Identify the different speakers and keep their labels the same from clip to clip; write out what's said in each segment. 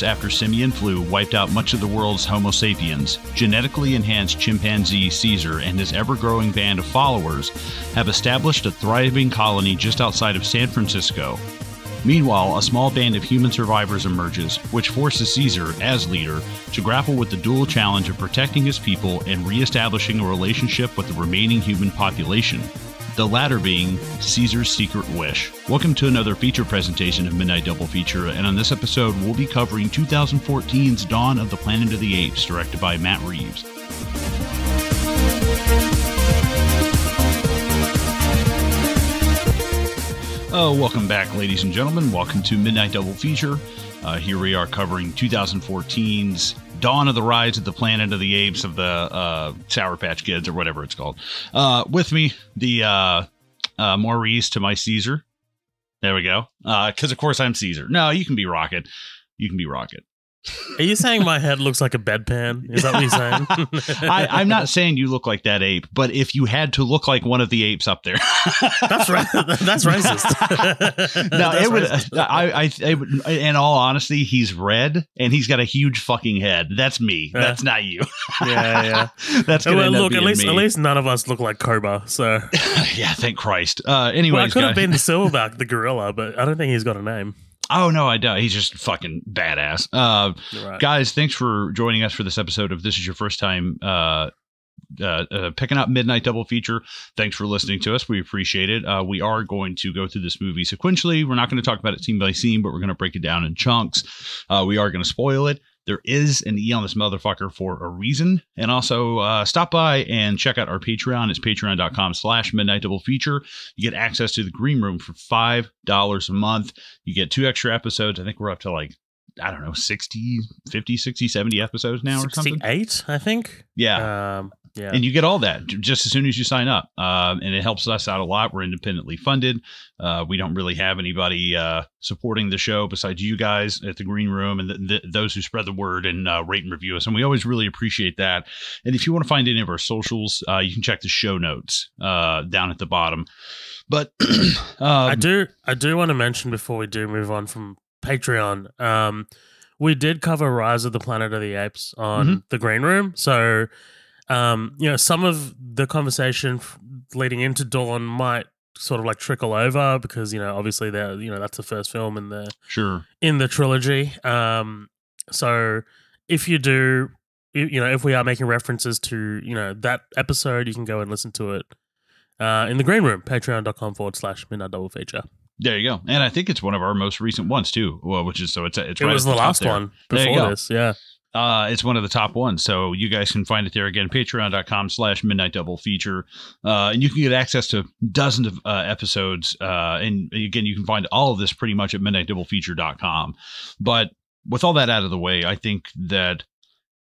Speaker 1: Years after simian flu wiped out much of the world's Homo sapiens, genetically enhanced chimpanzee Caesar and his ever growing band of followers have established a thriving colony just outside of San Francisco. Meanwhile, a small band of human survivors emerges, which forces Caesar, as leader, to grapple with the dual challenge of protecting his people and re establishing a relationship with the remaining human population the latter being Caesar's Secret Wish. Welcome to another feature presentation of Midnight Double Feature, and on this episode, we'll be covering 2014's Dawn of the Planet of the Apes, directed by Matt Reeves. Oh, welcome back, ladies and gentlemen. Welcome to Midnight Double Feature. Uh, here we are covering 2014's Dawn of the Rise of the Planet of the Apes of the uh, Sour Patch Kids or whatever it's called. Uh, with me, the uh, uh, Maurice to my Caesar. There we go. Because uh, of course I'm Caesar. No, you can be Rocket. You can be Rocket.
Speaker 2: Are you saying my head looks like a bedpan? Is that what you're saying?
Speaker 1: I, am not saying you look like that ape, but if you had to look like one of the apes up there,
Speaker 2: that's right. That's racist.
Speaker 1: no, that's it would. Racist. I, I, it would, in all honesty, he's red and he's got a huge fucking head. That's me. Yeah. That's not you.
Speaker 2: yeah, yeah.
Speaker 1: That's gonna well,
Speaker 2: look. At least,
Speaker 1: me.
Speaker 2: at least none of us look like Koba. So
Speaker 1: yeah, thank Christ. Uh, anyway, well,
Speaker 2: I could have been Silverback, the gorilla, but I don't think he's got a name.
Speaker 1: Oh no, I don't. He's just fucking badass. Uh, right. Guys, thanks for joining us for this episode. If this is your first time uh, uh, uh, picking up Midnight Double Feature, thanks for listening to us. We appreciate it. Uh, we are going to go through this movie sequentially. We're not going to talk about it scene by scene, but we're going to break it down in chunks. Uh, we are going to spoil it. There is an E on this motherfucker for a reason. And also uh, stop by and check out our Patreon. It's patreon.com slash midnight double feature. You get access to the green room for $5 a month. You get two extra episodes. I think we're up to like I don't know, 60, 50, 60, 70 episodes now or something.
Speaker 2: 68, I think.
Speaker 1: Yeah. Um, yeah. And you get all that just as soon as you sign up. Um, and it helps us out a lot. We're independently funded. Uh, we don't really have anybody uh, supporting the show besides you guys at the Green Room and th- th- those who spread the word and uh, rate and review us. And we always really appreciate that. And if you want to find any of our socials, uh, you can check the show notes uh, down at the bottom. But
Speaker 2: um, I do, I do want to mention before we do move on from Patreon, um, we did cover Rise of the Planet of the Apes on mm-hmm. the Green Room. So um, you know, some of the conversation leading into Dawn might sort of like trickle over because you know obviously they you know that's the first film in the
Speaker 1: sure
Speaker 2: in the trilogy. Um, so if you do, you know, if we are making references to you know that episode, you can go and listen to it uh, in the green room, patreon.com forward slash midnight double feature.
Speaker 1: There you go, and I think it's one of our most recent ones too. Well, which is so it's it's
Speaker 2: it
Speaker 1: right
Speaker 2: was the,
Speaker 1: the
Speaker 2: last one before this, yeah.
Speaker 1: Uh, it's one of the top ones. So you guys can find it there again, patreon.com slash midnight double feature. Uh, and you can get access to dozens of uh, episodes. Uh, and again, you can find all of this pretty much at midnightdoublefeature.com. But with all that out of the way, I think that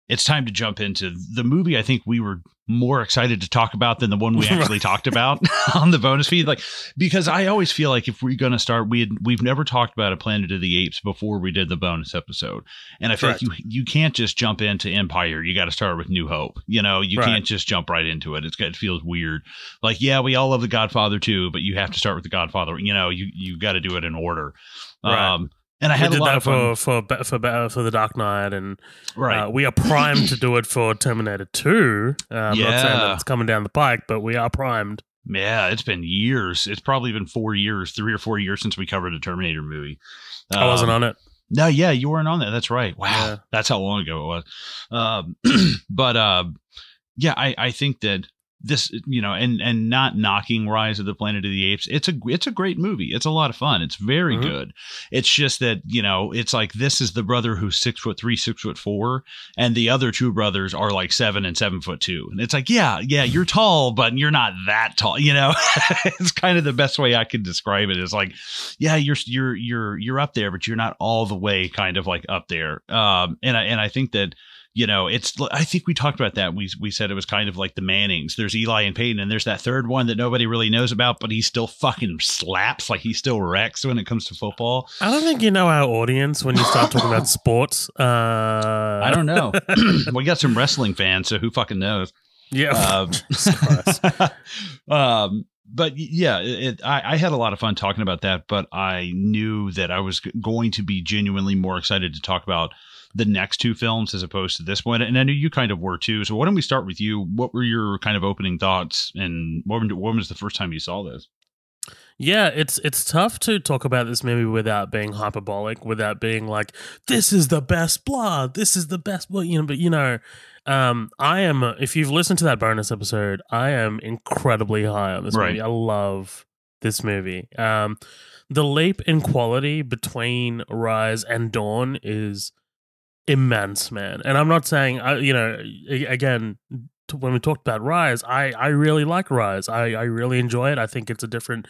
Speaker 1: it's time to jump into the movie I think we were more excited to talk about than the one we actually talked about on the bonus feed like because I always feel like if we're going to start we had, we've never talked about a planet of the apes before we did the bonus episode. And I feel like you you can't just jump into empire. You got to start with new hope you know? You right. can't just jump right into it. It's it feels weird. Like yeah we all love the godfather too but you have to start with the godfather you know? You you got to do it in order. Right. um and I had
Speaker 2: we did
Speaker 1: that
Speaker 2: for, for for for the Dark Knight, and right. Uh, we are primed to do it for Terminator Two. Uh, I'm yeah. not saying that it's coming down the pike, but we are primed.
Speaker 1: Yeah, it's been years. It's probably been four years, three or four years since we covered a Terminator movie.
Speaker 2: Um, I wasn't um, on it.
Speaker 1: No, yeah, you weren't on that. That's right. Wow, yeah. that's how long ago it was. Um, but uh, yeah, I I think that this you know and and not knocking rise of the planet of the apes. It's a it's a great movie. It's a lot of fun. It's very mm-hmm. good. It's just that you know it's like this is the brother who's six foot three six foot four and the other two brothers are like seven and seven foot two. And it's like yeah yeah you're tall but you're not that tall you know? It's kind of the best way i could describe it. Is like yeah you're you're you're you're up there but you're not all the way kind of like up there. Um and i and i think that you know, it's I think we talked about that. We we said it was kind of like the Mannings. There's Eli and Peyton, and there's that third one that nobody really knows about, but he still fucking slaps like he still wrecks when it comes to football.
Speaker 2: I don't think you know our audience when you start talking about sports. Uh...
Speaker 1: I don't know. we got some wrestling fans, so who fucking knows?
Speaker 2: Yeah.
Speaker 1: Um, um, but yeah, it, I, I, had a lot of fun talking about that, but I knew that I was going to be genuinely more excited to talk about the next two films as opposed to this one. And I know you kind of were too. So why don't we start with you? What were your kind of opening thoughts, and when, when was the first time you saw this?
Speaker 2: Yeah, it's it's tough to talk about this movie without being hyperbolic, without being like, "This is the best blah, This is the best." Well, you know, but you know, um, I am. If you've listened to that bonus episode, I am incredibly high on this right. movie. I love this movie. Um, the leap in quality between Rise and Dawn is immense, man. And I'm not saying, I, you know, again, when we talked about Rise, I, I really like Rise. I, I really enjoy it. I think it's a different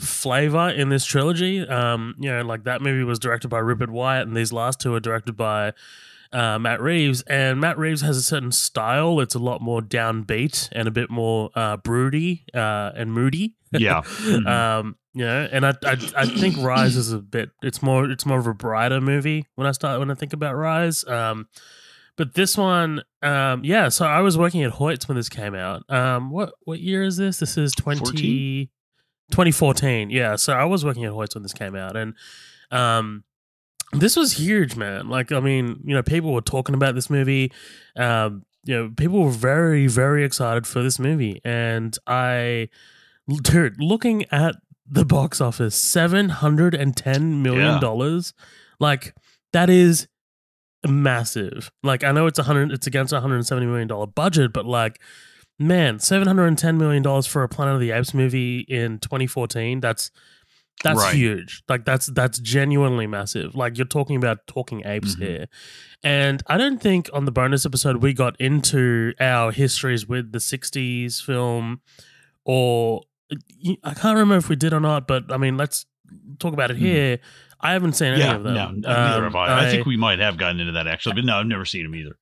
Speaker 2: flavor in this trilogy. Um, you know, like that movie was directed by Rupert Wyatt, and these last two are directed by uh, Matt Reeves. And Matt Reeves has a certain style. It's a lot more downbeat and a bit more uh, broody uh, and moody.
Speaker 1: Yeah. Mm-hmm.
Speaker 2: um, know, and I, I I think Rise is a bit. It's more it's more of a brighter movie when I start when I think about Rise. Um, but this one, um, yeah. So I was working at Hoyts when this came out. Um, what what year is this? This is 20, 2014. Yeah. So I was working at Hoyts when this came out, and um, this was huge, man. Like, I mean, you know, people were talking about this movie. Um, you know, people were very, very excited for this movie, and I, dude, looking at the box office, seven hundred and ten million dollars. Yeah. Like that is massive. Like I know it's a hundred, it's against a hundred and seventy million dollar budget, but like, man, seven hundred and ten million dollars for a Planet of the Apes movie in twenty fourteen. That's that's right. huge. Like that's that's genuinely massive. Like you're talking about talking apes mm-hmm. here. And I don't think on the bonus episode we got into our histories with the 60s film or I can't remember if we did or not, but I mean, let's talk about it hmm. here. I haven't seen any
Speaker 1: yeah,
Speaker 2: of them.
Speaker 1: No, neither um, have I. I. I. think we might have gotten into that actually, but no, I've never seen them either.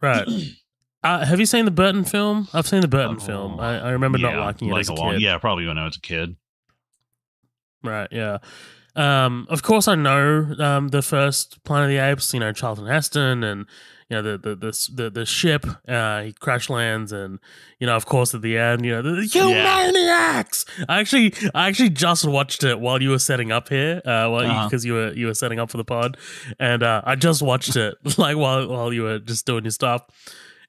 Speaker 2: Right. Uh, have you seen the Burton film? I've seen the Burton oh, film. I, I remember yeah, not liking it like as a, long, kid.
Speaker 1: Yeah, probably when I was a kid.
Speaker 2: Right. Yeah. Um, of course, I know um, the first Planet of the Apes. You know, Charlton Heston and you know the the the the, the ship uh, he crash lands and you know of course at the end you know the, you yeah. maniacs I actually I actually just watched it while you were setting up here uh while because uh-huh. you, you, were you were setting up for the pod and uh, I just watched it like while while you were just doing your stuff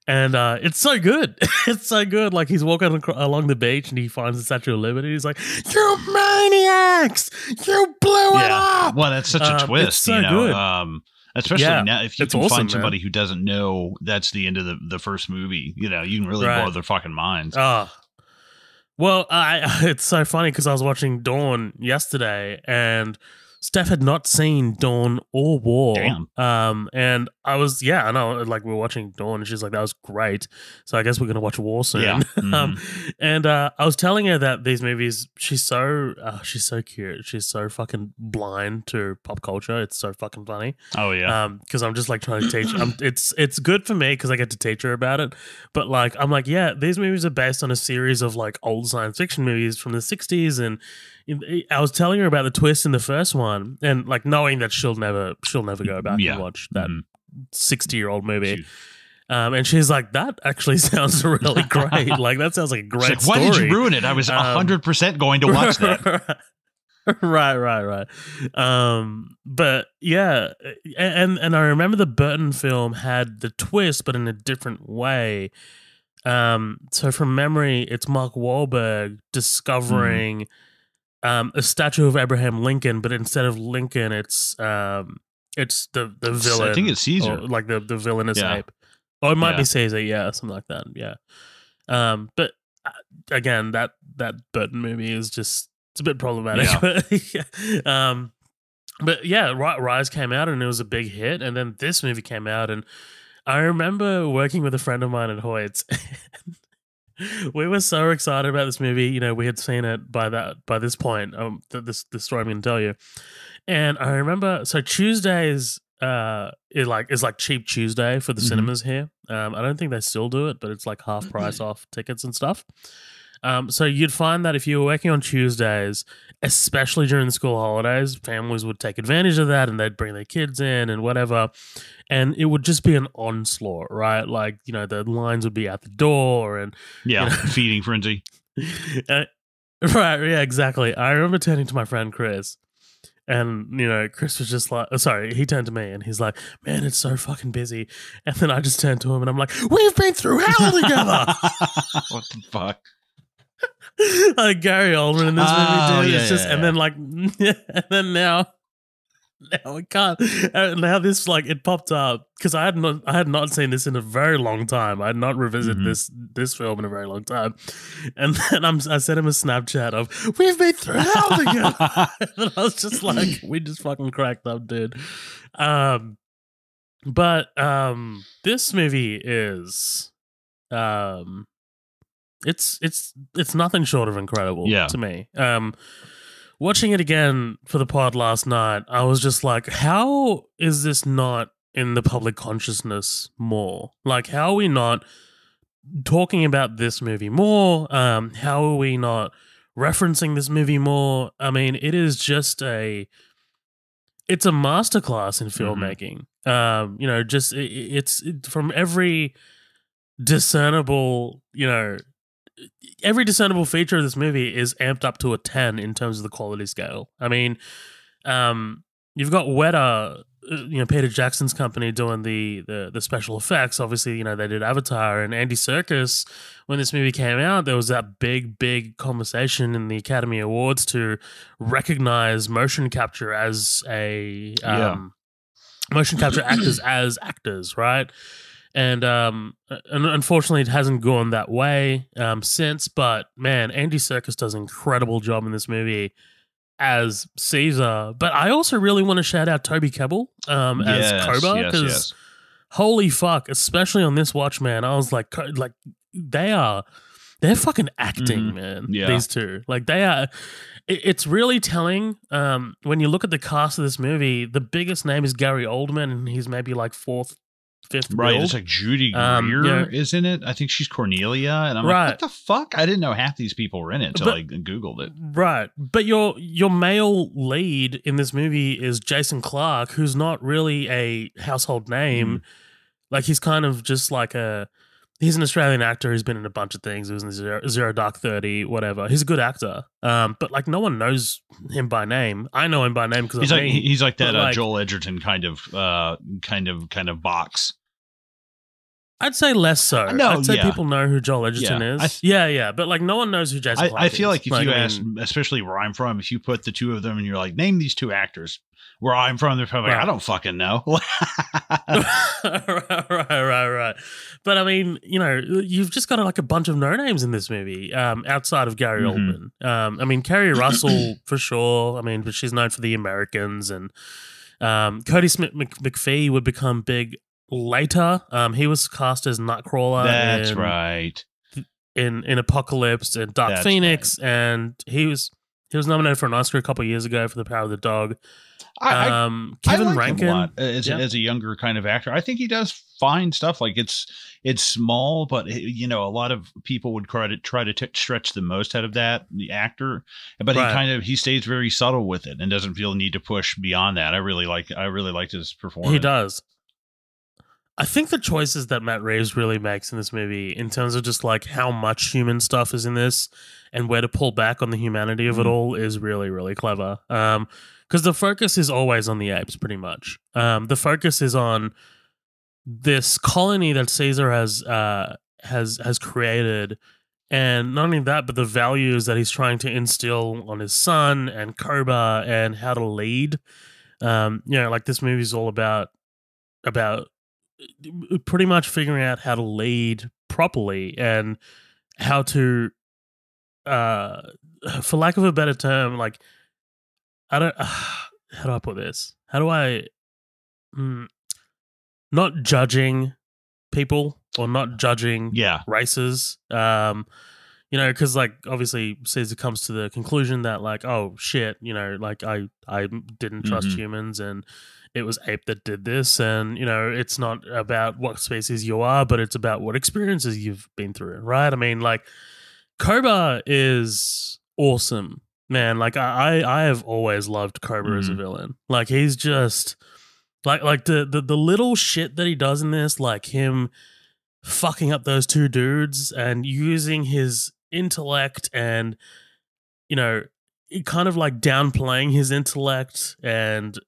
Speaker 2: and uh, it's so good. it's so good. Like he's walking along the beach and he finds the Statue of Liberty. He's like, "You maniacs! You blew yeah. it up!"
Speaker 1: Well, that's such a um, twist. so you know? good. Um, especially yeah, now if you can awesome, find somebody man. who doesn't know that's the end of the, the first movie you know you can really right. blow their fucking minds
Speaker 2: oh well I, it's so funny because i was watching dawn yesterday and Steph had not seen Dawn or War.
Speaker 1: Damn.
Speaker 2: Um, and I was yeah, I know. Like we were watching Dawn, and she's like, "That was great." So I guess we're gonna watch War soon. Yeah. Um, mm-hmm. um, and uh, I was telling her that these movies, she's so uh, she's so cute. She's so fucking blind to pop culture. It's so fucking funny.
Speaker 1: Oh yeah.
Speaker 2: Because um, I'm just like trying to teach. it's it's good for me because I get to teach her about it. But like I'm like, yeah, these movies are based on a series of like old science fiction movies from the '60s, and eh, I was telling her about the twist in the first one, and like knowing that she'll never she'll never go back yeah. and watch that. mm. 60 year old movie. Um, and she's like, that actually sounds really great. like, that sounds like a great like,
Speaker 1: Why did you ruin it? I was 100% um, going to watch that.
Speaker 2: right, right, right. Um, but yeah, and and I remember the Burton film had the twist, but in a different way. Um, so from memory, it's Mark Wahlberg mm-hmm. discovering mm. um, a statue of Abraham Lincoln, but instead of Lincoln, it's um, it's the the villain.
Speaker 1: I think it's Caesar,
Speaker 2: like the the villainous yeah. ape. Or it might yeah. be Caesar, yeah, something like that. Yeah. Um, but uh, again, that that Burton movie is just it's a bit problematic. Yeah. But, um, but yeah, Rise came out and it was a big hit, and then this movie came out, and I remember working with a friend of mine at Hoyts. we were so excited about this movie. You know, we had seen it by that by this point. Um, th- this this story I'm going to tell you, and I remember so Tuesdays uh is like is like cheap Tuesday for the mm-hmm. cinemas here. Um, I don't think they still do it, but it's like half price off tickets and stuff. Um, so you'd find that if you were working on Tuesdays, especially during the school holidays, families would take advantage of that and they'd bring their kids in and whatever. And it would just be an onslaught, right? Like, you know, the lines would be at the door and
Speaker 1: Yeah,
Speaker 2: you know,
Speaker 1: feeding frenzy.
Speaker 2: Uh, Right, yeah, exactly. I remember turning to my friend Chris, and you know, Chris was just like, oh, sorry, he turned to me and he's like, "Man, it's so fucking busy." And then I just turned to him and I'm like, "We've been through hell together."
Speaker 1: what the fuck?
Speaker 2: like Gary Oldman in this
Speaker 1: Oh,
Speaker 2: movie, dude.
Speaker 1: yeah,
Speaker 2: it's just,
Speaker 1: yeah,
Speaker 2: and then like, and then now, now we can't. uh, Now this like it popped up because I had not, I had not seen this in a very long time. I had not revisited
Speaker 1: Mhm.
Speaker 2: this this film in a very long time, and then I'm, I sent him a Snapchat of "We've been through hell together," and I was just like, "We just fucking cracked up, dude." Um, but um, this movie is um it's it's it's nothing short of incredible
Speaker 1: Yeah.
Speaker 2: to me. Um watching it again for the pod last night, I was just like, how is this not in the public consciousness more? Like how are we not talking about this movie more? Um how are we not referencing this movie more? I mean, it is just a it's a masterclass in filmmaking. Um, you know, just it, it's it, from every discernible, you know, every discernible feature of this movie is amped up to a 10 in terms of the quality scale. I mean, um, you've got Weta, uh, you know, Peter Jackson's company doing the, the the special effects. Obviously, you know, they did Avatar and Andy Serkis. When this movie came out, there was that big, big conversation in the Academy Awards to recognize motion capture as a
Speaker 1: Yeah.
Speaker 2: um, motion capture actors as actors, right? And um, un- unfortunately, it hasn't gone that way um, since. But man, Andy Serkis does an incredible job in this movie as Caesar. But I also really want to shout out Toby Kebbell um, as
Speaker 1: Yes,
Speaker 2: Koba because
Speaker 1: yes.
Speaker 2: holy fuck, especially on this watch, man, I was like, like they are, they're fucking acting,
Speaker 1: Mhm.
Speaker 2: man.
Speaker 1: Yeah.
Speaker 2: These two, like they are. it- It's really telling um, when you look at the cast of this movie. The biggest name is Gary Oldman, and he's maybe like fourth, fifth.
Speaker 1: Right,
Speaker 2: build.
Speaker 1: it's like Judy
Speaker 2: Um,
Speaker 1: Greer,
Speaker 2: yeah.
Speaker 1: is in it? I think she's Cornelia, and I'm
Speaker 2: Right.
Speaker 1: like, what the fuck? I didn't know half these people were in it until
Speaker 2: But-
Speaker 1: I googled it.
Speaker 2: Right. But your your male lead in this movie is Jason Clarke, who's not really a household name. Like he's kind of just like a he's an Australian actor who's been in a bunch of things. He was in Zero, Zero Dark Thirty, whatever. He's a good actor. Um, but like no one knows him by name. I know him by name because
Speaker 1: He's like he's like that uh,
Speaker 2: like-
Speaker 1: Joel Edgerton kind of uh kind of kind of box.
Speaker 2: I'd say less so.
Speaker 1: No,
Speaker 2: I'd say
Speaker 1: yeah.
Speaker 2: people know who Joel Edgerton
Speaker 1: Yeah,
Speaker 2: is.
Speaker 1: Th-
Speaker 2: yeah, yeah. But like no one knows who Jason
Speaker 1: I, I feel
Speaker 2: is.
Speaker 1: like if you
Speaker 2: I
Speaker 1: ask, especially where I'm from, if you put the two of them and you're like, name these two actors, where I'm from, they're probably like, I don't fucking know.
Speaker 2: right, right, right, right. But I mean, you know, you've just got like a bunch of no names in this movie, um, outside of Gary
Speaker 1: Mhm.
Speaker 2: Oldman. Um, I mean, Keri Russell for sure. I mean, but she's known for The Americans, and um, Kodi Smith Mc- McPhee would become big later. Um, he was cast as Nightcrawler.
Speaker 1: That's
Speaker 2: in,
Speaker 1: right.
Speaker 2: In in Apocalypse and Dark
Speaker 1: That's
Speaker 2: Phoenix, and he was he was nominated for an Oscar a couple years ago for The Power of the Dog.
Speaker 1: I, I
Speaker 2: um,
Speaker 1: I
Speaker 2: Kevin
Speaker 1: like him
Speaker 2: Rankin.
Speaker 1: a lot as,
Speaker 2: Yeah.
Speaker 1: as a younger kind of actor. I think he does fine stuff. Like it's it's small, but you know, a lot of people would try to try to t- stretch the most out of that the actor. But
Speaker 2: Right.
Speaker 1: he kind of he stays very subtle with it and doesn't feel the need to push beyond that. I really like I really liked his performance.
Speaker 2: He does. I think the choices that Matt Reeves really makes in this movie, in terms of just like how much human stuff is in this and where to pull back on the humanity of it
Speaker 1: Mhm.
Speaker 2: all, is really, really clever. Um, because the focus is always on the apes, pretty much. Um, the focus is on this colony that Caesar has uh has has created, and not only that, but the values that he's trying to instill on his son and Koba and how to lead. Um, you know, like this movie's all about about pretty much figuring out how to lead properly and how to uh for lack of a better term like i don't how do i put this how do i mm, not judging people or not judging
Speaker 1: Yeah.
Speaker 2: races um you know because like obviously caesar comes to the conclusion that like oh shit you know like i i didn't trust
Speaker 1: Mhm.
Speaker 2: humans and it was ape that did this and you know it's not about what species you are but it's about what experiences you've been through right i mean like Koba is awesome, man. Like I, I I have always loved Koba as a
Speaker 1: Mhm.
Speaker 2: villain. Like he's just like like the, the the little shit that he does in this, like him fucking up those two dudes and using his intellect and you know, kind of like downplaying his intellect and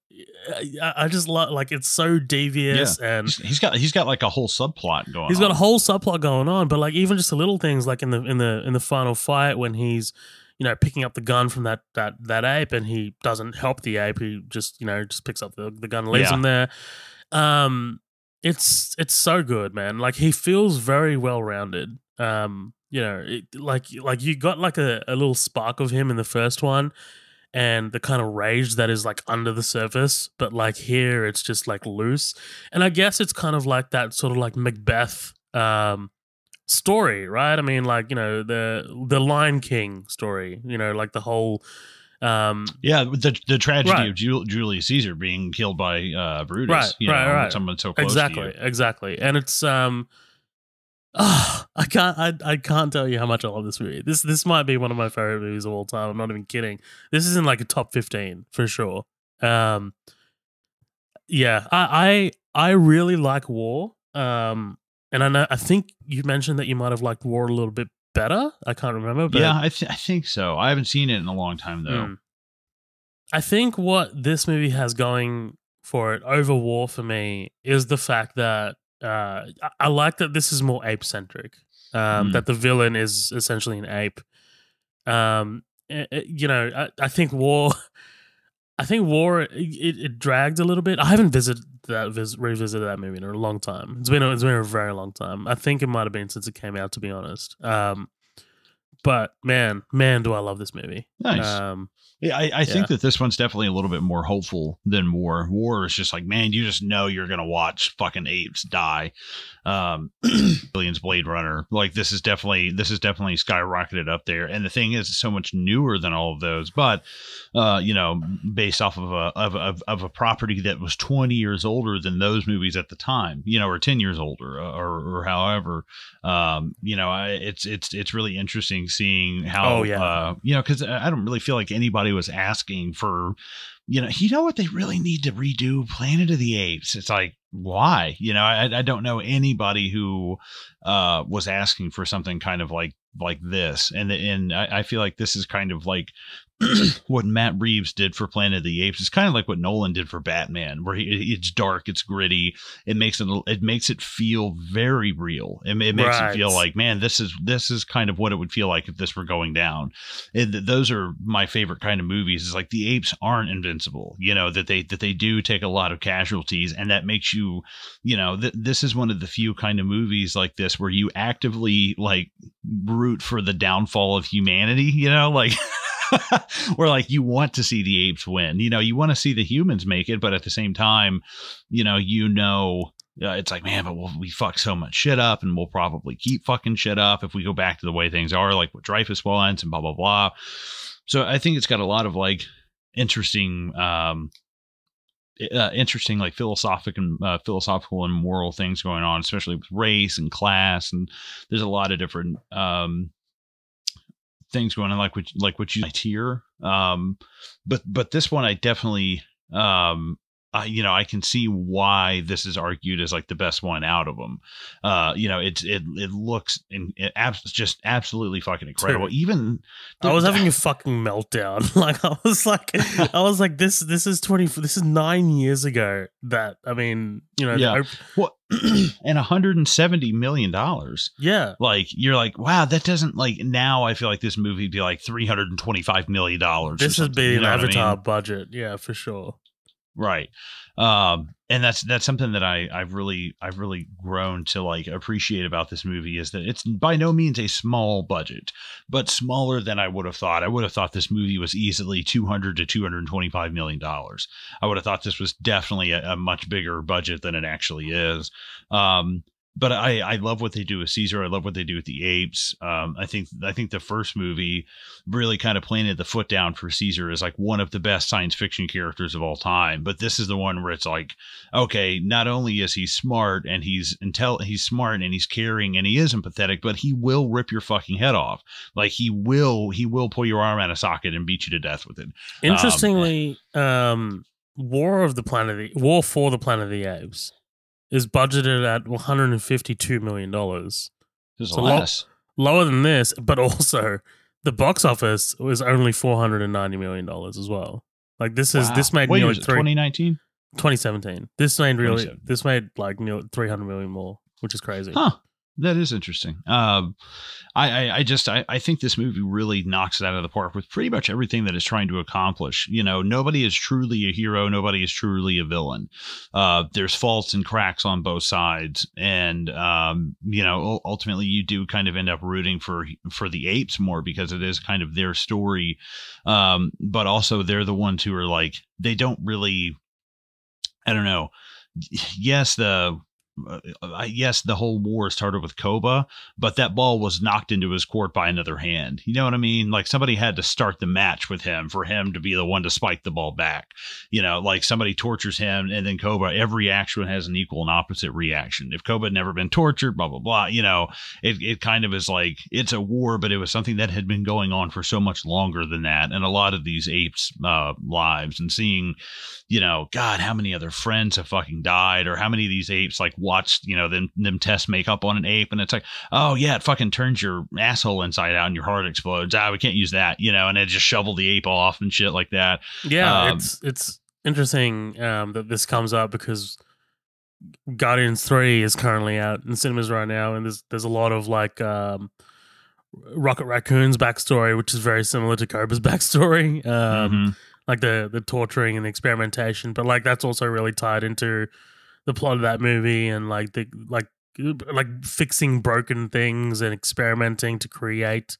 Speaker 2: I, I just love like it's so devious yeah. and
Speaker 1: he's, got he's got like a whole subplot going.
Speaker 2: He's
Speaker 1: on.
Speaker 2: got a whole subplot going on, but like even just the little things like in the in the in the final fight when he's you know picking up the gun from that that that ape and he doesn't help the ape, he just you know just picks up the, the gun and leaves yeah. him there. Um, it's it's so good, man. Like he feels very well rounded. Um, you know, it, like like you got like a, a little spark of him in the first one, and the kind of rage that is like under the surface, but like here it's just like loose. And I guess it's kind of like that sort of like Macbeth um story, right? I mean, like you know the the Lion King story, you know, like the whole. Um,
Speaker 1: yeah, the the tragedy right. of Julius Caesar being killed by uh, Brutus,
Speaker 2: right,
Speaker 1: you
Speaker 2: right,
Speaker 1: know,
Speaker 2: right.
Speaker 1: someone so close
Speaker 2: exactly, exactly, and it's um, Oh, I can't. I, I can't tell you how much I love this movie. This this might be one of my favorite movies of all time. I'm not even kidding. This is in like a top fifteen for sure. Um, yeah, I I, I really like War. Um, and I know I think you mentioned that you might have liked War a little bit better. I can't remember. But
Speaker 1: yeah, I th- I think so. I haven't seen it in a long time though. Mm.
Speaker 2: I think what this movie has going for it over War for me is the fact that uh, I, I, like that this is more ape centric. Um, mm. That the villain is essentially an ape. Um, it, it, you know, I, I, think War. I think War it, it, dragged a little bit. I haven't visited that vis- revisited that movie in a long time. It's been a, it's been a very long time. I think it might have been since it came out, to be honest. Um, but man, man, do I love this movie.
Speaker 1: Nice. Um, yeah, I, I yeah. think that this one's definitely a little bit more hopeful than War. War is just like, man, you just know you're gonna watch fucking apes die. Um, Billions Blade Runner, like this is definitely this is definitely skyrocketed up there. And the thing is, so much newer than all of those, but uh, you know, based off of a of, of, of a property that was 20 years older than those movies at the time, you know, or 10 years older, uh, or or however. Um, you know, I, it's it's it's really interesting seeing how,
Speaker 2: oh, yeah.
Speaker 1: uh, you know, because I don't really feel like anybody was asking for, you know, you know what they really need to redo Planet of the Apes. It's like, why? You know, I, I don't know anybody who uh, was asking for something kind of like like this, and and I, I feel like this is kind of like what Matt Reeves did for Planet of the Apes is kind of like what Nolan did for Batman, where he, it's dark, it's gritty, it makes it it makes it feel very real. It, it makes right. it feel like, man, this is this is kind of what it would feel like if this were going down. And those are my favorite kind of movies. Is like the apes aren't invincible, you know that they that they do take a lot of casualties, and that makes you, you know, th- this is one of the few kind of movies like this where you actively like root for the downfall of humanity. You know, like. where like you want to see the apes win. You know, you want to see the humans make it, but at the same time, you know, you know uh, it's like, man, but we'll, we fuck so much shit up, and we'll probably keep fucking shit up if we go back to the way things are, like what Dreyfus wants, and blah blah blah. So I think it's got a lot of like interesting, um, uh, interesting like philosophic and uh, philosophical and moral things going on, especially with race and class, and there's a lot of different um, things going on, like what like what you hear. Um, but but this one I definitely um I, you know, I can see why this is argued as like the best one out of them. Uh, you know, it's it it looks in it abs- just absolutely fucking incredible. Dude, Even
Speaker 2: the, I was having a fucking meltdown. like I was like, I was like, this this is twenty. This is nine years ago. That I mean, you know,
Speaker 1: yeah. well, and 170 million dollars.
Speaker 2: Yeah,
Speaker 1: like you're like, wow, that doesn't like now. I feel like this movie would be like 325 million dollars.
Speaker 2: This would be an Avatar I mean? budget. Yeah, for sure.
Speaker 1: Right. Um, and that's that's something that I I've really I've really grown to like appreciate about this movie is that it's by no means a small budget, but smaller than I would have thought. I would have thought this movie was easily 200 to 225 million dollars. I would have thought this was definitely a, a, much bigger budget than it actually is. Um, but I, I love what they do with Caesar. I love what they do with the apes. Um, I think I think the first movie really kind of planted the foot down for Caesar as like one of the best science fiction characters of all time. But this is the one where it's like, okay, not only is he smart and he's intel he's smart and he's caring and he is empathetic, but he will rip your fucking head off. Like he will he will pull your arm out of socket and beat you to death with it.
Speaker 2: Interestingly, um, um War of the Planet of the War for the Planet of the Apes is budgeted at 152 million dollars.
Speaker 1: So less.
Speaker 2: Lo- lower than this, but also the box office was only four hundred and ninety million dollars as well. Like this is
Speaker 1: Wow.
Speaker 2: this made nearly
Speaker 1: is 2019?
Speaker 2: 2017. This made really this made like nearly three hundred million more, which is crazy.
Speaker 1: Huh. That is interesting. Um, I, I, I just, I, I think this movie really knocks it out of the park with pretty much everything that it's trying to accomplish. You know, nobody is truly a hero. Nobody is truly a villain. Uh, there's faults and cracks on both sides, and um, you know, ultimately, you do kind of end up rooting for for the apes more because it is kind of their story. Um, but also, they're the ones who are like, they don't really. I don't know. Yes, the uh, yes, the whole war started with Koba, but that ball was knocked into his court by another hand. You know what I mean? Like somebody had to start the match with him for him to be the one to spike the ball back. You know, like somebody tortures him and then Koba, every action has an equal and opposite reaction. If Koba had never been tortured, blah, blah, blah, you know, it, it kind of is like it's a war, but it was something that had been going on for so much longer than that. And a lot of these apes' uh, lives and seeing, you know, God, how many other friends have fucking died, or how many of these apes like watched, you know, them them test makeup on an ape, and it's like, oh yeah, it fucking turns your asshole inside out and your heart explodes. Ah, we can't use that, you know, and it just shovel the ape off and shit like that.
Speaker 2: Yeah,
Speaker 1: Um,
Speaker 2: it's it's interesting um, that this comes up because Guardians Three is currently out in cinemas right now, and there's there's a lot of like um, Rocket Raccoon's backstory, which is very similar to Koba's backstory, um,
Speaker 1: Mhm.
Speaker 2: like the the torturing and the experimentation. But like that's also really tied into the plot of that movie and like the like like fixing broken things and experimenting to create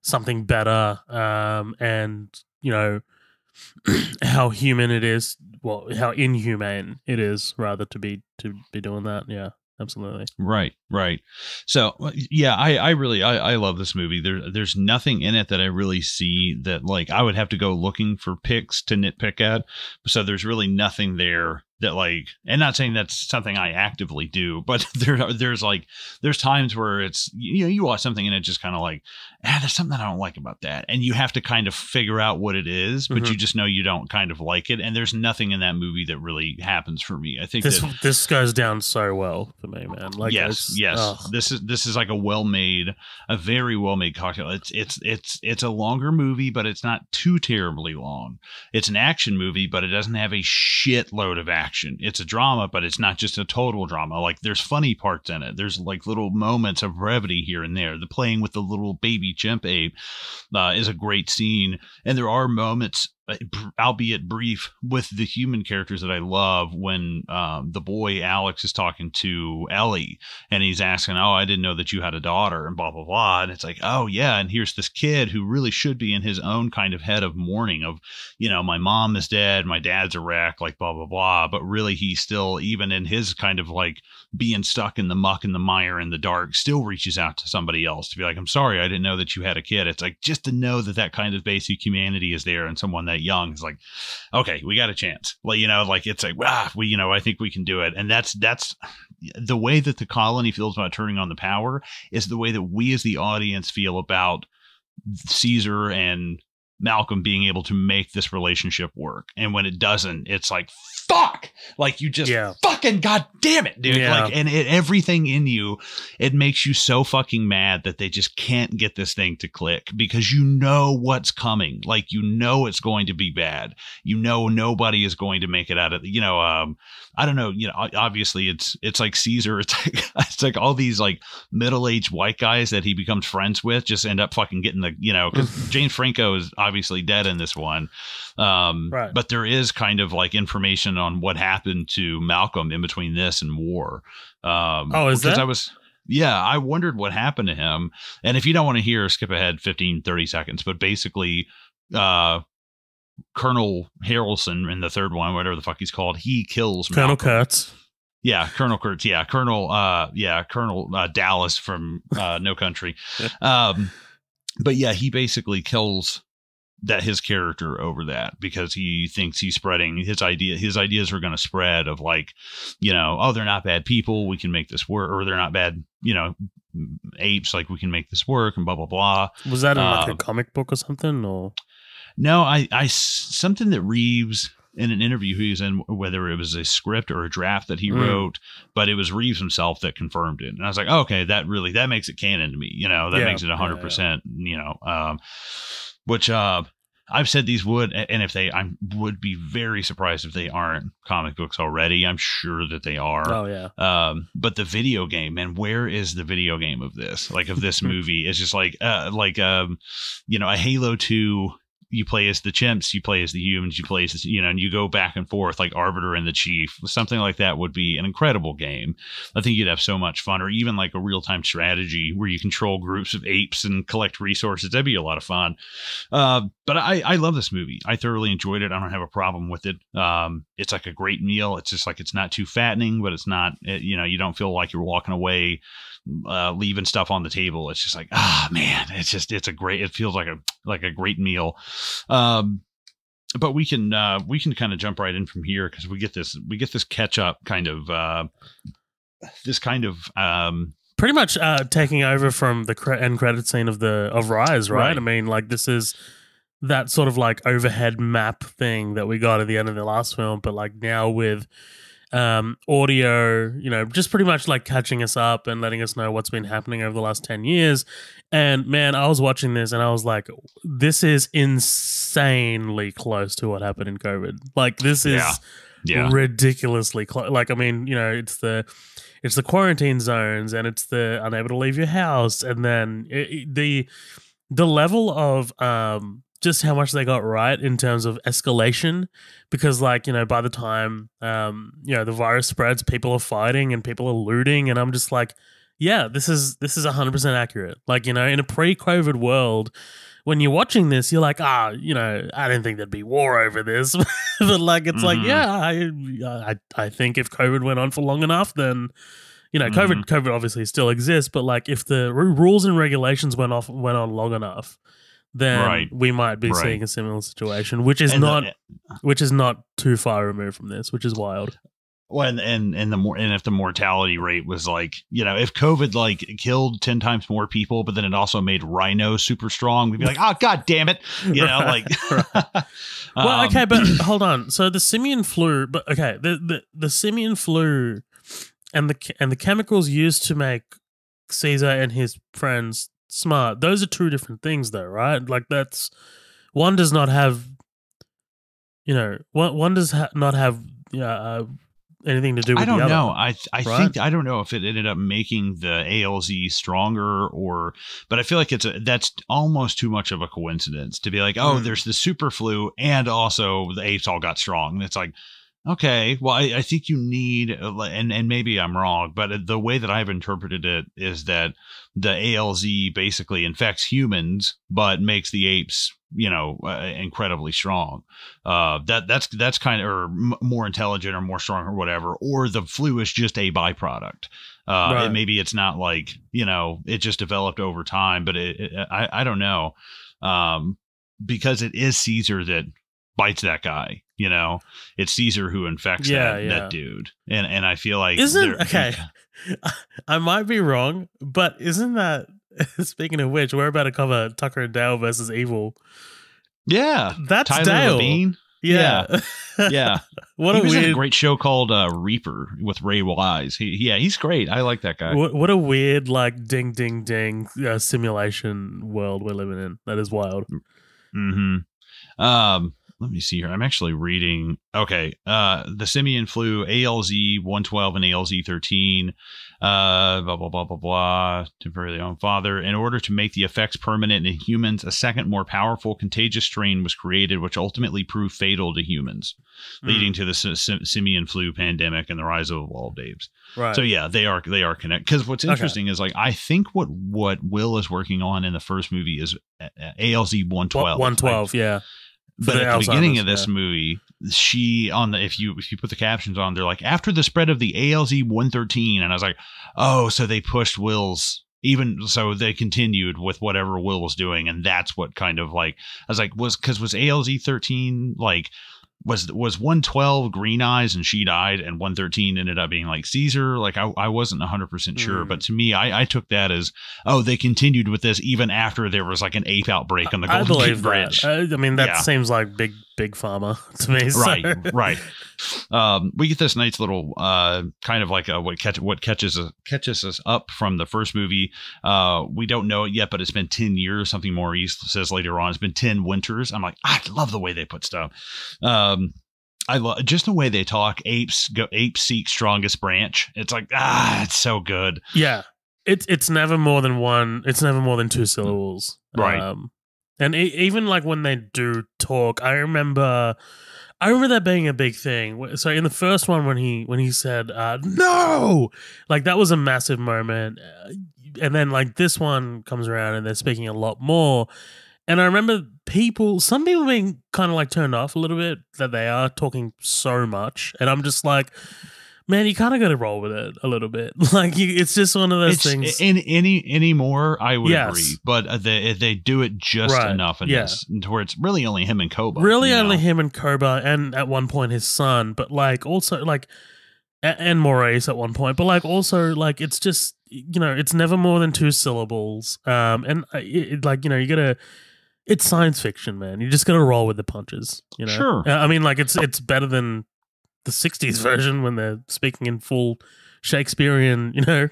Speaker 2: something better um and you know how human it is well how inhumane it is rather to be to be doing that. Yeah absolutely.
Speaker 1: Right, right. So uh, yeah, I, I really I, I love this movie. There there's nothing in it that I really see that like I would have to go looking for picks to nitpick at. So there's really nothing there that like and not saying that's something I actively do, but there there's like there's times where it's you know you watch something and it just kind of like ah there's something I don't like about that and you have to kind of figure out what it is, but
Speaker 2: Mhm.
Speaker 1: you just know you don't kind of like it and there's nothing in that movie that really happens for me. I think
Speaker 2: this
Speaker 1: that
Speaker 2: this goes down so well for me man like
Speaker 1: yes,
Speaker 2: it's-
Speaker 1: yes.
Speaker 2: ugh.
Speaker 1: This is this is like a well made, a very well made cocktail. It's it's it's it's a longer movie, but it's not too terribly long. It's an action movie, but it doesn't have a shitload of action. It's a drama, but it's not just a total drama. Like there's funny parts in it. There's like little moments of brevity here and there. The playing with the little baby chimp ape uh, is a great scene, and there are moments albeit brief, with the human characters that I love. When um, the boy Alex is talking to Ellie, and he's asking, "Oh, I didn't know that you had a daughter," and blah blah blah. And it's like, "Oh yeah," and here's this kid who really should be in his own kind of head of mourning of, you know, my mom is dead, my dad's a wreck, like blah blah blah. But really, he's still even in his kind of like being stuck in the muck and the mire in the dark, still reaches out to somebody else to be like, "I'm sorry, I didn't know that you had a kid." It's like just to know that that kind of basic humanity is there, and someone that young is like, "Okay, we got a chance." Like you know, like it's like, "Ah, we you know, I think we can do it," and that's that's the way that the colony feels about turning on the power is the way that we as the audience feel about Caesar and Malcolm being able to make this relationship work. And when it doesn't, it's like fuck. Like you just
Speaker 2: Yeah.
Speaker 1: fucking god damn it, dude.
Speaker 2: Yeah.
Speaker 1: Like and it, everything in you, it makes you so fucking mad that they just can't get this thing to click because you know what's coming. Like you know it's going to be bad. You know nobody is going to make it out of you know um I don't know, you know, obviously it's it's like Caesar, it's like it's like all these like middle-aged white guys that he becomes friends with just end up fucking getting the, you know, cuz James Franco is obviously dead in this one. Um
Speaker 2: Right.
Speaker 1: but there is kind of like information on what happened to Malcolm in between this and war. Um
Speaker 2: Oh, is
Speaker 1: because? I was yeah, I wondered what happened to him. And if you don't want to hear, skip ahead 15, 30 seconds. But basically, uh, Colonel Harrelson in the third one, whatever the fuck he's called, he kills
Speaker 2: colonel
Speaker 1: Malcolm.
Speaker 2: kurtz
Speaker 1: Yeah, Colonel Kurtz. Yeah, Colonel. Uh, yeah, Colonel uh, Dallas from uh, No Country. Um, but yeah, he basically kills that his character over that because he thinks he's spreading his idea. His ideas are going to spread of like, you know, oh, they're not bad people. We can make this work, or they're not bad, you know, apes. Like we can make this work, and blah blah blah.
Speaker 2: was that in like a
Speaker 1: Um,
Speaker 2: comic book or something or
Speaker 1: No, I, I, something that Reeves in an interview he was in, whether it was a script or a draft that he mm. wrote, but it was Reeves himself that confirmed it. And I was like, oh, okay, that really that makes it canon to me. You know, that yeah, makes it hundred yeah, percent. You know, um, which uh, I've said these would, and if they, I would be very surprised if they aren't comic books already. I'm sure that they are.
Speaker 2: Oh yeah.
Speaker 1: Um, but the video game, man, where is the video game of this? Like of this movie? It's just like, uh, like um, you know, a Halo Two you play as the chimps, you play as the humans, you play as you know, and you go back and forth like Arbiter and the Chief. Something like that would be an incredible game. I think you'd have so much fun, or even like a real time strategy where you control groups of apes and collect resources. That'd be a lot of fun. Uh, but I, I love this movie. I thoroughly enjoyed it. I don't have a problem with it. Um, it's like a great meal. It's just like it's not too fattening, but it's not. You know, you don't feel like you're walking away uh, leaving stuff on the table. It's just like, ah, oh, man, it's just, it's a great, it feels like a, like a great meal. Um, but we can, uh, we can kind of jump right in from here because we get this, we get this catch up kind of, uh, this kind of, um,
Speaker 2: pretty much, uh, taking over from the cre- end credit scene of the, of Rise, right? right? I mean, like this is, that sort of like overhead map thing that we got at the end of the last film, but like now with um, audio, you know, just pretty much like catching us up and letting us know what's been happening over the last 10 years. And man, I was watching this and I was like, this is insanely close to what happened in COVID. Like, this is yeah. Yeah. ridiculously close. Like, I mean, you know, it's the. It's the quarantine zones, and it's the unable to leave your house, and then it, it, the the level of um, just how much they got right in terms of escalation because like you know by the time um you know the virus spreads people are fighting and people are looting and i'm just like yeah this is this is 100% accurate like you know in a pre-covid world when you're watching this you're like ah you know i didn't think there'd be war over this but like it's mm-hmm. like yeah I, I i think if covid went on for long enough then you know, COVID, mm-hmm. COVID obviously still exists, but like if the r- rules and regulations went off went on long enough, then right. we might be right. seeing a similar situation, which is and not the, which is not too far removed from this, which is wild.
Speaker 1: Well, and, and and the more and if the mortality rate was like you know if COVID like killed ten times more people, but then it also made rhino super strong, we'd be like, oh god damn it, you know, like.
Speaker 2: well, um, okay, but hold on. So the simian flu, but okay, the the the simian flu, and the and the chemicals used to make Caesar and his friends smart. Those are two different things, though, right? Like that's one does not have, you know, one one does ha- not have uh, anything to do. with I
Speaker 1: don't
Speaker 2: other,
Speaker 1: know. I I right? think I don't know if it ended up making the ALZ stronger or, but I feel like it's a that's almost too much of a coincidence to be like, oh, mm. there's the super flu and also the apes all got strong. And it's like Okay, well, I, I, think you need, uh, and and maybe I'm wrong, but uh, the way that I've interpreted it is that the ALZ basically infects humans, but makes the apes, you know, uh, incredibly strong. Uh, that that's that's kind of or m- more intelligent or more strong or whatever. Or the flu is just a byproduct. Uh, right. maybe it's not like you know it just developed over time, but it, it I I don't know. Um, because it is Caesar that bites that guy. You know, it's Caesar who infects yeah, that, yeah. that dude, and and I feel like
Speaker 2: isn't okay. I might be wrong, but isn't that speaking of which, we're about to cover Tucker and Dale versus Evil.
Speaker 1: Yeah,
Speaker 2: that's
Speaker 1: Tyler
Speaker 2: Dale.
Speaker 1: Labine. Yeah, yeah. yeah.
Speaker 2: what he a weird,
Speaker 1: a great show called uh, Reaper with Ray Wise. He, yeah, he's great. I like that guy.
Speaker 2: What, what a weird like ding ding ding uh, simulation world we're living in. That is wild.
Speaker 1: Hmm. Um let me see here. I'm actually reading. Okay, uh, the simian flu, ALZ 112 and ALZ 13, uh, blah blah blah blah blah. Temporarily own father. In order to make the effects permanent in humans, a second, more powerful, contagious strain was created, which ultimately proved fatal to humans, mm. leading to the simian flu pandemic and the rise of evolved apes. Right. So yeah, they are they are connected. Because what's interesting okay. is like I think what what Will is working on in the first movie is uh, ALZ 112.
Speaker 2: 112, like, yeah
Speaker 1: but at the beginning of this yeah. movie, she on the if you if you put the captions on, they're like after the spread of the ALZ 113, and I was like, oh, so they pushed Will's even so they continued with whatever Will was doing, and that's what kind of like I was like was because was ALZ 13 like was was 112 green eyes and she died and 113 ended up being like caesar like i, I wasn't 100% sure mm. but to me I, I took that as oh they continued with this even after there was like an ape outbreak on the golden I believe
Speaker 2: bridge
Speaker 1: that.
Speaker 2: i mean that yeah. seems like big big pharma to me. so-
Speaker 1: Right, right. Um, we get this nice little uh, kind of like a, what catch what catches us, catches us up from the first movie. Uh, we don't know it yet, but it's been ten years. Something more. Maurice says later on. It's been ten winters. I'm like, I love the way they put stuff. Um, I love just the way they talk. Apes go. Apes seek strongest branch. It's like ah, it's so good.
Speaker 2: Yeah, it's it's never more than one. It's never more than two syllables.
Speaker 1: Right.
Speaker 2: Um, and even like when they do talk, I remember, I remember that being a big thing. So in the first one, when he when he said uh, no, like that was a massive moment. Uh, And then like this one comes around and they're speaking a lot more. And I remember people, some people being kind of like turned off a little bit that they are talking so much. And I'm just like, man, you kind of got to roll with it a little bit. Like, you, it's just one of those
Speaker 1: It's
Speaker 2: things.
Speaker 1: in any anymore. I would
Speaker 2: Yes.
Speaker 1: agree, but uh, they they do it just
Speaker 2: Right,
Speaker 1: enough in
Speaker 2: yeah.
Speaker 1: this, to where it's really only him and Koba.
Speaker 2: really only
Speaker 1: know?
Speaker 2: him and Koba, and at one point his son, but like also like, and Maurice at one point, but like also like it's just you know it's never more than two syllables. Um, and uh, it, it, like you know you gotta. It's science fiction, man. You just gotta roll with the punches. You know.
Speaker 1: Sure.
Speaker 2: Uh, I mean, like it's it's better than the '60s version when they're speaking in full Shakespearean. You know.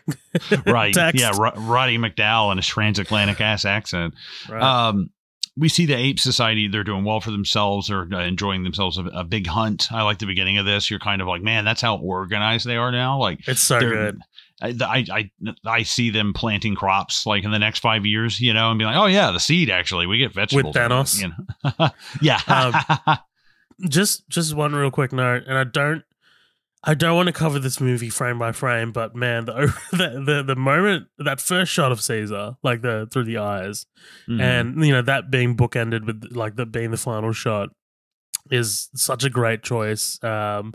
Speaker 1: right?
Speaker 2: text.
Speaker 1: Yeah, Ro- Roddy McDowall in his transatlantic ass accent.
Speaker 2: Right.
Speaker 1: Um, we see the ape society; they're doing well for themselves. They're uh, enjoying themselves a, a big hunt. I like the beginning of this. You're kind of like, man, that's how organized they are now. Like
Speaker 2: it's so good.
Speaker 1: I, I I see them planting crops like in the next five years, you know, and be like, oh yeah, the seed actually we get vegetables it,"
Speaker 2: Thanos?
Speaker 1: you know? yeah.
Speaker 2: just just one real quick note, and I don't I don't want to cover this movie frame by frame, but man, the the the, the moment that first shot of Caesar, like the through the eyes,
Speaker 1: Mhm.
Speaker 2: and you know that being bookended with like the being the final shot is such a great choice. Um,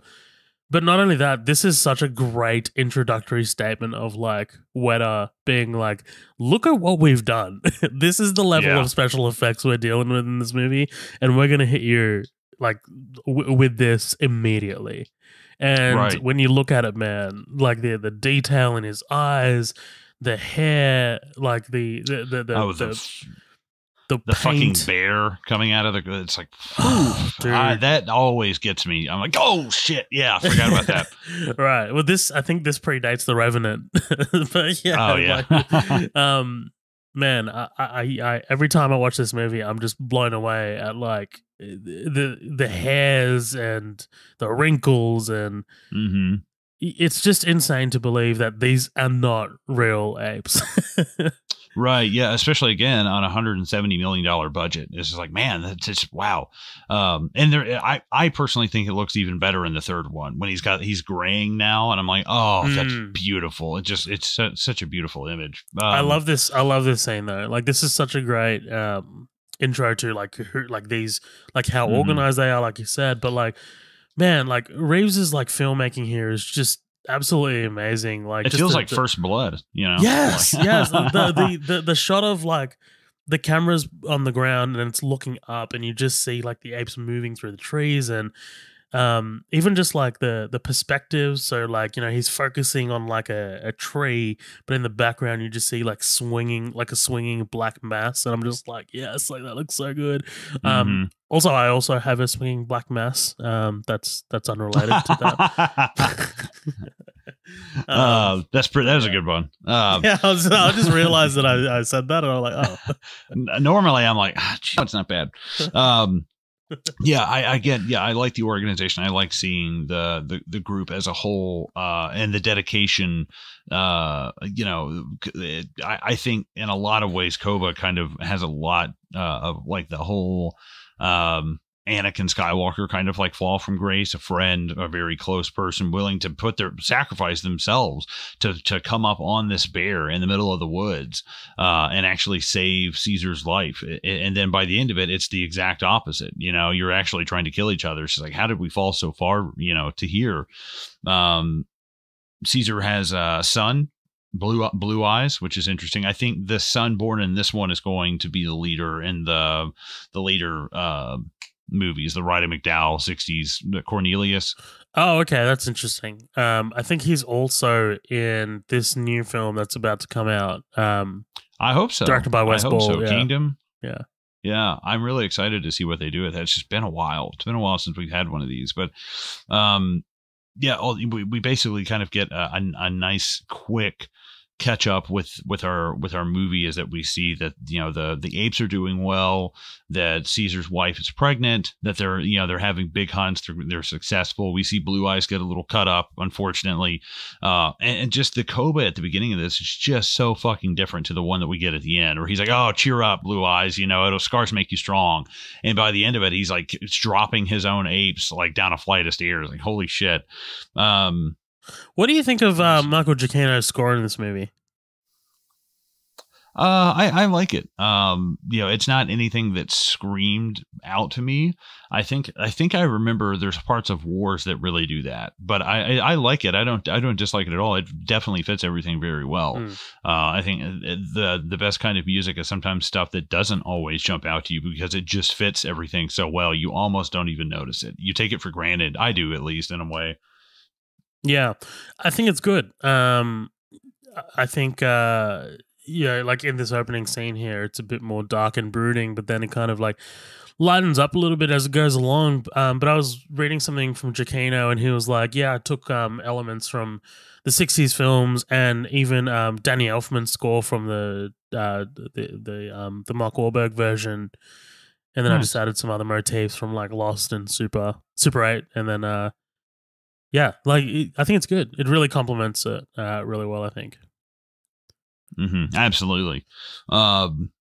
Speaker 2: but not only that, this is such a great introductory statement of like Weta being like, "Look at what we've done. this is the level
Speaker 1: Yeah.
Speaker 2: of special effects we're dealing with in this movie, and we're gonna hit you like w- with this immediately." And
Speaker 1: Right.
Speaker 2: when you look at it, man, like the the detail in his eyes, the hair, like the the the the,
Speaker 1: oh, the,
Speaker 2: the, the,
Speaker 1: fucking bear coming out of the it's like
Speaker 2: Oh, dude.
Speaker 1: I- that always gets me i'm like oh shit yeah i forgot about that
Speaker 2: right. Well, this I think this predates the Revenant, but yeah.
Speaker 1: Oh, yeah.
Speaker 2: like, um, man, I, I, I, every time I watch this movie, I'm just blown away at like the the hairs and the wrinkles, and
Speaker 1: hmm
Speaker 2: it's just insane to believe that these are not real apes.
Speaker 1: right yeah especially again on a 170 million dollar budget it's just like man that's just wow um and there i i personally think it looks even better in the third one when he's got he's graying now and i'm like oh that's
Speaker 2: Mm.
Speaker 1: beautiful it just it's su- such a beautiful image um,
Speaker 2: I love this. I love this scene though. Like this is such a great um intro to like who, like these like how
Speaker 1: Mhm.
Speaker 2: organized they are, like you said. But like, man, like Reeves's like filmmaking here is just absolutely amazing. Like
Speaker 1: it
Speaker 2: just
Speaker 1: feels
Speaker 2: the-
Speaker 1: like
Speaker 2: the-
Speaker 1: first blood you know
Speaker 2: Yes,
Speaker 1: Like-
Speaker 2: yes. The, the the the shot of like the camera's on the ground and it's looking up, and you just see like the apes moving through the trees and. Um, even just like the the perspectives, so like you know he's focusing on like a, a tree, but in the background you just see like swinging like a swinging black mass, and I'm just like yes, like that looks so good. Um,
Speaker 1: Mhm.
Speaker 2: also I also have a swinging black mass. Um, that's that's unrelated to that. Um,
Speaker 1: uh, that's pretty. That was a good one. Um,
Speaker 2: yeah, I, was, I just realized that I, I said that, and I'm like, oh,
Speaker 1: normally I'm like, gee, it's not bad. Um, yeah, I, get. Yeah, I like the organization. I like seeing the the, the group as a whole uh, and the dedication. Uh, you know, it, I, I think in a lot of ways, Koba kind of has a lot uh, of like the whole. Um, Anakin Skywalker kind of like fall from grace, a friend, a very close person, willing to put their sacrifice themselves to to come up on this bear in the middle of the woods uh, and actually save Caesar's life. And then by the end of it, it's the exact opposite. You know, you're actually trying to kill each other. It's like, how did we fall so far? You know, to here, um, Caesar has a son. Blue blue eyes, which is interesting. I think the son born in this one is going to be the leader in the the later uh, movies, the Roddy McDowall '60s Cornelius.
Speaker 2: oh, okay, that's interesting. Um, I think he's also in this new film that's about to come out. Um,
Speaker 1: I hope so.
Speaker 2: Directed by Wes
Speaker 1: I hope
Speaker 2: Ball,
Speaker 1: so.
Speaker 2: yeah.
Speaker 1: Kingdom.
Speaker 2: Yeah.
Speaker 1: Yeah, I'm really excited to see what they do with it. It's just been a while. It's been a while since we've had one of these, but um, yeah, we we basically kind of get a, a, a nice quick catch up with with our with our movie is that we see that you know the the apes are doing well that caesar's wife is pregnant that they're you know they're having big hunts they're, they're successful. We see blue eyes get a little cut up unfortunately. Uh and, and, just the koba at the beginning of this is just so fucking different to the one that we get at the end where he's like oh cheer up blue eyes you know it'll scars make you strong. And by the end of it he's like it's dropping his own apes like down a flight of stairs like holy shit. Um
Speaker 2: what do you think of uh, Michael score in this movie?
Speaker 1: Uh, I, I like it. Um, you know, it's not anything that screamed out to me. I think I think I remember there's parts of Wars that really do that, but I, I, I like it. I don't I don't dislike it at all. It definitely fits everything very well. Mm. Uh, I think uh, the the best kind of music is sometimes stuff that doesn't always jump out to you because it just fits everything so well. You almost don't even notice it. You take it for granted. I do at least in a way.
Speaker 2: Yeah, I think it's good. Um, I think uh, yeah, like in this opening scene here, it's a bit more dark and brooding, but then it kind of like lightens up a little bit as it goes along. Um, but I was reading something from Giacchino, and he was like, "Yeah, I took um, elements from the '60s films and even um, Danny Elfman's score from the uh, the the um, the Mark Wahlberg version." And then I just added some other motifs from like Lost and Super Super Eight, and then uh, yeah, like I think it's good. It really complements it uh, really well. I think.
Speaker 1: Mm-hmm, absolutely. Um,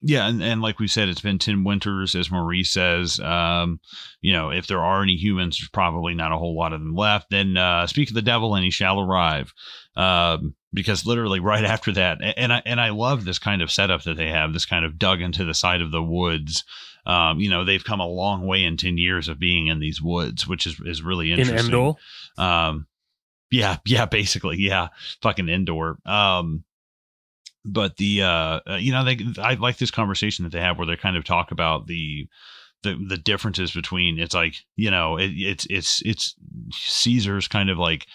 Speaker 1: yeah, and, and like we said, it's been ten winters, as Maurice says. Um, you know, if there are any humans, there's probably not a whole lot of them left. Then uh, speak of the devil, and he shall arrive. Um, because literally right after that, and I and I love this kind of setup that they have. This kind of dug into the side of the woods um, you know, they've come a long way in 10 years of being in these woods, which is, is really interesting. In Endor? Um, yeah, yeah, basically. Yeah. Fucking Endor. Um, but the, uh, uh, you know, they, I like this conversation that they have where they kind of talk about the, the, the differences between it's like you know it, it's it's it's Caesar's kind of like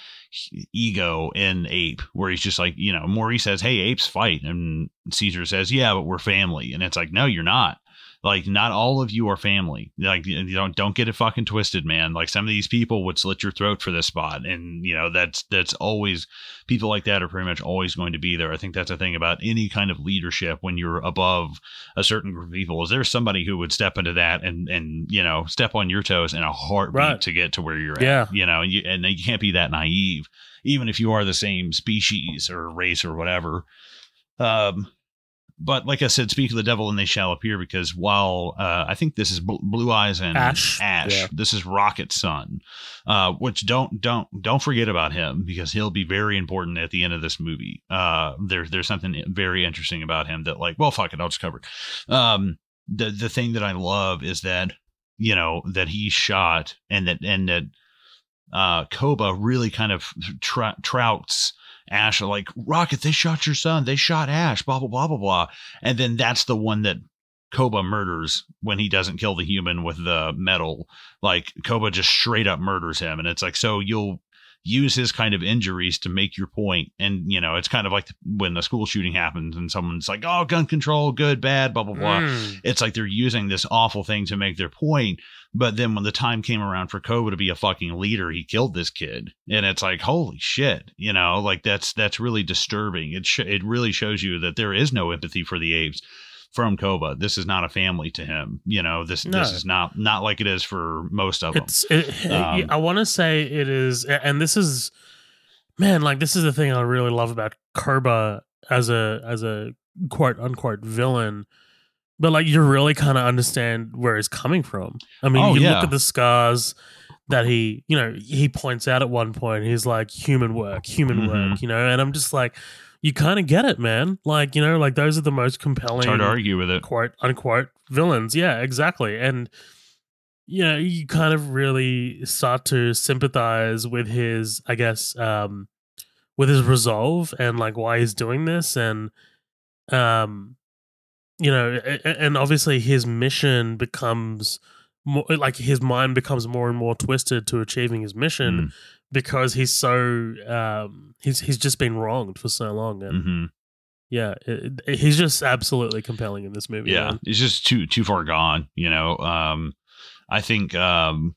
Speaker 1: ego in ape where he's just like you know Maurice says hey apes fight and Caesar says yeah but we're family and it's like no you're not like not all of you are family. Like you don't don't get it fucking twisted, man. Like some of these people would slit your throat for this spot, and you know that's that's always people like that are pretty much always going to be there. I think that's a thing about any kind of leadership when you're above a certain group of people. Is there somebody who would step into that and and you know step on your toes in a heartbeat right. to get to where you're
Speaker 2: yeah.
Speaker 1: at? You know, and you, and you can't be that naive, even if you are the same species or race or whatever. Um, but like I said, speak of the devil and they shall appear because while uh, I think this is Blue Eyes and
Speaker 2: Ash,
Speaker 1: Ash yeah. this is Rocket son, uh, which don't don't don't forget about him because he'll be very important at the end of this movie. Uh, there's there's something very interesting about him that like, well, fuck it, I'll just cover it. Um, the the thing that I love is that you know that he shot and that and that uh, Koba really kind of tra- trouts Ash are like, Rocket, they shot your son. They shot Ash, blah, blah, blah, blah, blah. And then that's the one that Koba murders when he doesn't kill the human with the metal. Like Koba just straight up murders him. And it's like, so you'll use his kind of injuries to make your point. And, you know, it's kind of like when the school shooting happens and someone's like, oh, gun control, good, bad, blah, blah, blah. Mm. It's like they're using this awful thing to make their point. But then when the time came around for Koba to be a fucking leader, he killed this kid. And it's like, holy shit, you know, like that's, that's really disturbing. It, sh- it really shows you that there is no empathy for the apes from Koba. This is not a family to him. You know, this no. this is not not like it is for most of
Speaker 2: it's, them. It, um, I want to say it is, and this is, man, like this is the thing I really love about Koba as a as a quote unquote villain. But like you really kind of understand where he's coming from. I mean, oh, you yeah. look at the scars that he, you know, he points out at one point. He's like human work, human mm-hmm. work, you know, and I'm just like, you kind of get it, man. Like, you know, like those are the most compelling. It's
Speaker 1: hard to argue with it.
Speaker 2: Quote unquote villains. Yeah, exactly. And, you know, you kind of really start to sympathize with his, I guess, um, with his resolve and like why he's doing this. And, um, you know, and obviously his mission becomes more like his mind becomes more and more twisted to achieving his mission. Mm because he's so um, he's he's just been wronged for so long, and
Speaker 1: mm-hmm.
Speaker 2: yeah, it, it, he's just absolutely compelling in this movie.
Speaker 1: Yeah,
Speaker 2: man.
Speaker 1: he's just too too far gone. You know, um, I think. Um,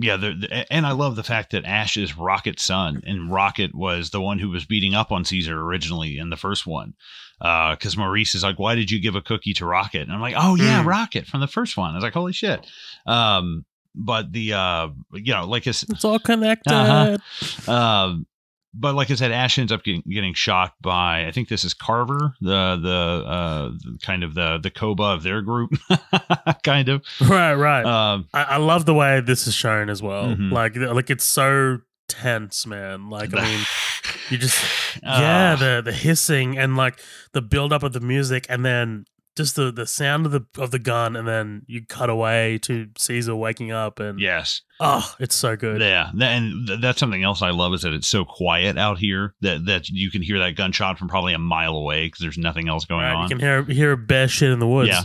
Speaker 1: yeah, the, the, and I love the fact that Ash is Rocket's son, and Rocket was the one who was beating up on Caesar originally in the first one. Because uh, Maurice is like, "Why did you give a cookie to Rocket?" And I'm like, "Oh yeah,
Speaker 2: Mm.
Speaker 1: Rocket from the first one." I was like, "Holy shit!" Um, but the uh, you know, like I s-
Speaker 2: It's all connected.
Speaker 1: Uh-huh. um, but like I said, Ash ends up getting, getting shocked by I think this is Carver, the the uh, kind of the the Koba of their group, kind of.
Speaker 2: Right, right.
Speaker 1: Um,
Speaker 2: I, I love the way this is shown as well.
Speaker 1: Mhm.
Speaker 2: Like, like it's so tense, man. Like, I mean, you just
Speaker 1: uh,
Speaker 2: yeah, the the hissing and like the build up of the music, and then just the the sound of the of the gun, and then you cut away to Caesar waking up, and
Speaker 1: yes,
Speaker 2: oh, it's so good.
Speaker 1: yeah, and that's something else I love is that it's so quiet out here that that you can hear that gunshot from probably a mile away because there's nothing else going
Speaker 2: Right,
Speaker 1: on.
Speaker 2: you can hear hear bear shit in the woods.
Speaker 1: Yeah.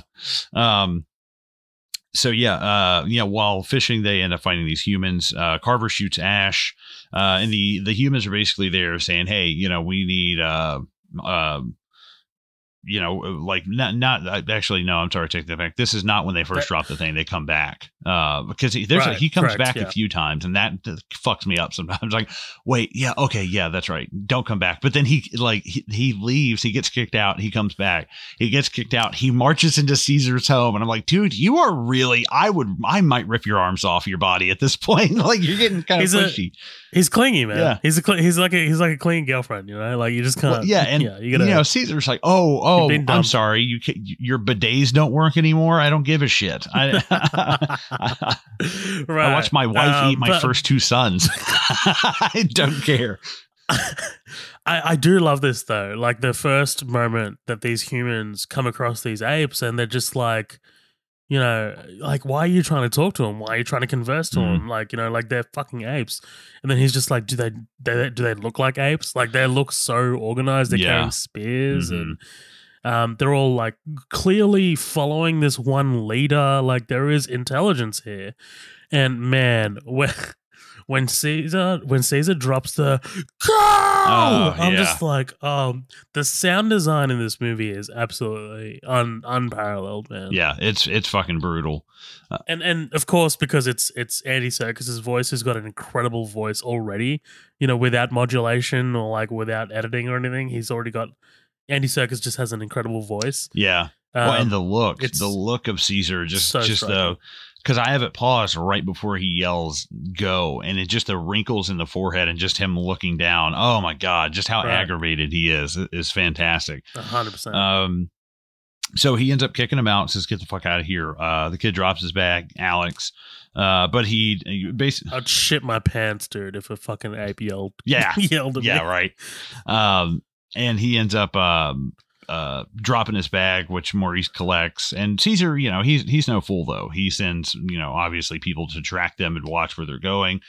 Speaker 1: Um. So yeah, uh, yeah. While fishing, they end up finding these humans. Uh, Carver shoots Ash, uh, and the the humans are basically there saying, "Hey, you know, we need, uh, uh, you know, like not not uh, actually. No, I'm sorry, take that back. This is not when they first drop the thing. They come back, uh, because he, there's a, he comes
Speaker 2: correct,
Speaker 1: back
Speaker 2: yeah.
Speaker 1: a few times, and that uh, fucks me up sometimes. Like, wait, yeah, okay, yeah, that's right. Don't come back. But then he like he, he leaves. He gets kicked out. He comes back. He gets kicked out. He marches into Caesar's home, and I'm like, dude, you are really. I would. I might rip your arms off your body at this point. like you're getting kind of
Speaker 2: He's a-
Speaker 1: pushy.
Speaker 2: He's clingy, man.
Speaker 1: Yeah.
Speaker 2: He's a he's like a he's like a clean girlfriend, you know. Like you just can't.
Speaker 1: Well, yeah, and
Speaker 2: yeah, you
Speaker 1: you,
Speaker 2: gotta.
Speaker 1: know, Caesar's like, oh, oh,
Speaker 2: You're
Speaker 1: I'm sorry, you your bidets don't work anymore. I don't give a shit. I,
Speaker 2: right.
Speaker 1: I watched my wife
Speaker 2: Um,
Speaker 1: eat my
Speaker 2: but
Speaker 1: first two sons. I don't care.
Speaker 2: I, I do love this though. Like the first moment that these humans come across these apes, and they're just like, you know, like why are you trying to talk to them? Why are you trying to converse to
Speaker 1: Mhm.
Speaker 2: them? Like you know, like they're fucking apes. And then he's just like, do they, they do they look like apes? Like they look so organized. They're
Speaker 1: Yeah.
Speaker 2: carrying spears
Speaker 1: Mhm.
Speaker 2: and. Um, they're all like clearly following this one leader. Like there is intelligence here, and man, when when Caesar when Caesar drops the go, I'm
Speaker 1: yeah.
Speaker 2: just like, um, the sound design in this movie is absolutely un unparalleled, man.
Speaker 1: Yeah, it's it's fucking brutal.
Speaker 2: and and of course because it's it's Andy Serkis's voice, who's got an incredible voice already. You know, without modulation or like without editing or anything, he's already got. Andy Serkis just has an incredible voice.
Speaker 1: Yeah.
Speaker 2: Um,
Speaker 1: well, and the look,
Speaker 2: it's
Speaker 1: the look of Caesar, just
Speaker 2: so
Speaker 1: just the because I have it paused right before he yells "go," and it just the wrinkles in the forehead and just him looking down. Oh my god, just how
Speaker 2: Right.
Speaker 1: aggravated he is is fantastic.
Speaker 2: A hundred percent.
Speaker 1: Um, so he ends up kicking him out. Says, "Get the fuck out of here." Uh, the kid drops his bag, Alex. Uh, but he basically,
Speaker 2: I'd shit my pants, dude, if a fucking ape yelled.
Speaker 1: Yeah.
Speaker 2: yelled at
Speaker 1: yeah,
Speaker 2: me.
Speaker 1: right. Um, and he ends up um uh dropping his bag, which Maurice collects. And Caesar, you know, he's he's no fool though. He sends, you know, obviously people to track them and watch where they're going.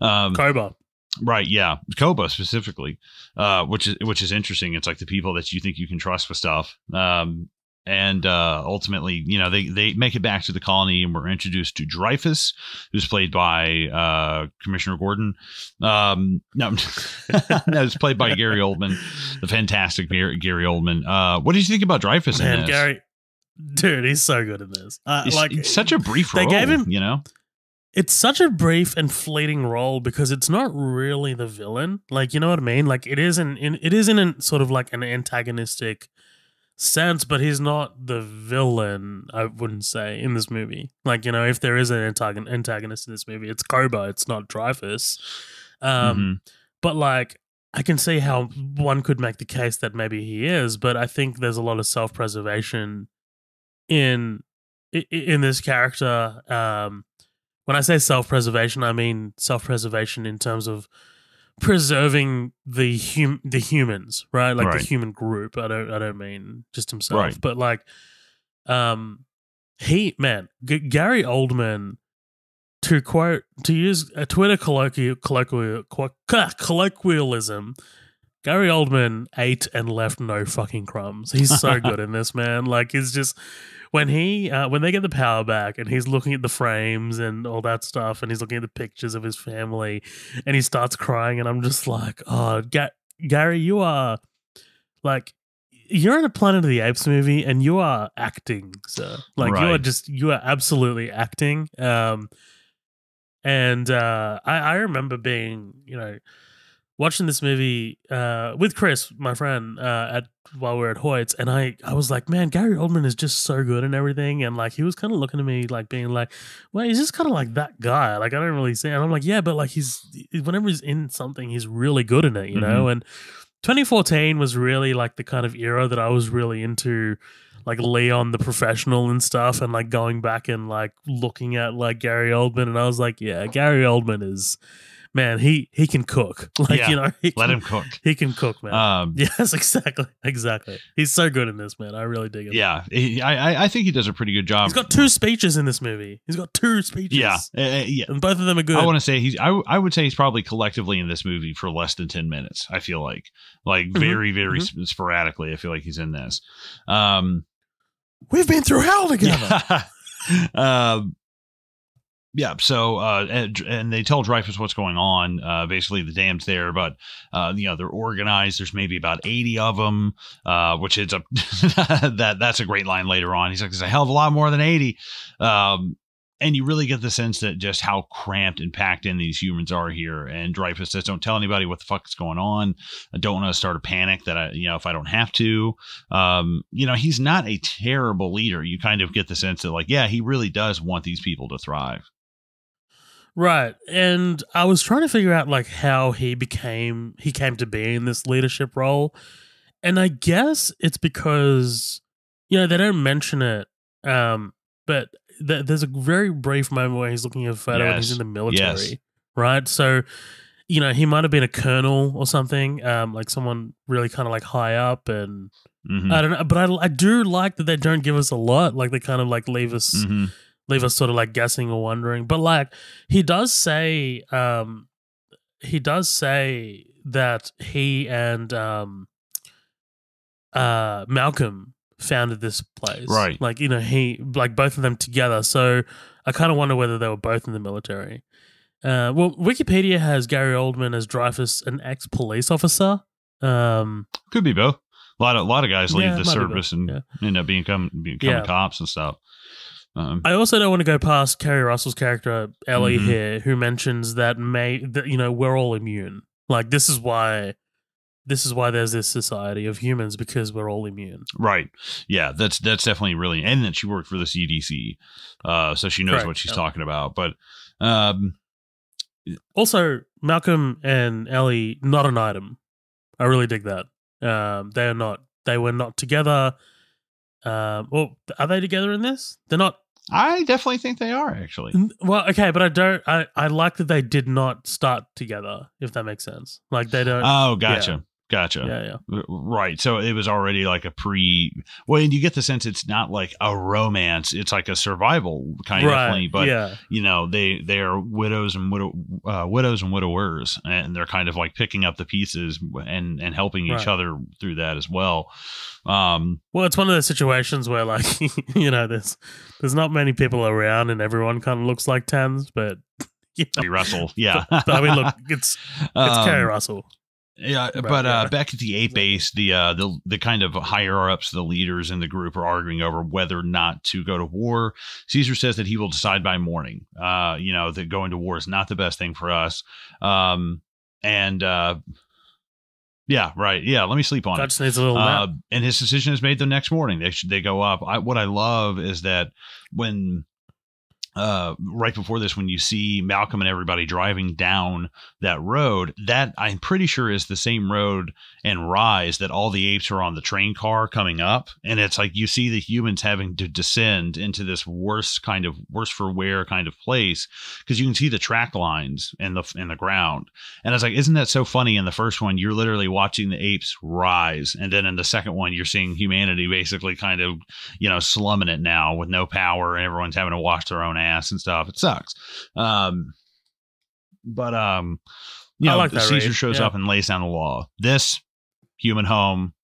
Speaker 1: Um,
Speaker 2: Cobra.
Speaker 1: Right, yeah, Koba specifically, uh, which is which is interesting. It's like the people that you think you can trust with stuff, um, and uh, ultimately, you know, they they make it back to the colony, and we're introduced to Dreyfus, who's played by uh, Commissioner Gordon. Um, no, no, it's played by Gary Oldman, the fantastic Gary, Gary Oldman. Uh, what did you think about Dreyfus in
Speaker 2: Man,
Speaker 1: this?
Speaker 2: Gary, dude, he's so good in this. Uh,
Speaker 1: It's,
Speaker 2: like
Speaker 1: it's such a brief
Speaker 2: they
Speaker 1: role,
Speaker 2: gave him-
Speaker 1: you know.
Speaker 2: it's such a brief and fleeting role because it's not really the villain. Like, you know what I mean? Like, it is in, in it is in an, sort of like an antagonistic sense, but he's not the villain. I wouldn't say in this movie. Like, you know, if there is an antagonist in this movie, it's Koba. It's not Dreyfus. Um,
Speaker 1: Mhm.
Speaker 2: but like I can see how one could make the case that maybe he is, but I think there's a lot of self preservation in in this character. Um, when I say self preservation, I mean self preservation in terms of preserving the hum the humans, right? Like
Speaker 1: Right.
Speaker 2: the human group. I don't I don't mean just himself,
Speaker 1: Right.
Speaker 2: but like, um, he man G- Gary Oldman to quote to use a Twitter colloquial, colloquial, colloquial, colloquialism. Gary Oldman ate and left no fucking crumbs. He's so good in this man. Like he's just when he uh, when they get the power back and he's looking at the frames and all that stuff and he's looking at the pictures of his family and he starts crying and I'm just like, oh, Ga- Gary, you are like you're in a Planet of the Apes movie and you are acting, sir. Like you are just you are absolutely acting. Um, and uh, I I remember being you know watching this movie uh with Chris, my friend, uh, at while we were at Hoyts, and I I was like, man, Gary Oldman is just so good and everything, and like he was kind of looking at me like being like, well, he's just kind of like that guy. Like I don't really see, and I'm like, yeah, but like he's whenever he's in something, he's really good in it, you know, and. 2014 was really like the kind of era that I was really into like Leon the professional and stuff and like going back and like looking at like Gary Oldman and I was like yeah Gary Oldman is man he he can cook like
Speaker 1: Yeah,
Speaker 2: you know he
Speaker 1: Let
Speaker 2: can,
Speaker 1: him cook.
Speaker 2: he can cook man
Speaker 1: Um,
Speaker 2: yes exactly exactly he's so good in this man I really dig him
Speaker 1: yeah, he- I, I- I think he does a pretty good job.
Speaker 2: he's got two speeches in this movie he's got two speeches
Speaker 1: Yeah, uh, uh, yeah.
Speaker 2: and both of them are good
Speaker 1: I want to say he's. I I would say he's probably collectively in this movie for less than ten minutes. I feel like, like
Speaker 2: Mhm,
Speaker 1: very, very sp- sporadically. I feel like he's in this. Um,
Speaker 2: we've been through hell together
Speaker 1: yeah. um, yeah. So, uh, and, and they tell Dreyfus what's going on. Uh, basically, the dam's there, but uh, you know they're organized. There's maybe about eighty of them, uh, which is a that that's a great line later on. He's like, "There's a hell of a lot more than 80. Um, and you really get the sense that just how cramped and packed in these humans are here. And Dreyfus says, "Don't tell anybody what the fuck is going on. I don't want to start a panic that I, you know, if I don't have to." Um, you know, he's not a terrible leader. You kind of get the sense that, like, yeah, he really does want these people to thrive.
Speaker 2: Right. And I was trying to figure out like how he became he came to be in this leadership role. And I guess it's because you know, they don't mention it. Um, but th- there's a very brief moment where he's looking at a photo and he's in the military.
Speaker 1: Yes.
Speaker 2: Right? So you know, he might have been a colonel or something, um, like someone really kind of like high up, and
Speaker 1: Mhm.
Speaker 2: I don't know. But I, I do like that they don't give us a lot. Like they kind of like leave us
Speaker 1: Mhm.
Speaker 2: Leave us sort of like guessing or wondering. But like he does say, um, he does say that he and um, uh, Malcolm founded this place,
Speaker 1: Right.
Speaker 2: Like you know, he like both of them together. So I kind of wonder whether they were both in the military. Uh, well, Wikipedia has Gary Oldman as Dreyfus, an ex police officer. Um,
Speaker 1: Could be both. A lot of a lot of guys leave
Speaker 2: Yeah,
Speaker 1: the service and
Speaker 2: yeah.
Speaker 1: end up become becoming
Speaker 2: Yeah.
Speaker 1: cops and stuff. Um,
Speaker 2: I also don't want to go past Keri Russell's character Ellie
Speaker 1: Mhm.
Speaker 2: here, who mentions that may that you know we're all immune. Like this is why, this is why there's this society of humans because we're all immune.
Speaker 1: Right. Yeah, that's that's definitely really and that she worked for the CDC. Uh so she knows
Speaker 2: Correct,
Speaker 1: what she's
Speaker 2: yeah.
Speaker 1: talking about. But um
Speaker 2: Also, Malcolm and Ellie not an item. I really dig that. Um, they are not. They were not together. Um, well, are they together in this? They're not.
Speaker 1: I definitely think they are actually.
Speaker 2: Well, okay, but I don't. I I like that they did not start together. If that makes sense. Like they don't.
Speaker 1: Oh, gotcha. Gotcha.
Speaker 2: yeah, yeah.
Speaker 1: Right. So it was already like a pre well, and you get the sense it's not like a romance, it's like a survival kind of thing. But
Speaker 2: yeah.
Speaker 1: you know, they they are widows and widow uh, widows and widowers and they're kind of like picking up the pieces and and helping each
Speaker 2: Right.
Speaker 1: other through that as well. Um
Speaker 2: Well, it's one of those situations where, like, you know, there's there's not many people around, and everyone kind of looks like tens. But you know,
Speaker 1: Russell. Yeah.
Speaker 2: but, I mean, look, it's it's
Speaker 1: Um,
Speaker 2: Keri Russell.
Speaker 1: Yeah,
Speaker 2: Right,
Speaker 1: but
Speaker 2: yeah,
Speaker 1: uh, back at the eight base, the uh, the the kind of higher ups, the leaders in the group are arguing over whether or not to go to war. Caesar says that he will decide by morning. Uh, you know that going to war is not the best thing for us. Um, and uh, yeah, right, yeah. Let me sleep on it.
Speaker 2: just needs a little
Speaker 1: Uh,
Speaker 2: nap.
Speaker 1: and his decision is made the next morning. They should, they go up. I, what I love is that when uh, right before this, when you see Malcolm and everybody driving down that road, that I'm pretty sure is the same road and rise that all the apes are on the train car coming up, and it's like you see the humans having to descend into this worse kind of worse for wear kind of place because you can see the track lines in the in the ground, and I was like, isn't that so funny? In the first one, you're literally watching the apes rise, and then in the second one, you're seeing humanity basically kind of, you know, slumming it now with no power, and everyone's having to wash their own ass and stuff. It sucks. Um, but um, you
Speaker 2: I
Speaker 1: know,
Speaker 2: like
Speaker 1: Caesar
Speaker 2: read,
Speaker 1: shows
Speaker 2: yeah.
Speaker 1: up and lays down the law. This human home.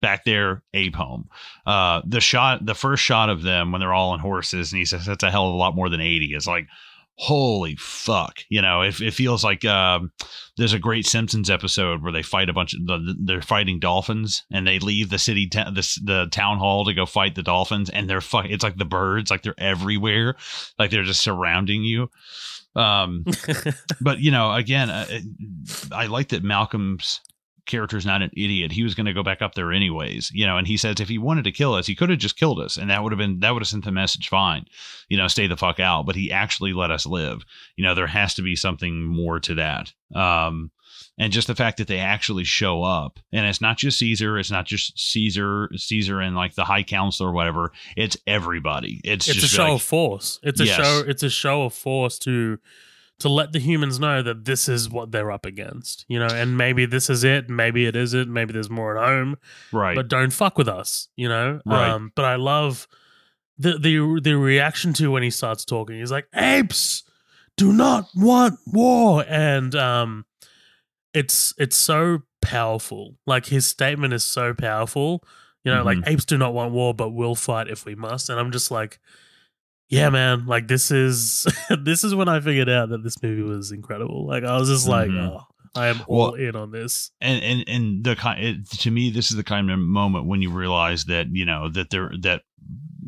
Speaker 1: Back there, ape home. Uh, the shot, the first shot of them when they're all on horses, and he says that's a hell of a lot more than eighty. It's like, holy fuck you know it, it feels like um, there's a great simpsons episode where they fight a bunch of the, they're fighting dolphins and they leave the city ta- the, the town hall to go fight the dolphins and they're fuck it's like the birds like they're everywhere like they're just surrounding you. Um but you know again uh, i like that malcolm's character's not an idiot. He was going to go back up there anyways, you know. And he says if he wanted to kill us, he could have just killed us, and that would have been that would have sent the message fine, you know, stay the fuck out. But he actually let us live. You know, there has to be something more to that. Um, and just the fact that they actually show up, and it's not just Caesar, it's not just Caesar, Caesar, and like the High Council or whatever. It's everybody. It's
Speaker 2: it's
Speaker 1: just
Speaker 2: a show
Speaker 1: like,
Speaker 2: of force. It's a
Speaker 1: Yes.
Speaker 2: show. It's a show of force to to let the humans know that this is what they're up against. You know, and maybe this is it. Maybe it isn't. Maybe there's more at home.
Speaker 1: right.
Speaker 2: But don't fuck with us. You know.
Speaker 1: Right.
Speaker 2: Um, but I love the the the reaction to when he starts talking. He's like, "Apes do not want war," and um, it's it's so powerful. Like his statement is so powerful. You know, like apes do not want war, but will fight if we must. And I'm just like, yeah, man. Like this is this is when I figured out that this movie was incredible. Like I was just like,
Speaker 1: Mhm.
Speaker 2: oh, I am all
Speaker 1: Well-
Speaker 2: in on this.
Speaker 1: and and and the kind it, to me this is the kind of moment when you realize that you know that there that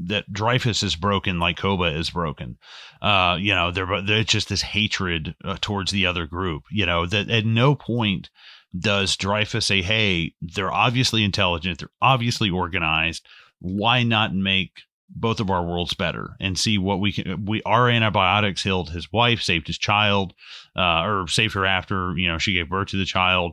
Speaker 1: that Dreyfus is broken like Koba is broken. Uh, you know, there there's just this hatred uh, towards the other group. You know that at no point does Dreyfus say, "Hey, they're obviously intelligent, they're obviously organized. Why not make both of our worlds better and see what we can we our antibiotics healed his wife saved his child uh, or saved her after you know she gave birth to the child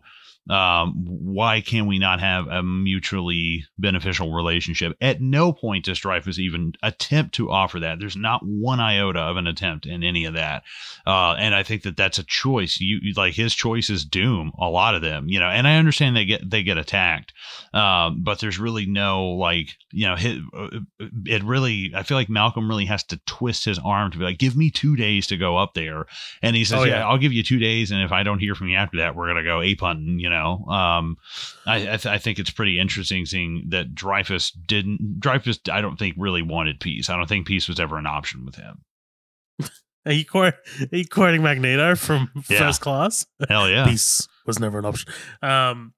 Speaker 1: um, why can we not have a mutually beneficial relationship? At no point does dreyfus even attempt to offer that. There's not one iota of an attempt in any of that. Uh, and i think that that's a choice. You you- like his choice is doom a lot of them you know and i understand they get they get attacked. Um, but there's really no like you know hit, it really i feel like malcolm really has to twist his arm to be like give me two days to go up there. And he says
Speaker 2: Oh,
Speaker 1: yeah.
Speaker 2: yeah.
Speaker 1: i'll give you two days and if i don't hear from you after that we're gonna go ape hunting you know um, I, I, th- I think it's pretty interesting seeing that dreyfus didn't dreyfus i don't think really wanted peace i don't think peace was ever an option with him
Speaker 2: Are you, quote, are you quoting Magneto from
Speaker 1: Yeah.
Speaker 2: First Class?
Speaker 1: hell yeah
Speaker 2: Peace was never an option. Um,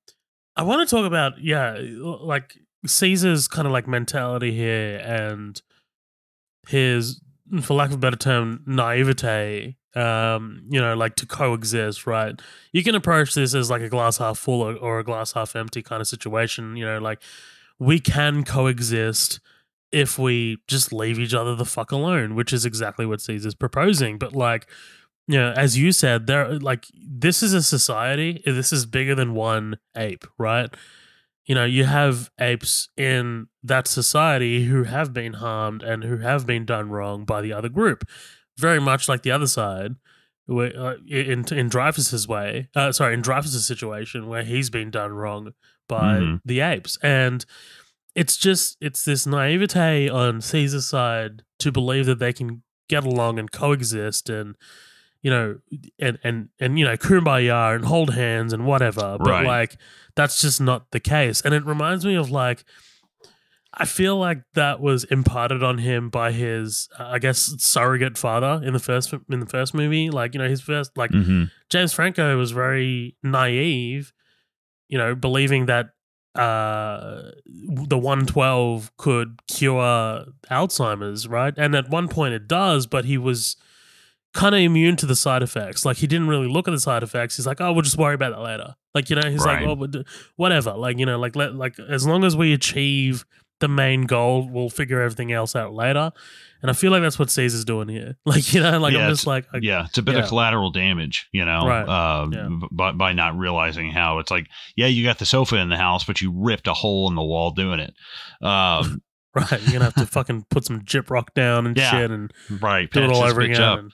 Speaker 2: I want to talk about yeah, like Caesar's kind of like mentality here and his, for lack of a better term, naivete. Um, you know, like to coexist, right? You can approach this as like a glass half full or, or a glass half empty kind of situation. You know, like we can coexist if we just leave each other the fuck alone, which is exactly what Caesar's proposing. But like, you know, as you said, there like this is a society. This is bigger than one ape, right? You know, you have apes in that society who have been harmed and who have been done wrong by the other group, very much like the other side. Where, uh, in in Dreyfus's way, uh, sorry, in Dreyfus's situation where he's been done wrong by
Speaker 1: Mhm.
Speaker 2: the apes, and it's just it's this naivete on Caesar's side to believe that they can get along and coexist and you know and and and you know kumbaya and hold hands and whatever but
Speaker 1: Right.
Speaker 2: like that's just not the case and it reminds me of like I feel like that was imparted on him by his, uh, I guess, surrogate father in the first in the first movie. Like you know, his first like
Speaker 1: hmm
Speaker 2: James Franco was very naive, you know, believing that uh, the 112 could cure Alzheimer's, right? And at one point it does, but he was kind of immune to the side effects. Like he didn't really look at the side effects. He's like, "Oh, we'll just worry about that later." Like you know, he's
Speaker 1: Right.
Speaker 2: like, "Oh, whatever." Like you know, like let like as long as we achieve the main goal, we'll figure everything else out later. And I feel like that's what Caesar's doing here. Like you know, like
Speaker 1: Yeah,
Speaker 2: I'm just like,
Speaker 1: yeah, it's a bit
Speaker 2: yeah.
Speaker 1: of collateral damage, you know,
Speaker 2: Right.
Speaker 1: uh,
Speaker 2: Yeah.
Speaker 1: by, by not realizing how it's like, yeah, you got the sofa in the house, but you ripped a hole in the wall doing it. Um,
Speaker 2: Right, you're gonna have to fucking put some Gyprock down and shit and
Speaker 1: right.
Speaker 2: do it all over again.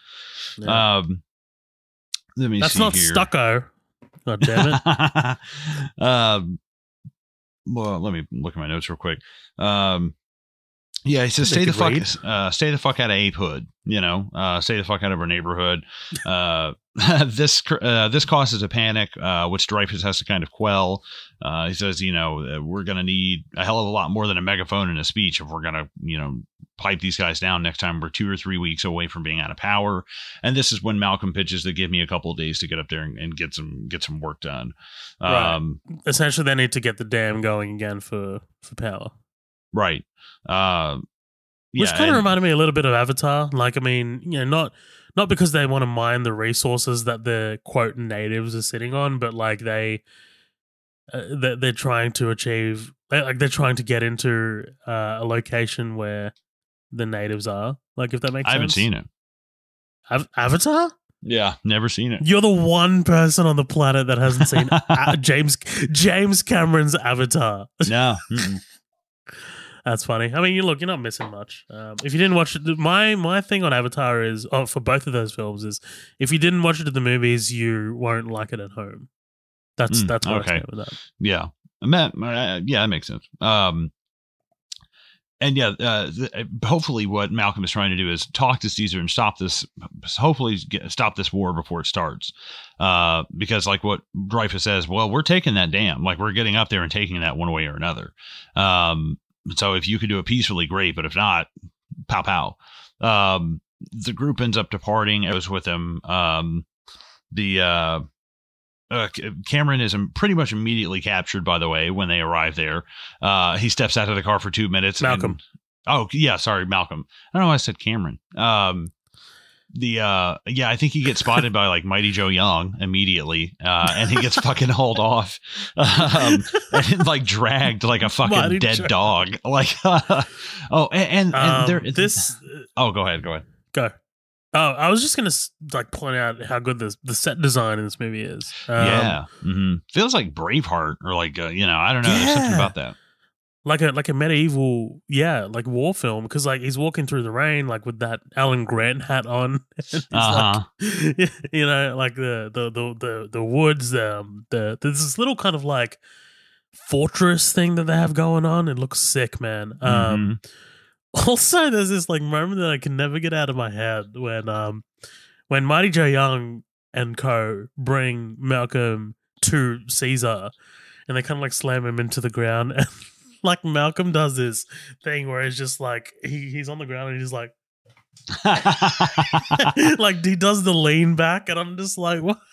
Speaker 2: and-.
Speaker 1: Um, let me
Speaker 2: That's not
Speaker 1: here.
Speaker 2: stucco. God damn it!
Speaker 1: um, well, let me look at my notes real quick. Um, Yeah, he says stay the fuck uh, stay the fuck out of Ape Hood. You know, uh, stay the fuck out of our neighborhood. Uh, this uh, this causes a panic, uh, which Dreyfus has to kind of quell. Uh, he says, you know, we're going to need a hell of a lot more than a megaphone and a speech if we're going to, you know, pipe these guys down next time we're two or three weeks away from being out of power. And this is when Malcolm pitches to give me a couple of days to get up there and, and get some get some work done.
Speaker 2: Right.
Speaker 1: Um,
Speaker 2: Essentially, they need to get the dam going again for for power.
Speaker 1: Right. Uh,
Speaker 2: Which kind of reminded me a little bit of Avatar. Like, I mean, you know, not not because they want to mine the resources that the quote natives are sitting on, but like they uh, they're, they're trying to achieve, they- like they're trying to get into uh, a location where the natives are. Like, if that makes sense.
Speaker 1: I
Speaker 2: sense.
Speaker 1: haven't seen it.
Speaker 2: Av- Avatar.
Speaker 1: Yeah, never seen it.
Speaker 2: You're the one person on the planet that hasn't seen uh, James James Cameron's Avatar.
Speaker 1: no. mm-mm.
Speaker 2: That's funny. I mean, you look, you're not missing much. Um, if you didn't watch it, my my thing on Avatar is, oh, for both of those films is, if you didn't watch it at the movies, you won't like it at home. That's
Speaker 1: Mm,
Speaker 2: that's what
Speaker 1: okay.
Speaker 2: I stand with that.
Speaker 1: Yeah, Matt, uh, yeah, that makes sense. Um, and yeah, uh, th- hopefully, what Malcolm is trying to do is talk to Caesar and stop this. Hopefully, get, stop this war before it starts. Uh, because like what Dreyfus says, well, we're taking that dam. Like we're getting up there and taking that one way or another. Um, so if you can do it peacefully, great. But if not, pow pow. Um, the group ends up departing. I was with him. Um, the uh, uh, Cameron is pretty much immediately captured. By the way, when they arrive there, uh, he steps out of the car for two minutes. and-
Speaker 2: Malcolm.
Speaker 1: oh yeah, sorry, Malcolm. I don't know why I said Cameron. Um, the uh, yeah, I think he gets spotted by like Mighty Joe Young immediately, uh, and he gets fucking hauled off, um, and like dragged like a fucking
Speaker 2: Mighty
Speaker 1: dead
Speaker 2: Joe.
Speaker 1: dog. Like, oh, and, and, and
Speaker 2: Um,
Speaker 1: there
Speaker 2: this
Speaker 1: Oh, go ahead, go ahead.
Speaker 2: go. Oh, I was just gonna like point out how good the the set design in this movie is. Um,
Speaker 1: yeah, hmm feels like Braveheart or like uh, you know, I don't know, there's something about that.
Speaker 2: Like a like a medieval yeah like war film because like he's walking through the rain like with that Alan Grant hat on.
Speaker 1: Uh-huh.
Speaker 2: like, you know like the the the the, the woods um the there's this little kind of like fortress thing that they have going on. It looks sick man. Um
Speaker 1: Mhm.
Speaker 2: also there's this like moment that I can never get out of my head when um when Mighty Joe Young and co. bring Malcolm to Caesar and they kind of like slam him into the ground. And like Malcolm does this thing where it's just like he, he's on the ground and he's like like he does the lean back and I'm just like what?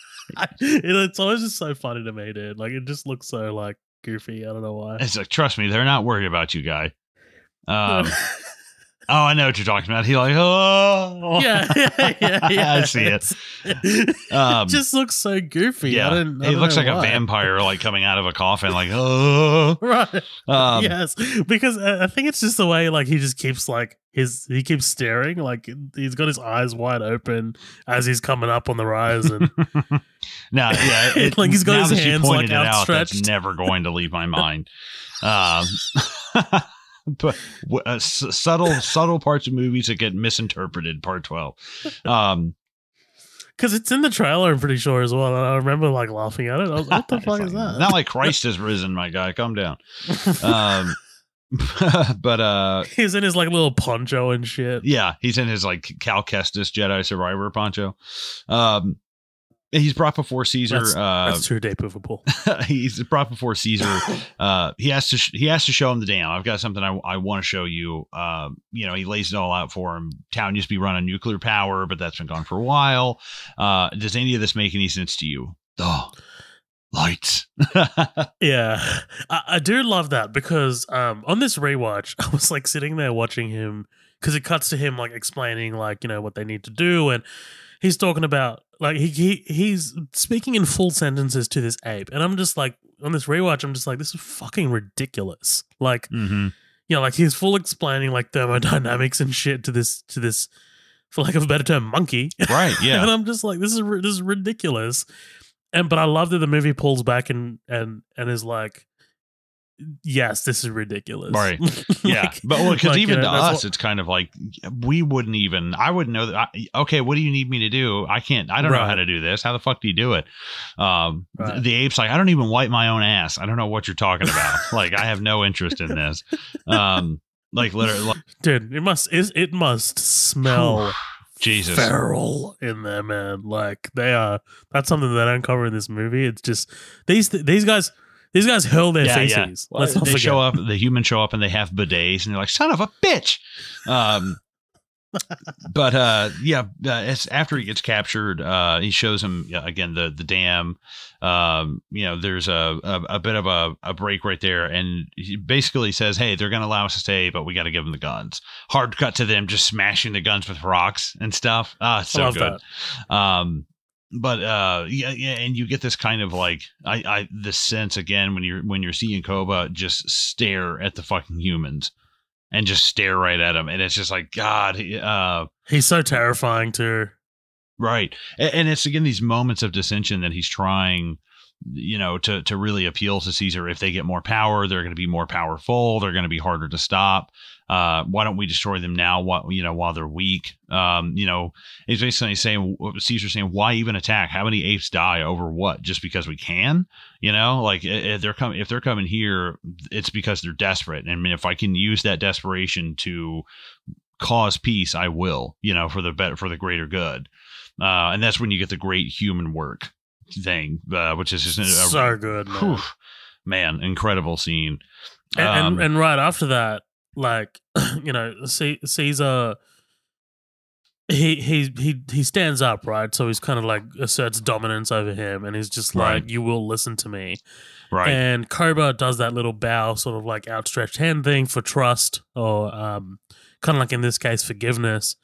Speaker 2: It, it's always just so funny to me dude. Like it just looks so like goofy. I don't know why.
Speaker 1: It's like, trust me, they're not worried about you, guy. Um, oh, I know what you're talking about. He like, oh,
Speaker 2: yeah, yeah, yeah.
Speaker 1: I see it. Um,
Speaker 2: it just looks so goofy.
Speaker 1: Yeah, I
Speaker 2: don't, I
Speaker 1: he looks like a vampire, like coming out of a coffin, like, oh.
Speaker 2: Right.
Speaker 1: Um,
Speaker 2: yes, because I I think it's just the way like he just keeps like his he keeps staring like he's got his eyes wide open as he's coming up on the rise and
Speaker 1: now, yeah, it,
Speaker 2: Like he's got his hands, like,
Speaker 1: it out, that's
Speaker 2: outstretched.
Speaker 1: never going to leave my mind. Um, but uh, s- subtle, subtle parts of movies that get misinterpreted. Part twelve. Um,
Speaker 2: because it's in the trailer I'm pretty sure as well. And I remember like laughing at it. I was what the fuck is that?
Speaker 1: Not like Christ has risen, my guy. Calm down. Um, but uh,
Speaker 2: he's in his like little poncho and shit.
Speaker 1: yeah, he's in his like Cal Kestis Jedi Survivor poncho. Um, he's brought before Caesar.
Speaker 2: That's,
Speaker 1: uh,
Speaker 2: that's true, Liverpool.
Speaker 1: he's brought before Caesar. Uh, he has to sh- he has to show him the dam. I've got something I, I want to show you. Um, you know, he lays it all out for him. Town used to be run on nuclear power, but that's been gone for a while. Uh, does any of this make any sense to you? Oh, lights.
Speaker 2: Yeah, I, I do love that because um, on this rewatch, I was like sitting there watching him because it cuts to him like explaining like you know what they need to do, and he's talking about like he, he he's speaking in full sentences to this ape, and I'm just like on this rewatch, I'm just like this is fucking ridiculous. Like
Speaker 1: mm-hmm.
Speaker 2: you know, like he's full explaining like thermodynamics and shit to this to this, for lack of a better term, monkey.
Speaker 1: Right. Yeah.
Speaker 2: and I'm just like, this is this is ridiculous. And but I love that the movie pulls back and and and is like, yes, this is ridiculous.
Speaker 1: Right.
Speaker 2: Like-
Speaker 1: Yeah, but well, because
Speaker 2: like, you
Speaker 1: even
Speaker 2: know,
Speaker 1: to us,
Speaker 2: what-
Speaker 1: it's kind of like we wouldn't even. I wouldn't know that. I, okay, what do you need me to do? I can't. I don't know how to do this. How the fuck do you do it? Um,
Speaker 2: Right.
Speaker 1: the ape's like, I don't even wipe my own ass. I don't know what you're talking about. like, I have no interest in this. Um, like literally, like,
Speaker 2: dude. It must it, it must smell
Speaker 1: Jesus.
Speaker 2: feral in there, man. Like they are. That's something they don't cover in this movie. It's just these these guys. These guys hurl their
Speaker 1: Yeah, yeah.
Speaker 2: feces.
Speaker 1: Well,
Speaker 2: Let's
Speaker 1: they
Speaker 2: forget.
Speaker 1: show up. The humans show up and they have bidets, and they're like, "Son of a bitch." Um, but uh, yeah, uh, it's after he gets captured. Uh, he shows him yeah, again the the dam. Um, you know, there's a, a a bit of a, a break right there, and he basically says, "Hey, they're going to allow us to stay, but we got to give them the guns." Hard cut to them just smashing the guns with rocks and stuff. Ah, so good. Um, but uh, yeah, yeah, and you get this kind of like I, I this sense again when you're when you're seeing Koba just stare at the fucking humans and just stare right at them, and it's just like God, he- uh,
Speaker 2: He's so terrifying too.
Speaker 1: right, and, and it's again these moments of dissension that he's trying, you know, to to really appeal to Caesar. If they get more power, they're going to be more powerful. They're going to be harder to stop. Uh, why don't we destroy them now? While you know, while they're weak. Um, you know, he's basically saying Caesar saying, why even attack? How many apes die over what? Just because we can? You know, like if they're coming, if they're coming here, it's because they're desperate. And I mean, if I can use that desperation to cause peace, I will. You know, for the better, for the greater good. Uh, and that's when you get the great human work thing, uh, which is just a,
Speaker 2: so good, man.
Speaker 1: whew, man, incredible scene.
Speaker 2: And,
Speaker 1: Um,
Speaker 2: and and right after that, like you know, C- Caesar, he he he he stands up, right? So he's kind of like asserts dominance over him, and he's just like,
Speaker 1: Right.
Speaker 2: "You will listen to me."
Speaker 1: right.
Speaker 2: And Koba does that little bow, sort of like outstretched hand thing for trust, or um, kind of like in this case, forgiveness.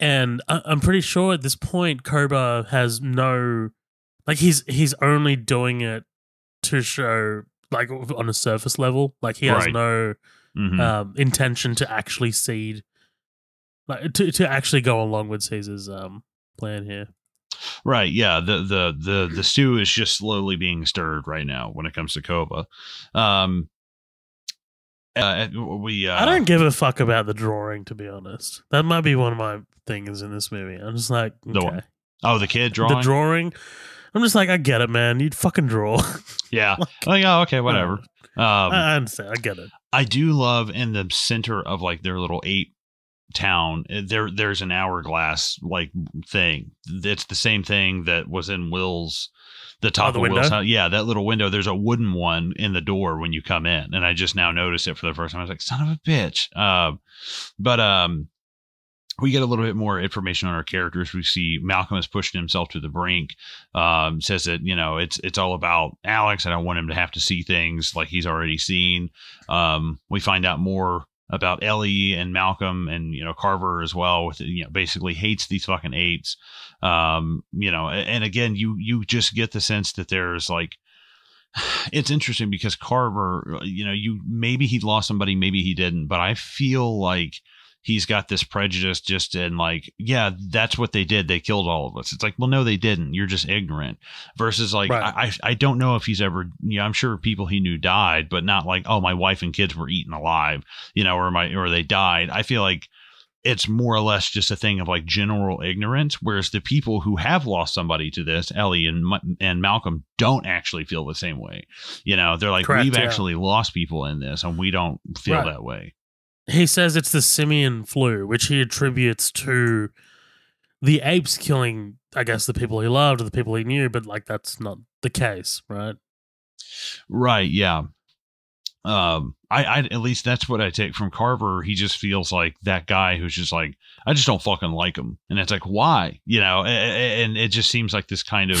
Speaker 2: And I- I'm pretty sure at this point, Koba has no, like he's he's only doing it to show, like on a surface level, like he has
Speaker 1: Right.
Speaker 2: no
Speaker 1: Mhm.
Speaker 2: um, intention to actually seed, like to to actually go along with Caesar's um plan here.
Speaker 1: Right. Yeah. The the the the stew is just slowly being stirred right now when it comes to Koba. Um. Uh, we. Uh,
Speaker 2: I don't give a fuck about the drawing, to be honest. That might be one of my things in this movie. I'm just like,
Speaker 1: The
Speaker 2: okay.
Speaker 1: one- Oh, the kid drawing.
Speaker 2: The drawing. I'm just like, I get it, man. You'd fucking draw.
Speaker 1: yeah.
Speaker 2: Like,
Speaker 1: oh, okay, whatever. Um,
Speaker 2: I understand. I get it.
Speaker 1: I do love in the center of like their little eight town. eh, There, there's an hourglass like thing. It's the same thing that was in Will's. The top
Speaker 2: Oh, the
Speaker 1: of Will's house. Yeah, that little window. There's a wooden one in the door when you come in, and I just now noticed it for the first time. I was like, "Son of a bitch!" Um, but um, we get a little bit more information on our characters. We see Malcolm has pushed himself to the brink. Um, says that you know it's it's all about Alex. I don't want him to have to see things like he's already seen. Um, we find out more about Ellie and Malcolm and you know Carver as well. With you know basically hates these fucking apes. Um, you know, and again you you just get the sense that there's like it's interesting because Carver, you know, you maybe he lost somebody, maybe he didn't, but I feel like he's got this prejudice just in like, yeah, that's what they did. They killed all of us. It's like, well, no, they didn't. You're just ignorant. Versus like,
Speaker 2: Right.
Speaker 1: I, I don't know if he's ever, you know, I'm sure people he knew died, but not like, oh, my wife and kids were eaten alive, you know, or my or they died. I feel like it's more or less just a thing of like general ignorance whereas the people who have lost somebody to this ellie and and malcolm don't actually feel the same way you know they're like
Speaker 2: Correct,
Speaker 1: we've
Speaker 2: yeah.
Speaker 1: actually lost people in this and we don't feel
Speaker 2: Right.
Speaker 1: that way
Speaker 2: He says it's the simian flu, which he attributes to the apes killing, I guess, the people he loved or the people he knew, but like that's not the case, right?
Speaker 1: right yeah. Um I, I at least that's what i take from carver. He just feels like that guy who's just like i just don't fucking like him. And it's like why? You know A- a- and it just seems like this kind of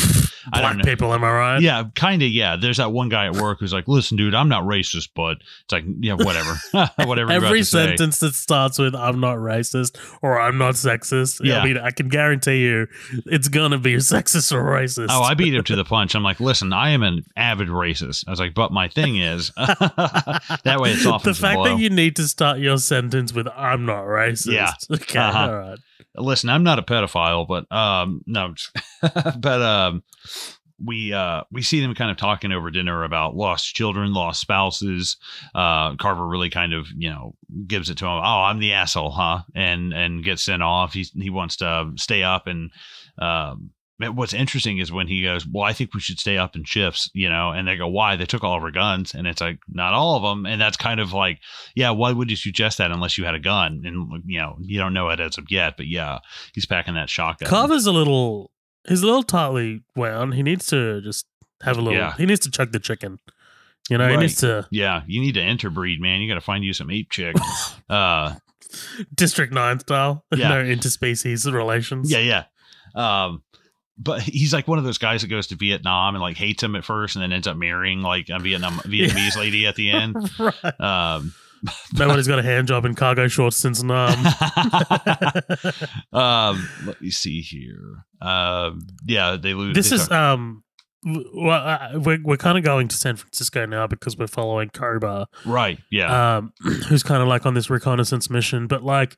Speaker 2: Black people, am I right?
Speaker 1: Yeah, kind of. Yeah, there's that one guy at work who's like, "Listen, dude, I'm not racist, but it's like, yeah, whatever, whatever."
Speaker 2: Every
Speaker 1: to say.
Speaker 2: sentence that starts with "I'm not racist" or "I'm not sexist,"
Speaker 1: Yeah.
Speaker 2: I mean, I can guarantee you, it's gonna be sexist or racist.
Speaker 1: Oh, I beat him to the punch. I'm like, listen, I am an avid racist. I was like, but my thing is, that way it
Speaker 2: the fact
Speaker 1: blow.
Speaker 2: that you need to start your sentence with "I'm not racist."
Speaker 1: Yeah.
Speaker 2: Okay.
Speaker 1: Uh-huh.
Speaker 2: All right.
Speaker 1: Listen, I'm not a pedophile, but um, no, but um, we uh we see them kind of talking over dinner about lost children, lost spouses. Uh, Carver really kind of you know gives it to him. Oh, I'm the asshole, huh? And and gets sent off. He he wants to stay up and um what's interesting is when he goes, "Well, I think we should stay up in shifts," you know, and they go, "Why?" They took all of our guns, and it's like not all of them, and that's kind of like, yeah, why would you suggest that unless you had a gun? And you know, you don't know it as of yet, but yeah, he's packing that shotgun.
Speaker 2: Carver's a little, he's a little tightly wound. He needs to just have a little.
Speaker 1: Yeah.
Speaker 2: He needs to chug the chicken. You know, he
Speaker 1: Right.
Speaker 2: needs to
Speaker 1: Yeah, you need to interbreed, man. You got to find you some ape chick. uh,
Speaker 2: District Nine style.
Speaker 1: Yeah.
Speaker 2: no interspecies relations.
Speaker 1: yeah, yeah. Um, but he's like one of those guys that goes to Vietnam and like hates him at first, and then ends up marrying like a Vietnam Vietnamese lady at the end.
Speaker 2: right.
Speaker 1: Um,
Speaker 2: Nobody's got a hand job in cargo shorts since Nam.
Speaker 1: um, let me see here. Um, yeah, they lose.
Speaker 2: this
Speaker 1: they
Speaker 2: is um. Well, uh, we're we're kind of going to San Francisco now because we're following Koba,
Speaker 1: right. Yeah,
Speaker 2: um, who's kind of like on this reconnaissance mission. But like,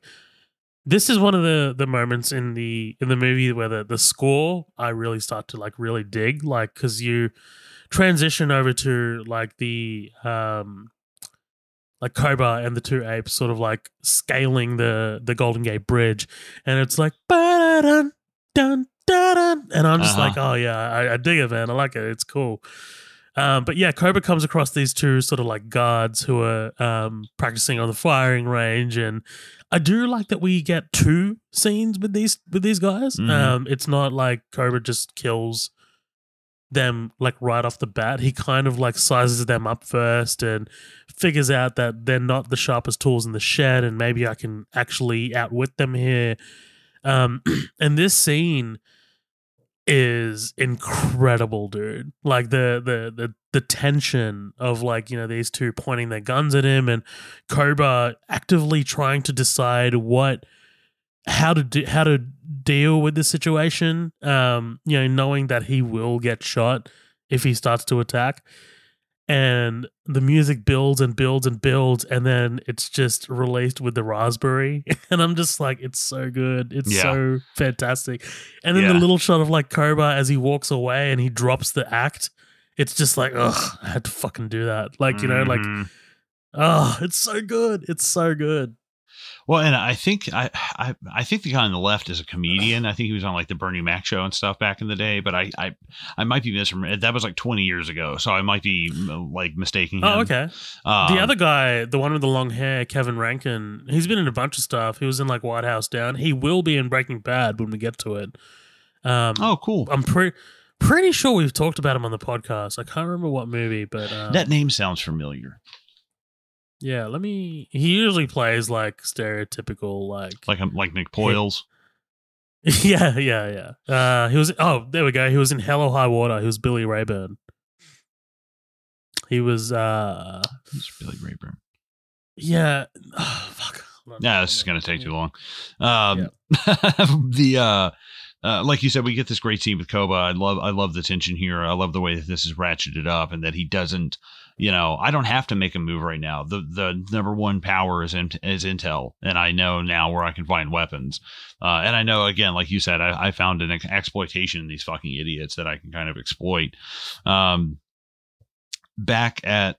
Speaker 2: this is one of the the moments in the in the movie where the the score I really start to like really dig, like because you transition over to like the um like Koba and the two apes sort of like scaling the the Golden Gate Bridge, and it's like ba-da-dun, dun dun and I'm just
Speaker 1: Uh-huh.
Speaker 2: like, oh yeah, I, I dig it, man. I like it. It's cool. Um, but yeah, Koba comes across these two sort of like guards who are um, practicing on the firing range, and I do like that we get two scenes with these with these guys.
Speaker 1: Mhm.
Speaker 2: Um, it's not like Koba just kills them like right off the bat. He kind of like sizes them up first and figures out that they're not the sharpest tools in the shed, and maybe I can actually outwit them here. Um, and this scene is incredible, dude. Like the the the the tension of like you know these two pointing their guns at him and Koba actively trying to decide what how to do how to deal with the situation. Um, you know, knowing that he will get shot if he starts to attack. And the music builds and builds and builds, and then it's just released with the raspberry. And I'm just like, it's so good. It's
Speaker 1: Yeah.
Speaker 2: so fantastic. And then
Speaker 1: Yeah.
Speaker 2: the little shot of like Koba as he walks away and he drops the act. It's just like, ugh, I had to fucking do that. Like, you know, like,
Speaker 1: Mhm.
Speaker 2: oh, it's so good. It's so good.
Speaker 1: well, and I think I, I I think the guy on the left is a comedian. I think he was on like the Bernie Mac show and stuff back in the day. But I I, I might be misremembering. That was like twenty years ago, so I might be like mistaking him.
Speaker 2: Oh, okay.
Speaker 1: Um,
Speaker 2: the other guy, the one with the long hair, Kevin Rankin, he's been in a bunch of stuff. He was in like White House Down. He will be in Breaking Bad when we get to it. Um,
Speaker 1: Oh, cool.
Speaker 2: I'm pretty pretty sure we've talked about him on the podcast. I can't remember what movie, but um,
Speaker 1: that name sounds familiar.
Speaker 2: yeah, let me. He usually plays like stereotypical, like,
Speaker 1: Like um, like McPoyles.
Speaker 2: yeah, yeah, yeah. Uh, he was. Oh, there we go. He was in Hell or High Water. He was Billy Rayburn. He was. uh
Speaker 1: It's Billy Rayburn.
Speaker 2: Yeah. Oh, fuck.
Speaker 1: Yeah, this is going to take too long. Um, the uh, uh, like you said, we get this great scene with Koba. I love, I love the tension here. I love the way that this is ratcheted up, and that he doesn't, you know, I don't have to make a move right now. The the number one power is in, is Intel, and I know now where I can find weapons. Uh, and I know again, like you said, I, I found an ex- exploitation in these fucking idiots that I can kind of exploit. Um, back at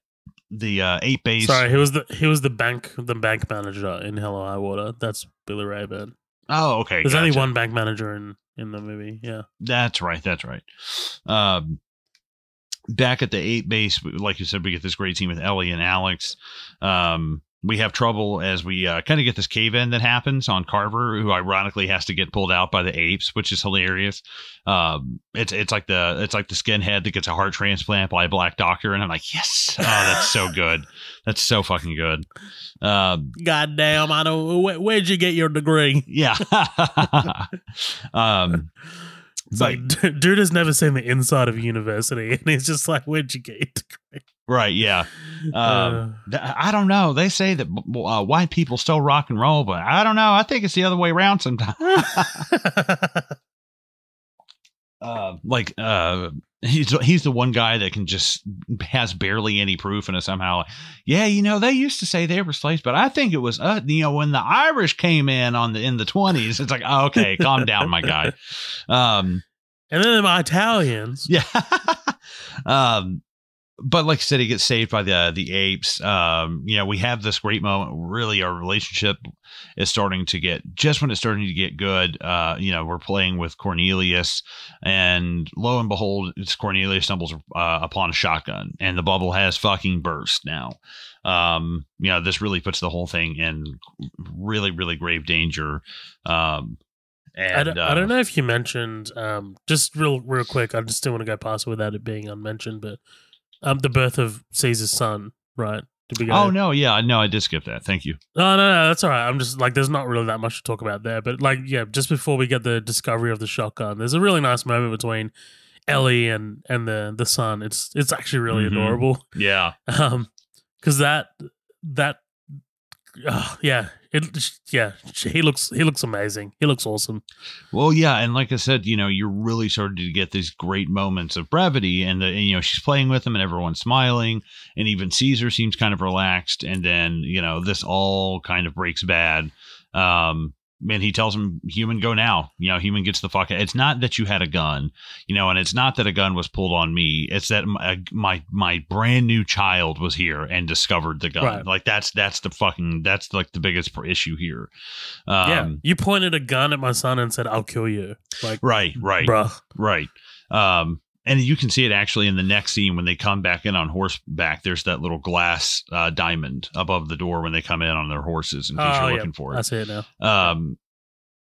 Speaker 1: the uh, eight base.
Speaker 2: Sorry, he was the he was the bank the bank manager in Hell or High Water. That's Billy Rayburn.
Speaker 1: Oh, okay.
Speaker 2: There's only one bank manager in in the movie. Yeah.
Speaker 1: That's right. That's right. Um, back at the eight base, like you said, we get this great team with Ellie and Alex. Um, we have trouble as we uh, kind of get this cave in that happens on Carver, who ironically has to get pulled out by the apes, which is hilarious. Um, it's it's like the it's like the skinhead that gets a heart transplant by a black doctor, and I'm like, yes, oh, that's so good. That's so fucking good. Um,
Speaker 2: God damn! I don't. Where, where'd you get your degree?
Speaker 1: yeah. um,
Speaker 2: It's
Speaker 1: but-
Speaker 2: like dude has never seen the inside of a university, and he's just like, "Where'd you get your degree?"
Speaker 1: right. Yeah.
Speaker 2: Uh,
Speaker 1: Um, th- I don't know. They say that uh, white people still rock and roll, but I don't know. I think it's the other way around sometimes. uh, like uh, he's he's the one guy that can just has barely any proof and is somehow, yeah, you know, they used to say they were slaves, but I think it was uh, you know, when the Irish came in on the in the twenties. It's like, oh, okay, calm down, my guy. Um,
Speaker 2: and then my Italians.
Speaker 1: yeah. um, but like I said, he gets saved by the the apes. Um, you know, we have this great moment. Really, our relationship is starting to get just when it's starting to get good. Uh, you know, we're playing with Cornelius, and lo and behold, it's Cornelius stumbles uh, upon a shotgun, and the bubble has fucking burst now. Um, you know, this really puts the whole thing in really, really grave danger. Um, and,
Speaker 2: I, don't,
Speaker 1: uh,
Speaker 2: I don't know if you mentioned um, just real real quick. I just didn't want to go past without it being unmentioned, but um, the birth of Caesar's son, right?
Speaker 1: Did we go? Oh no, yeah, no, I did skip that. Thank you.
Speaker 2: No, no, no, that's all right. I'm just like, there's not really that much to talk about there, but like, yeah, just before we get the discovery of the shotgun, there's a really nice moment between Ellie and and the the son. It's it's actually really
Speaker 1: Mhm.
Speaker 2: adorable.
Speaker 1: Yeah,
Speaker 2: Um, because that that, uh, yeah, it yeah, he looks he looks amazing. He looks awesome.
Speaker 1: Well, yeah, and like I said, you know, you're really starting to get these great moments of brevity, and, the, and you know, she's playing with him, and everyone's smiling, and even Caesar seems kind of relaxed, and then you know, this all kind of breaks bad. Um, and he tells him, "Human, go now." You know, human gets the fuck. out. It's not that you had a gun, you know, and it's not that a gun was pulled on me. It's that my my, my brand new child was here and discovered the gun.
Speaker 2: Right.
Speaker 1: Like that's that's the fucking that's like the biggest issue here. Um,
Speaker 2: yeah, you pointed a gun at my son and said, "I'll kill you." Like,
Speaker 1: Right, right.
Speaker 2: bruh.
Speaker 1: Right. Um, and you can see it actually in the next scene when they come back in on horseback. There's that little glass uh, diamond above the door when they come in on their horses in case
Speaker 2: Oh,
Speaker 1: you're
Speaker 2: yeah.
Speaker 1: looking for it, I
Speaker 2: see it now.
Speaker 1: Um,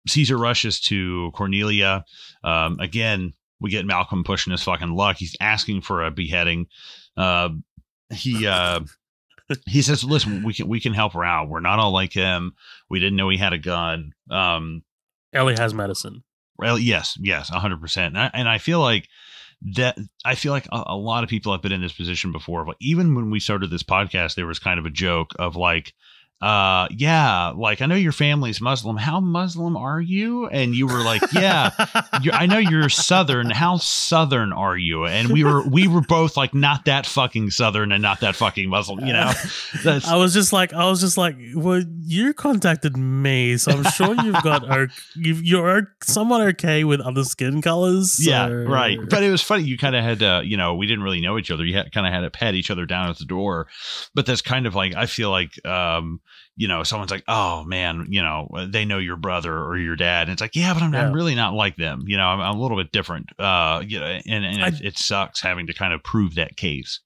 Speaker 1: Caesar rushes to Cornelia. Um, again, we get Malcolm pushing his fucking luck. He's asking for a beheading. Uh, he uh, he says, "Listen, we can we can help her out. We're not all like him. We didn't know he had a gun." Um,
Speaker 2: Ellie has medicine.
Speaker 1: well, yes, yes, hundred percent. And I feel like that. I feel like a, a lot of people have been in this position before. But even when we started this podcast, there was kind of a joke of like, uh, yeah, like I know your family's Muslim. How Muslim are you? And you were like, yeah, I know you're Southern. How Southern are you? And we were we were both like not that fucking Southern and not that fucking Muslim. You know, that's
Speaker 2: I was just like, I was just like, well, you contacted me, so I'm sure you've got, o- you've, you're somewhat okay with other skin colors.
Speaker 1: Yeah, right. But it was funny. You kind of had to, you know, we didn't really know each other. You had, kind of had to pat each other down at the door. But that's kind of like, I feel like, um, you know, someone's like, oh man, you know, they know your brother or your dad. And it's like, yeah, but I'm, I'm really not like them. You know, I'm, I'm a little bit different. Uh, you know, and, and it, it sucks having to kind of prove that case.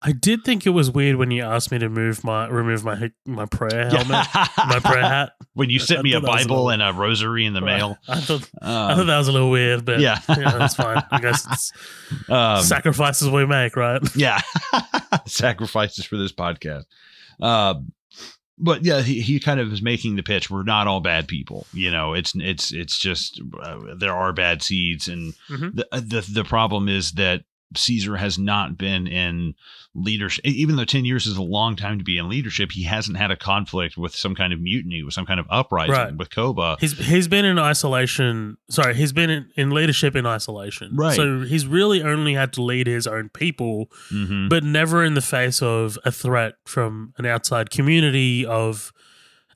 Speaker 2: I did think it was weird when you asked me to move my, remove my, my prayer helmet, my prayer hat.
Speaker 1: when you
Speaker 2: I
Speaker 1: sent me a
Speaker 2: thought that was a
Speaker 1: Bible
Speaker 2: little-
Speaker 1: and a rosary in the mail.
Speaker 2: I thought, I
Speaker 1: Um,
Speaker 2: thought that was a little weird, but
Speaker 1: yeah.
Speaker 2: yeah, that's fine. I guess it's
Speaker 1: um,
Speaker 2: sacrifices we make, right?
Speaker 1: yeah sacrifices for this podcast um but yeah he, he kind of is making the pitch we're not all bad people you know it's it's it's just uh, there are bad seeds and
Speaker 2: Mhm.
Speaker 1: the, the the problem is that caesar has not been in leadership even though 10 years is a long time to be in leadership he hasn't had a conflict with some kind of mutiny with some kind of uprising
Speaker 2: Right.
Speaker 1: with koba
Speaker 2: He's he's been in isolation. Sorry, he's been in, in leadership in isolation.
Speaker 1: Right.
Speaker 2: So he's really only had to lead his own people,
Speaker 1: Mhm.
Speaker 2: but never in the face of a threat from an outside community of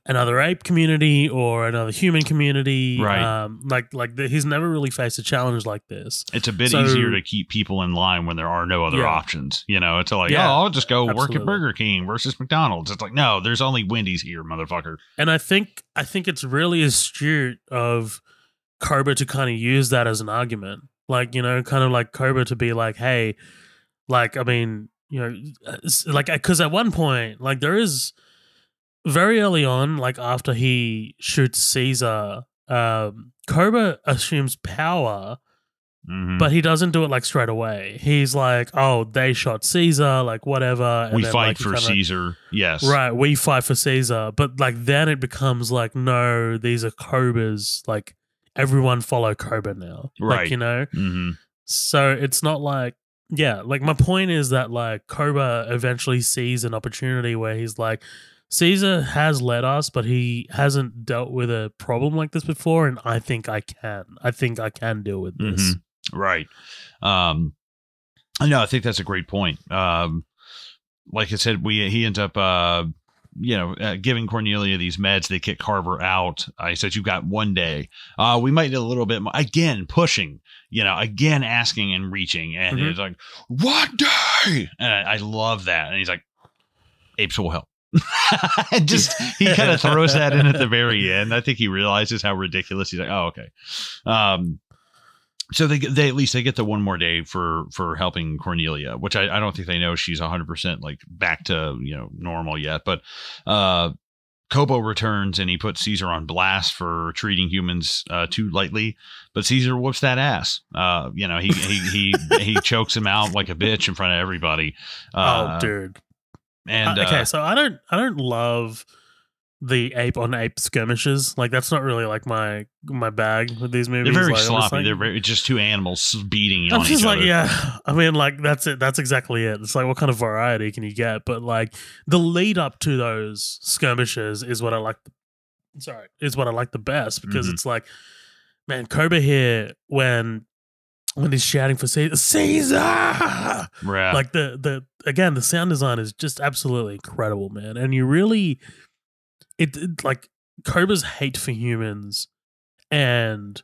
Speaker 2: another ape community or another human community.
Speaker 1: Right.
Speaker 2: Um, like like the, he's never really faced a challenge like this.
Speaker 1: it's a bit
Speaker 2: So-
Speaker 1: easier to keep people in line when there are no other
Speaker 2: Yeah.
Speaker 1: options. You know, it's like,
Speaker 2: Yeah,
Speaker 1: oh, I'll just go work at. Burger King versus McDonald's. It's like, no, there's only Wendy's here, motherfucker.
Speaker 2: And I think I think it's really astute of Koba to kind of use that as an argument. Like, you know, kind of like Koba to be like, hey, like, I mean, you know, like, because at one point, like, there is very early on, like, after he shoots Caesar, um, Koba assumes power,
Speaker 1: Mhm.
Speaker 2: but he doesn't do it like straight away. He's like, oh, they shot Caesar, like, whatever. and
Speaker 1: we
Speaker 2: then,
Speaker 1: fight
Speaker 2: like,
Speaker 1: for
Speaker 2: kinda-
Speaker 1: Caesar. Yes.
Speaker 2: Right, we fight for Caesar, but like then it becomes like no, these are Koba's. Like everyone follow Koba now,
Speaker 1: Right.
Speaker 2: Like you know,
Speaker 1: hmm
Speaker 2: so it's not like yeah. Like my point is that like Koba eventually sees an opportunity where he's like, Caesar has led us, but he hasn't dealt with a problem like this before, and I think I can. I think I can deal with this.
Speaker 1: Mhm. Right. Um, no, I think that's a great point. Um, like I said, we he ends up uh, you know, uh, giving Cornelia these meds. They kick Carver out. I said, "You've got one day. Uh, we might need a little bit more." Again, pushing. You know, again asking and reaching, and
Speaker 2: Mhm.
Speaker 1: it's like, "What day?" And I, I love that. And he's like, "Apes will help." and just he kind of throws that in at the very end. I think he realizes how ridiculous. He's like, "Oh, okay." Um, so they they at least they get the one more day for for helping Cornelia, which I, I don't think they know she's hundred percent like back to you know normal yet. But uh, Koba returns and he puts Caesar on blast for treating humans uh, too lightly, but Caesar whoops that ass. Uh, you know he he he he chokes him out like a bitch in front of everybody. Uh,
Speaker 2: oh, dude.
Speaker 1: And
Speaker 2: Uh, okay,
Speaker 1: uh,
Speaker 2: so I don't I don't love the ape on ape skirmishes. Like that's not really like my my bag with these movies.
Speaker 1: they're very
Speaker 2: Like, I'm just
Speaker 1: sloppy.
Speaker 2: like-
Speaker 1: they're very just two animals beating
Speaker 2: I'm
Speaker 1: on
Speaker 2: just
Speaker 1: each
Speaker 2: like,
Speaker 1: other.
Speaker 2: yeah. I mean, like that's it. That's exactly it. It's like, what kind of variety can you get? But like the lead up to those skirmishes is what I like. Sorry, is what I like the best because
Speaker 1: Mhm.
Speaker 2: it's like, man, Koba here when when he's shouting for Caesar, Caesar.
Speaker 1: Yeah.
Speaker 2: Like the the again, the sound design is just absolutely incredible, man. And you really, it, it like Koba's hate for humans and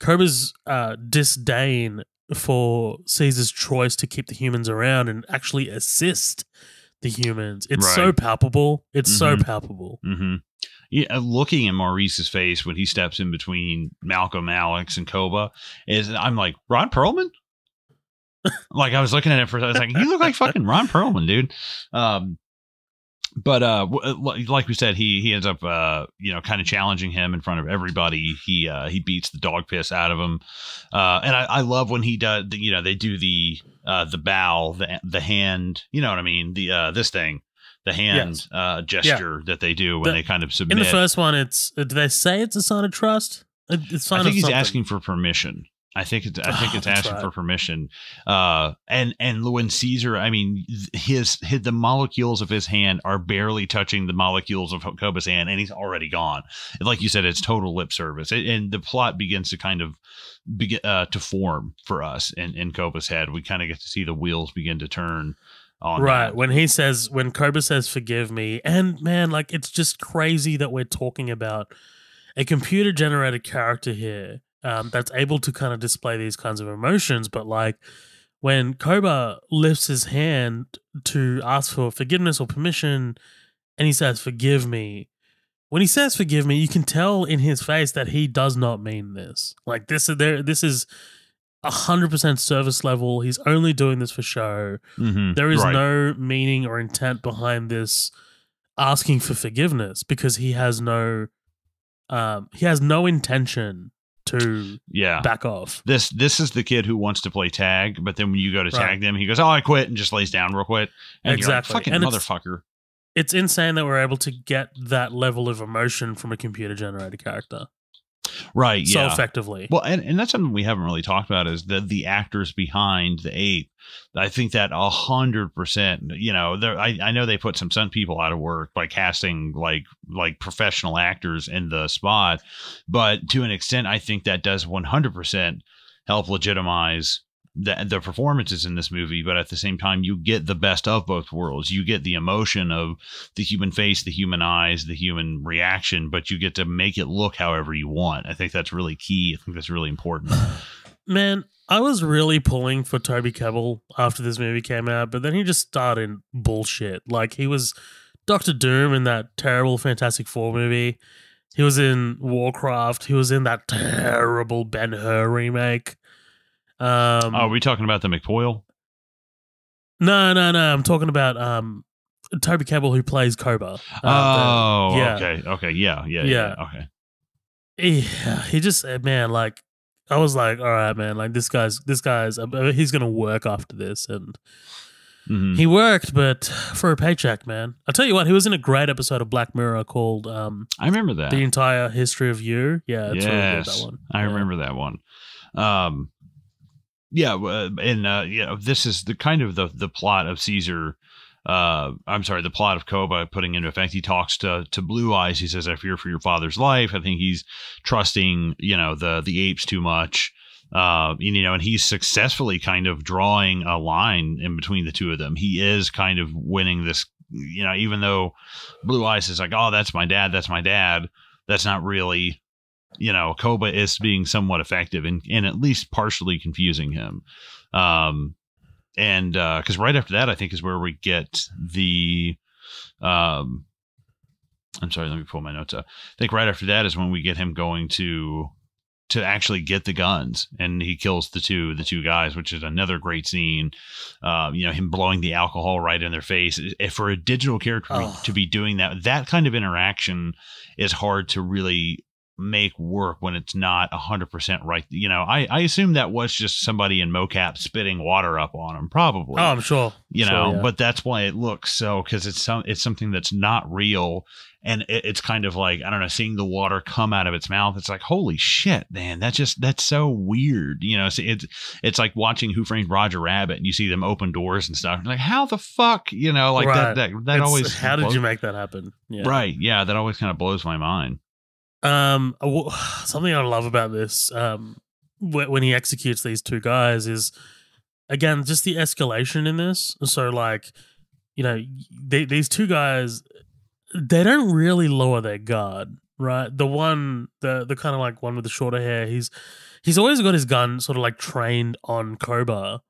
Speaker 2: Koba's uh, disdain for Caesar's choice to keep the humans around and actually assist the humans. It's so palpable. It's so
Speaker 1: Mhm.
Speaker 2: palpable.
Speaker 1: Mm-hmm. Yeah, uh, looking at Maurice's face when he steps in between Malcolm, Alex, and Koba is I'm like Ron Perlman. like I was looking at it for I was like, you look like fucking Ron Perlman, dude. Um, but uh, uh, li- like we said, he he ends up uh, you know kind of challenging him in front of everybody. He uh, he beats the dog piss out of him, uh, and I, I love when he does. The, you know, they do the uh, the bow, the the hand. You know what I mean? The uh, this thing, the hand
Speaker 2: Yes.
Speaker 1: uh, gesture that they do when
Speaker 2: The-
Speaker 1: they kind of submit.
Speaker 2: In the first one, it's uh, do they say it's a sign of trust? It- It's a sign
Speaker 1: I think he's
Speaker 2: something.
Speaker 1: asking for permission. I think it's I think it's asking
Speaker 2: right.
Speaker 1: for permission. Uh, and and when Caesar, I mean, his, his the molecules of his hand are barely touching the molecules of Koba's hand, and he's already gone. Like you said, it's total lip service, and, and the plot begins to kind of begin uh, to form for us in in Koba's head. We kind of get to see the wheels begin to turn. On
Speaker 2: right
Speaker 1: that.
Speaker 2: when he says when Koba says forgive me and man like it's just crazy that we're talking about a computer generated character here um, that's able to kind of display these kinds of emotions but like when Koba lifts his hand to ask for forgiveness or permission and he says forgive me when he says forgive me you can tell in his face that he does not mean this like this is there this is 100% service level he's only doing this for show
Speaker 1: Mhm.
Speaker 2: there is
Speaker 1: Right.
Speaker 2: no meaning or intent behind this asking for forgiveness because he has no um he has no intention to
Speaker 1: yeah.
Speaker 2: back off.
Speaker 1: This this is the kid who wants to play tag, but then when you go to
Speaker 2: Right.
Speaker 1: tag them, he goes, "Oh, I quit," and just lays down real quick. And
Speaker 2: Exactly.
Speaker 1: you're like, "Fucking
Speaker 2: And it's-
Speaker 1: motherfucker."
Speaker 2: It's insane that we're able to get that level of emotion from a computer generated character
Speaker 1: Right.
Speaker 2: so
Speaker 1: Yeah.
Speaker 2: effectively.
Speaker 1: Well, and, and that's something we haven't really talked about is the the actors behind the ape. I think that a hundred percent. You know, there. I, I know they put some some people out of work by casting like like professional actors in the spot, but to an extent, I think that does one hundred percent help legitimize the the performances in this movie. But at the same time, you get the best of both worlds. You get the emotion of the human face, the human eyes, the human reaction, but you get to make it look however you want. I think that's really key. I think that's really important.
Speaker 2: Man, I was really pulling for Toby Kebbell after this movie came out, but then he just started bullshit. Like he was Doctor Doom in that terrible Fantastic Four movie. He was in Warcraft. He was in that terrible Ben Hur remake. Um,
Speaker 1: oh, are we talking about the McPoyle?
Speaker 2: no, no, no. I'm talking about um, Toby Kebbell who plays Koba. Uh,
Speaker 1: oh,
Speaker 2: the- yeah.
Speaker 1: okay, okay, yeah, yeah,
Speaker 2: Yeah.
Speaker 1: yeah, okay.
Speaker 2: Yeah, he just eh, man, like I was like, all right, man, like this guy's this guy's uh, he's gonna work after this, and
Speaker 1: Mhm.
Speaker 2: he worked, but for a paycheck, man. I'll tell you what, he was in a great episode of Black Mirror called um,
Speaker 1: I remember that.
Speaker 2: "The Entire History of You." Yeah, it's really good
Speaker 1: yes,
Speaker 2: that one.
Speaker 1: I
Speaker 2: Yeah.
Speaker 1: remember that one. Um, yeah, uh, and uh, you know, this is the kind of the the plot of Caesar. Uh, I'm sorry, the plot of Koba putting into effect. He talks to to Blue Eyes. He says, "I fear for your father's life." I think he's trusting, you know, the the apes too much. Uh, you know, and he's successfully kind of drawing a line in between the two of them. He is kind of winning this you know, even though Blue Eyes is like, oh, that's my dad, that's my dad, that's not really, you know, Koba is being somewhat effective and, and at least partially confusing him. Um, and because uh, right after that, I think is where we get the, um, I'm sorry, let me pull my notes up. I think right after that is when we get him going to to actually get the guns and he kills the two the two guys which is another great scene uh, you know him blowing the alcohol right in their face if for a digital character oh. to be doing that that kind of interaction is hard to really make work when it's not 100% right you know I, I assume that was just somebody in mocap spitting water up on him probably
Speaker 2: oh i'm sure
Speaker 1: you
Speaker 2: sure,
Speaker 1: know
Speaker 2: yeah.
Speaker 1: but that's why it looks so because it's some it's something that's not real and it, it's kind of like I don't know, seeing the water come out of its mouth. It's like holy shit, man! That's just that's so weird. You know, it's it's, it's like watching Who Framed Roger Rabbit, and you see them open doors and stuff. Like how the fuck, you know, like right. that that that
Speaker 2: it's,
Speaker 1: always.
Speaker 2: How blows, did you make that happen?
Speaker 1: Yeah. Right? Yeah, that always kind of blows my mind.
Speaker 2: Um, something I love about this, um, when he executes these two guys is again just the escalation in this. So like, you know, they, these two guys they don't really lower their guard, right? The one, the the kind of like one with the shorter hair, he's he's always got his gun sort of like trained on Koba,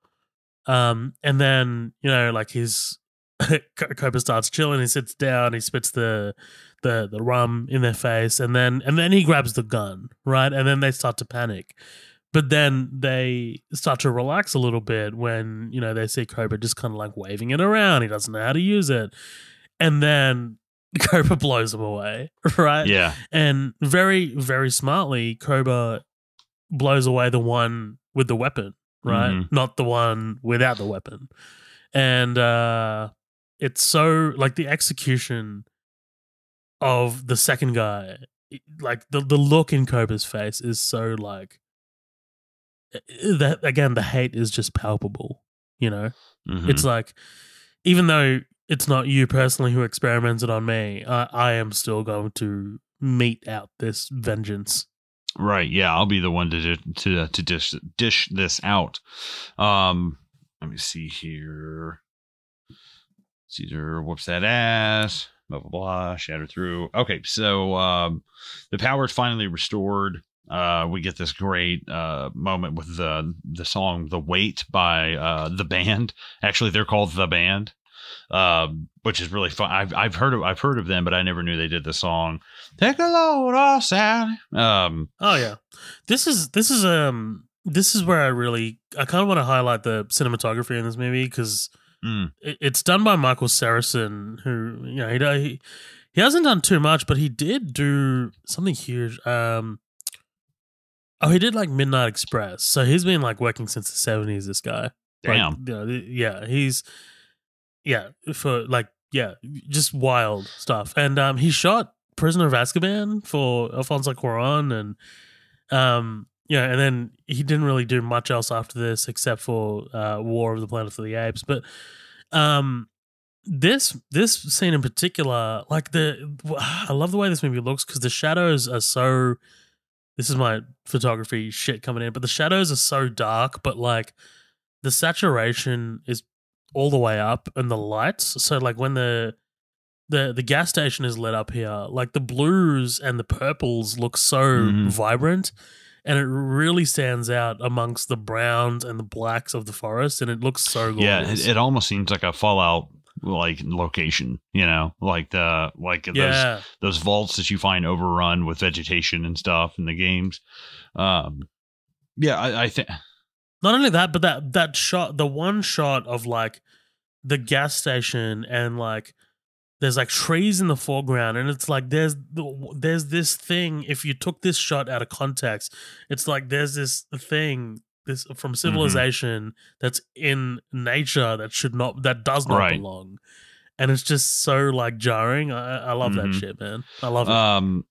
Speaker 2: um, and then you know like his Koba starts chilling, he sits down, he spits the the the rum in their face, and then and then he grabs the gun, right? And then they start to panic. But then they start to relax a little bit when, you know, they see Koba just kind of like waving it around. He doesn't know how to use it. And then Koba blows him away, right?
Speaker 1: Yeah.
Speaker 2: And very, very smartly, Koba blows away the one with the weapon, right? Mm-hmm. Not the one without the weapon. And uh it's so like the execution of the second guy, like the the look in Koba's face is so like that again, the hate is just palpable, you know? Mm-hmm. It's like even though it's not you personally who experimented on me. I, I am still going to mete out this vengeance.
Speaker 1: Right. Yeah, I'll be the one to to to dish dish this out. Um, let me see here. Caesar whoops that ass. Blah blah blah. Shatter through. Okay, so um, the power is finally restored. Uh, we get this great uh, moment with the the song "The Weight" by uh, the band. Actually, they're called the band um, which is really fun. I've I've heard of I've heard of them, but I never knew they did the song. Take a load off, Sally. Um,
Speaker 2: oh yeah, this is this is um this is where I really I kind of want to highlight the cinematography in this movie because mm. it's done by Michael Seresin, who you know he, he he hasn't done too much, but he did do something huge. Um, oh, he did like Midnight Express, so he's been like working since the seventies. This guy,
Speaker 1: damn,
Speaker 2: like, you know, yeah, he's yeah, for like yeah, just wild stuff. And um, he shot Prisoner of Azkaban for Alfonso Cuarón, and um, yeah, and then he didn't really do much else after this except for uh, War of the Planet of the Apes. But um, this this scene in particular, like the, I love the way this movie looks because the shadows are so. This is my photography shit coming in, but the shadows are so dark, but like the saturation is all the way up and the lights. So like when the the the gas station is lit up here, like the blues and the purples look so mm. vibrant and it really stands out amongst the browns and the blacks of the forest and it looks so
Speaker 1: good. Yeah, it, it, almost seems like a Fallout like location, you know, like the like yeah. those those vaults that you find overrun with vegetation and stuff in the games. Um yeah, I, I think
Speaker 2: not only that, but that that shot, the one shot of like the gas station and like there's like trees in the foreground and it's like there's there's this thing if you took this shot out of context it's like there's this thing this from mm-hmm. civilization mm-hmm. that's in nature that should not that does not right. belong and it's just so like jarring i, I love mm-hmm. that shit man i love it
Speaker 1: um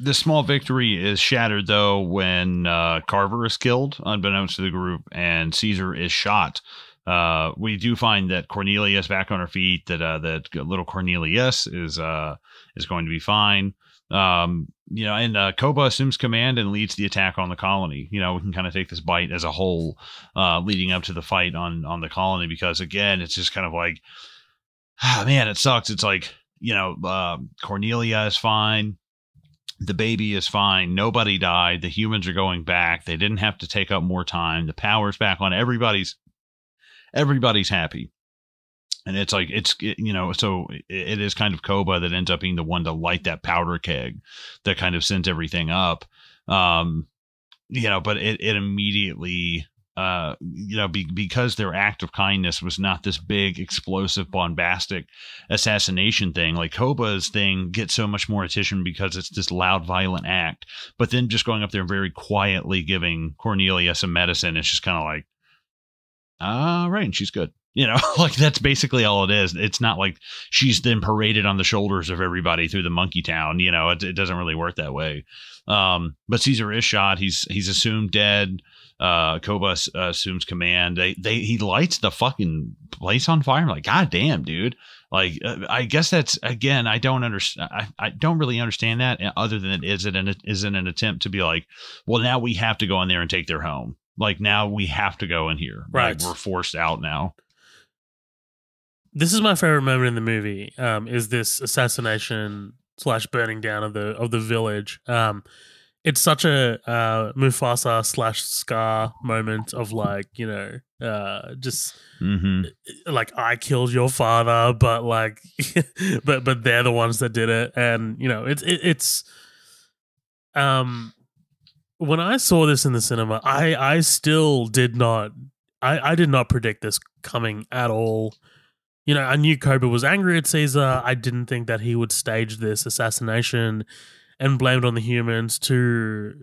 Speaker 1: the small victory is shattered though when uh, Carver is killed, unbeknownst to the group, and Caesar is shot. Uh, we do find that Cornelia is back on her feet. That uh, that little Cornelius is uh, is going to be fine. Um, you know, and uh, Koba assumes command and leads the attack on the colony. You know, we can kind of take this bite as a whole, uh, leading up to the fight on on the colony because again, it's just kind of like ah, man, it sucks. It's like you know, uh, Cornelia is fine. The baby is fine. Nobody died. The humans are going back. They didn't have to take up more time. The power's back on. Everybody's everybody's happy. And it's like it's you know so it is kind of koba that ends up being the one to light that powder keg that kind of sends everything up. Um you know but it, it immediately uh you know be, because their act of kindness was not this big explosive bombastic assassination thing like koba's thing gets so much more attention because it's this loud violent act. But then just going up there very quietly giving cornelia some medicine it's just kind of like all right and she's good you know, like that's basically all it is. It's not like she's then paraded on the shoulders of everybody through the monkey town. You know, it, it doesn't really work that way. Um, but Caesar is shot. He's he's assumed dead. Uh, Koba uh, assumes command. They they he lights the fucking place on fire. I'm like, God damn, dude. Like, uh, I guess that's again, I don't understand. I, I don't really understand that. Uh, other than is it an is it an attempt to be like, well, now we have to go in there and take their home. Like now we have to go in here.
Speaker 2: Right,
Speaker 1: like, we're forced out now
Speaker 2: this is my favorite moment in the movie. Um, is this assassination slash burning down of the of the village? Um, it's such a uh, Mufasa slash Scar moment of like you know uh, just
Speaker 1: mm-hmm.
Speaker 2: like I killed your father, but like but but they're the ones that did it, and you know it's it, it's um when I saw this in the cinema, I I still did not I I did not predict this coming at all you know, I knew Koba was angry at Caesar. I didn't think that he would stage this assassination and blame it on the humans to,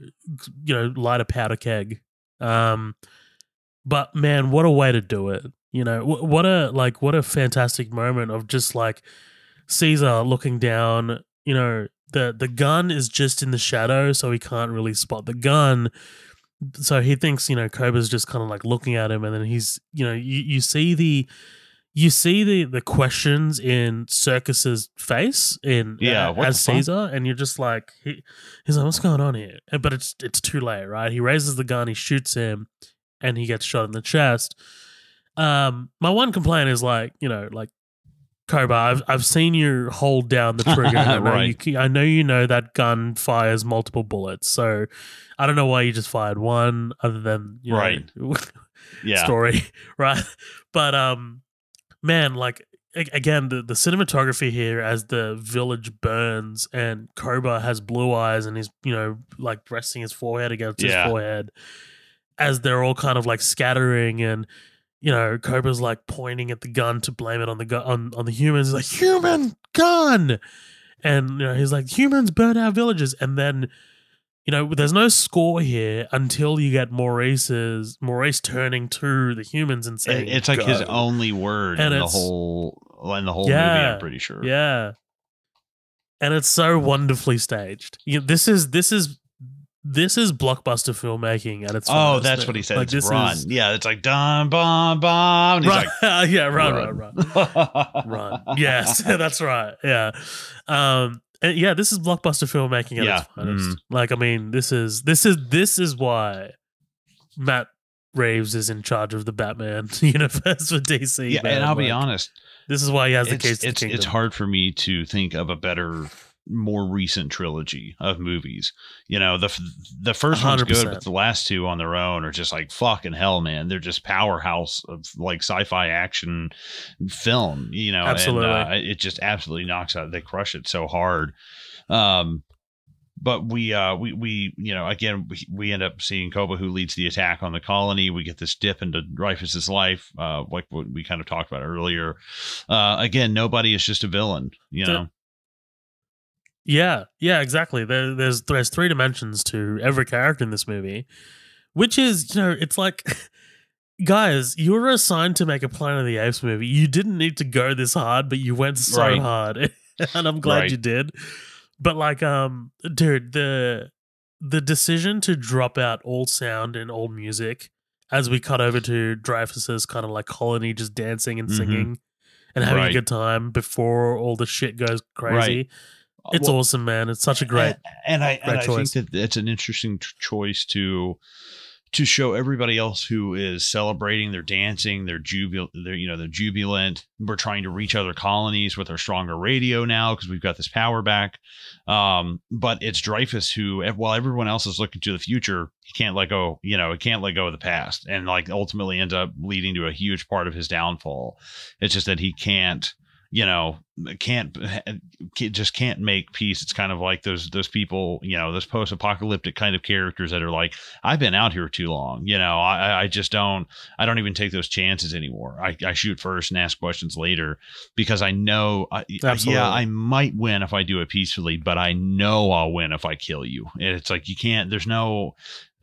Speaker 2: you know, light a powder keg. Um, but man, what a way to do it! You know, what a like, what a fantastic moment of just like Caesar looking down. You know, the the gun is just in the shadow, so he can't really spot the gun. So he thinks, you know, Koba's just kind of like looking at him, and then he's, you know, you, you see the you see the the questions in Serkis's face in
Speaker 1: yeah
Speaker 2: uh, as Caesar, and you're just like he, he's like, what's going on here? But it's it's too late, right? He raises the gun, he shoots him, and he gets shot in the chest. Um, my one complaint is like you know like Koba, I've I've seen you hold down the trigger. I, know right. you, I know you know that gun fires multiple bullets, so I don't know why you just fired one, other than you know,
Speaker 1: right,
Speaker 2: yeah, story, right? But um, man, like again, the, the cinematography here as the village burns and Koba has blue eyes and he's, you know, like resting his forehead against yeah. his forehead as they're all kind of like scattering and you know, Koba's like pointing at the gun to blame it on the gun on, on the humans. He's like, human gun. And you know, he's like, humans burn our villages. And then you know, there's no score here until you get Maurice's Maurice turning to the humans and saying
Speaker 1: it's like
Speaker 2: Go.
Speaker 1: his only word and in the whole in the whole
Speaker 2: yeah,
Speaker 1: movie. I'm pretty sure.
Speaker 2: Yeah, and it's so wonderfully staged. You know, this is this is this is blockbuster filmmaking at its.
Speaker 1: Oh, that's what he said. Like, it's run. Is, yeah, it's like dun bum bum.
Speaker 2: Run, like, yeah, run, run, run, run. run. Yes, that's right. Yeah. Um, and yeah, this is blockbuster filmmaking at yeah. its finest. Mm. Like, I mean, this is this is this is why Matt Reeves is in charge of the Batman universe for DC.
Speaker 1: Yeah, man. and I'll like, be honest,
Speaker 2: this is why he has the case.
Speaker 1: It's it's hard for me to think of a better more recent trilogy of movies. You know, the the first 100%. one's good, but the last two on their own are just like fucking hell, man. They're just powerhouse of like sci-fi action film. You know,
Speaker 2: absolutely.
Speaker 1: and uh, it just absolutely knocks out. They crush it so hard. Um, but we uh we we you know again we, we end up seeing Koba who leads the attack on the colony. We get this dip into Dreyfus's life, uh, like what we kind of talked about earlier. Uh, again, nobody is just a villain, you know.
Speaker 2: Yeah, yeah, exactly. There, there's there's three dimensions to every character in this movie, which is you know it's like, guys, you were assigned to make a Planet of the Apes movie. You didn't need to go this hard, but you went so right. hard, and I'm glad right. you did. But like, um, dude, the the decision to drop out all sound and all music as we cut over to Dreyfus's kind of like colony, just dancing and mm-hmm. singing mm-hmm. and having right. a good time before all the shit goes crazy it's well, awesome, man. It's such a great
Speaker 1: and, and I, and I think that it's an interesting choice to to show everybody else who is celebrating, they're dancing, they're jubil, they're you know they're jubilant. We're trying to reach other colonies with our stronger radio now because we've got this power back. Um, but it's Dreyfus who, while everyone else is looking to the future, he can't let go. You know, he can't let go of the past, and like ultimately ends up leading to a huge part of his downfall. It's just that he can't you know can't just can't make peace. It's kind of like those those people you know those post-apocalyptic kind of characters that are like i've been out here too long. You know i i just don't i don't even take those chances anymore. I, I shoot first and ask questions later because i know I, yeah i might win if i do it peacefully but i know i'll win if i kill you. And it's like you can't there's no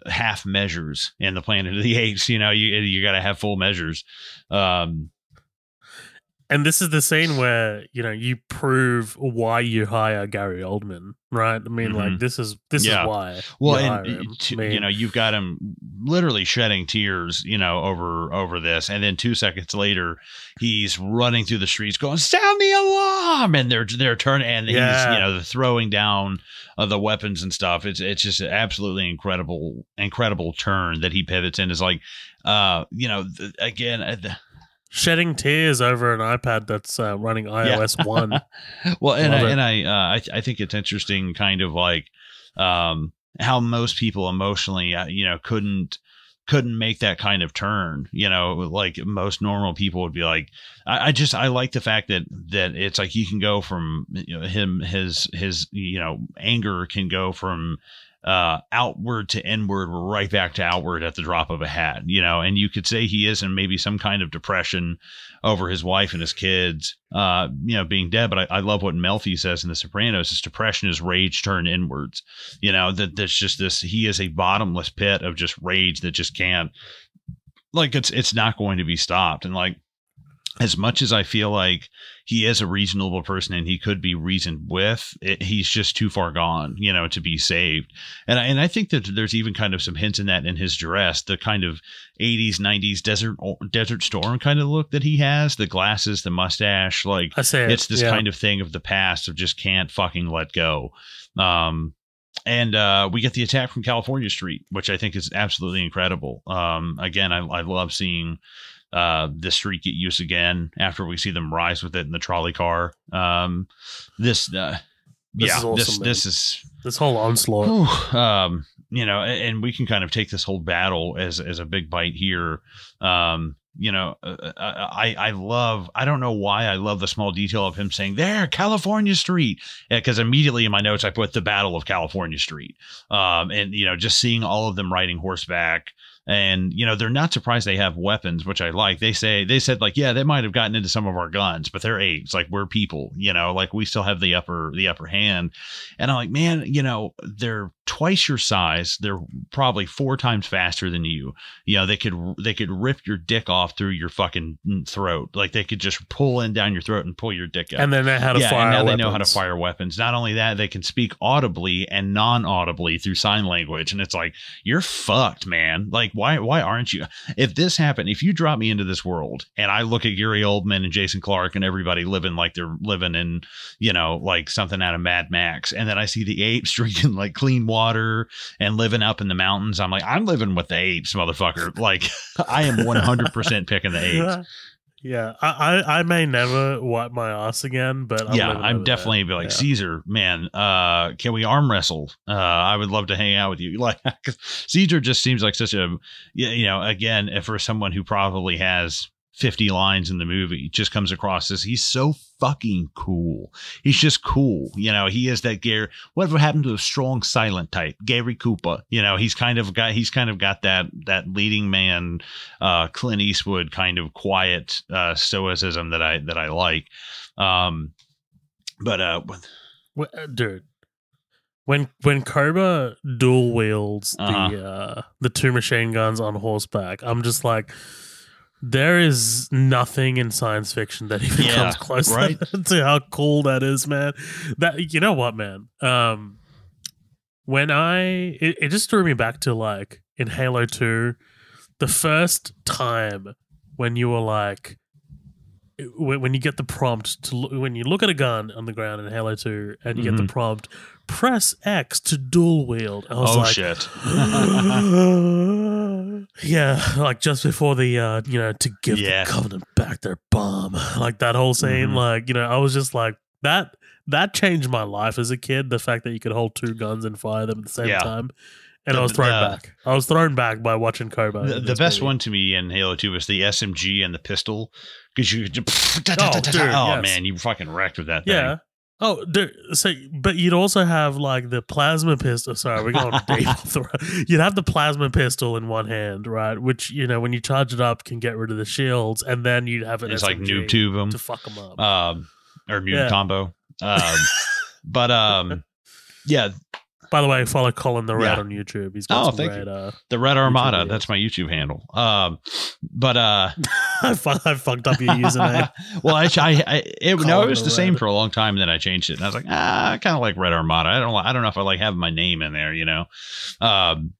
Speaker 1: half measures in the planet of the apes you know you you got to have full measures. Um
Speaker 2: and this is the scene where you know you prove why you hire Gary Oldman, right? I mean, mm-hmm. like this is this yeah. is why.
Speaker 1: Well, you, and, I mean, you know, you've got him literally shedding tears, you know, over over this, and then two seconds later, he's running through the streets, going "Sound the alarm!" and they're they're turning, and yeah. he's you know the throwing down of the weapons and stuff. It's it's just an absolutely incredible incredible turn that he pivots in. Is like, uh, you know, the, again. Uh, the,
Speaker 2: shedding tears over an iPad that's uh, running iOS yeah. one.
Speaker 1: well, and I, and I, uh, I, I think it's interesting, kind of like um, how most people emotionally, uh, you know, couldn't couldn't make that kind of turn. You know, like most normal people would be like, I, I just I like the fact that that it's like he can go from you know, him his his you know anger can go from uh, outward to inward, we're right back to outward at the drop of a hat, you know. And you could say he is in maybe some kind of depression over his wife and his kids, uh, you know, being dead. But I, I love what Melfi says in The Sopranos: "His depression is rage turned inwards." You know that there's just this. He is a bottomless pit of just rage that just can't, like, it's it's not going to be stopped. And like, as much as I feel like he is a reasonable person and he could be reasoned with. It, he's just too far gone, you know, to be saved. And I, and I think that there's even kind of some hints in that in his dress, the kind of 80s, 90s desert desert storm kind of look that he has, the glasses, the mustache, like
Speaker 2: I say it,
Speaker 1: it's this yeah. kind of thing of the past of just can't fucking let go. Um, and uh, we get the attack from California Street, which I think is absolutely incredible. Um, again, I, I love seeing uh, this street get used again after we see them rise with it in the trolley car. Um, this, uh, this yeah, awesome, this man. this is
Speaker 2: this whole onslaught. Whew,
Speaker 1: um, you know, and we can kind of take this whole battle as as a big bite here. Um, you know, uh, uh, uh, I I love I don't know why I love the small detail of him saying there California Street because immediately in my notes I put the Battle of California Street, um, and you know just seeing all of them riding horseback and you know they're not surprised they have weapons which i like. They say they said like yeah they might have gotten into some of our guns but they're apes. Like we're people you know like we still have the upper the upper hand. And i'm like man you know they're twice your size they're probably four times faster than you. You know they could they could rip your dick off through your fucking throat. Like they could just pull in down your throat and pull your dick out.
Speaker 2: And then they had to yeah, fire and now weapons.
Speaker 1: they know how to fire weapons. Not only that they can speak audibly and non-audibly through sign language. And it's like you're fucked man. Like why why aren't you? If this happened, if you drop me into this world and I look at Gary Oldman and Jason Clarke and everybody living like they're living in, you know, like something out of Mad Max, and then I see the apes drinking like clean water and living up in the mountains, I'm like, I'm living with the apes, motherfucker. Like I am 100% picking the apes.
Speaker 2: Yeah, I, I, I may never wipe my ass again, but
Speaker 1: I'm yeah, I'm definitely be like yeah. Caesar, man. Uh, can we arm wrestle? Uh, I would love to hang out with you. Like Caesar just seems like such a, you know, again, for someone who probably has 50 lines in the movie just comes across as he's so fucking cool. He's just cool. You know, he is that Gary. Whatever happened to a strong silent type? Gary Cooper. You know, he's kind of got he's kind of got that that leading man uh Clint Eastwood kind of quiet uh stoicism that I that I like. Um but uh,
Speaker 2: uh dude when when Koba dual wields uh-huh. the uh the two machine guns on horseback, I'm just like there is nothing in science fiction that even yeah, comes close right? to how cool that is, man. That you know what, man. Um, when I it, it just threw me back to like in Halo Two, the first time when you were like, when you get the prompt to look, when you look at a gun on the ground in Halo Two, and you get
Speaker 1: Mhm.
Speaker 2: the prompt, press X to dual wield. I was
Speaker 1: Oh
Speaker 2: like,
Speaker 1: shit.
Speaker 2: yeah, like just before the uh, you know, to give
Speaker 1: Yeah.
Speaker 2: the Covenant back their bomb, like that whole scene.
Speaker 1: Mhm.
Speaker 2: Like you know, I was just like that. That changed my life as a kid. The fact that you could hold two guns and fire them at the same
Speaker 1: Yeah.
Speaker 2: time, and I was thrown
Speaker 1: the-
Speaker 2: back. I was thrown back by watching Koba.
Speaker 1: the, the best
Speaker 2: movie.
Speaker 1: one to me in Halo 2 was the SMG and the pistol because you just,
Speaker 2: Oh, dude,
Speaker 1: oh
Speaker 2: yes.
Speaker 1: man, you fucking wrecked with that thing.
Speaker 2: Yeah. Oh, dude, so but you'd also have like the plasma pistol. Sorry, we're going deep off the road. You'd have the plasma pistol in one hand, right? Which you know, when you charge it up, can get rid of the shields, and then you'd have an
Speaker 1: It's like
Speaker 2: SMG
Speaker 1: noob tube them.
Speaker 2: to fuck them up.
Speaker 1: um, or mutant
Speaker 2: Yeah.
Speaker 1: combo. Um, but um, yeah,
Speaker 2: By the way, follow Colin the Red
Speaker 1: yeah.
Speaker 2: on YouTube. He's got
Speaker 1: Oh,
Speaker 2: some
Speaker 1: thank
Speaker 2: great.
Speaker 1: you.
Speaker 2: Uh,
Speaker 1: the Red Armada.
Speaker 2: videos.
Speaker 1: That's my YouTube handle. Um, but uh,
Speaker 2: I, fucked up your username.
Speaker 1: well, I, I, I it, no, it was
Speaker 2: the
Speaker 1: the same for a long time. And then I changed it, and I was like, ah, I kind of like Red Armada. I don't, I don't know if I like having my name in there, you know. Um,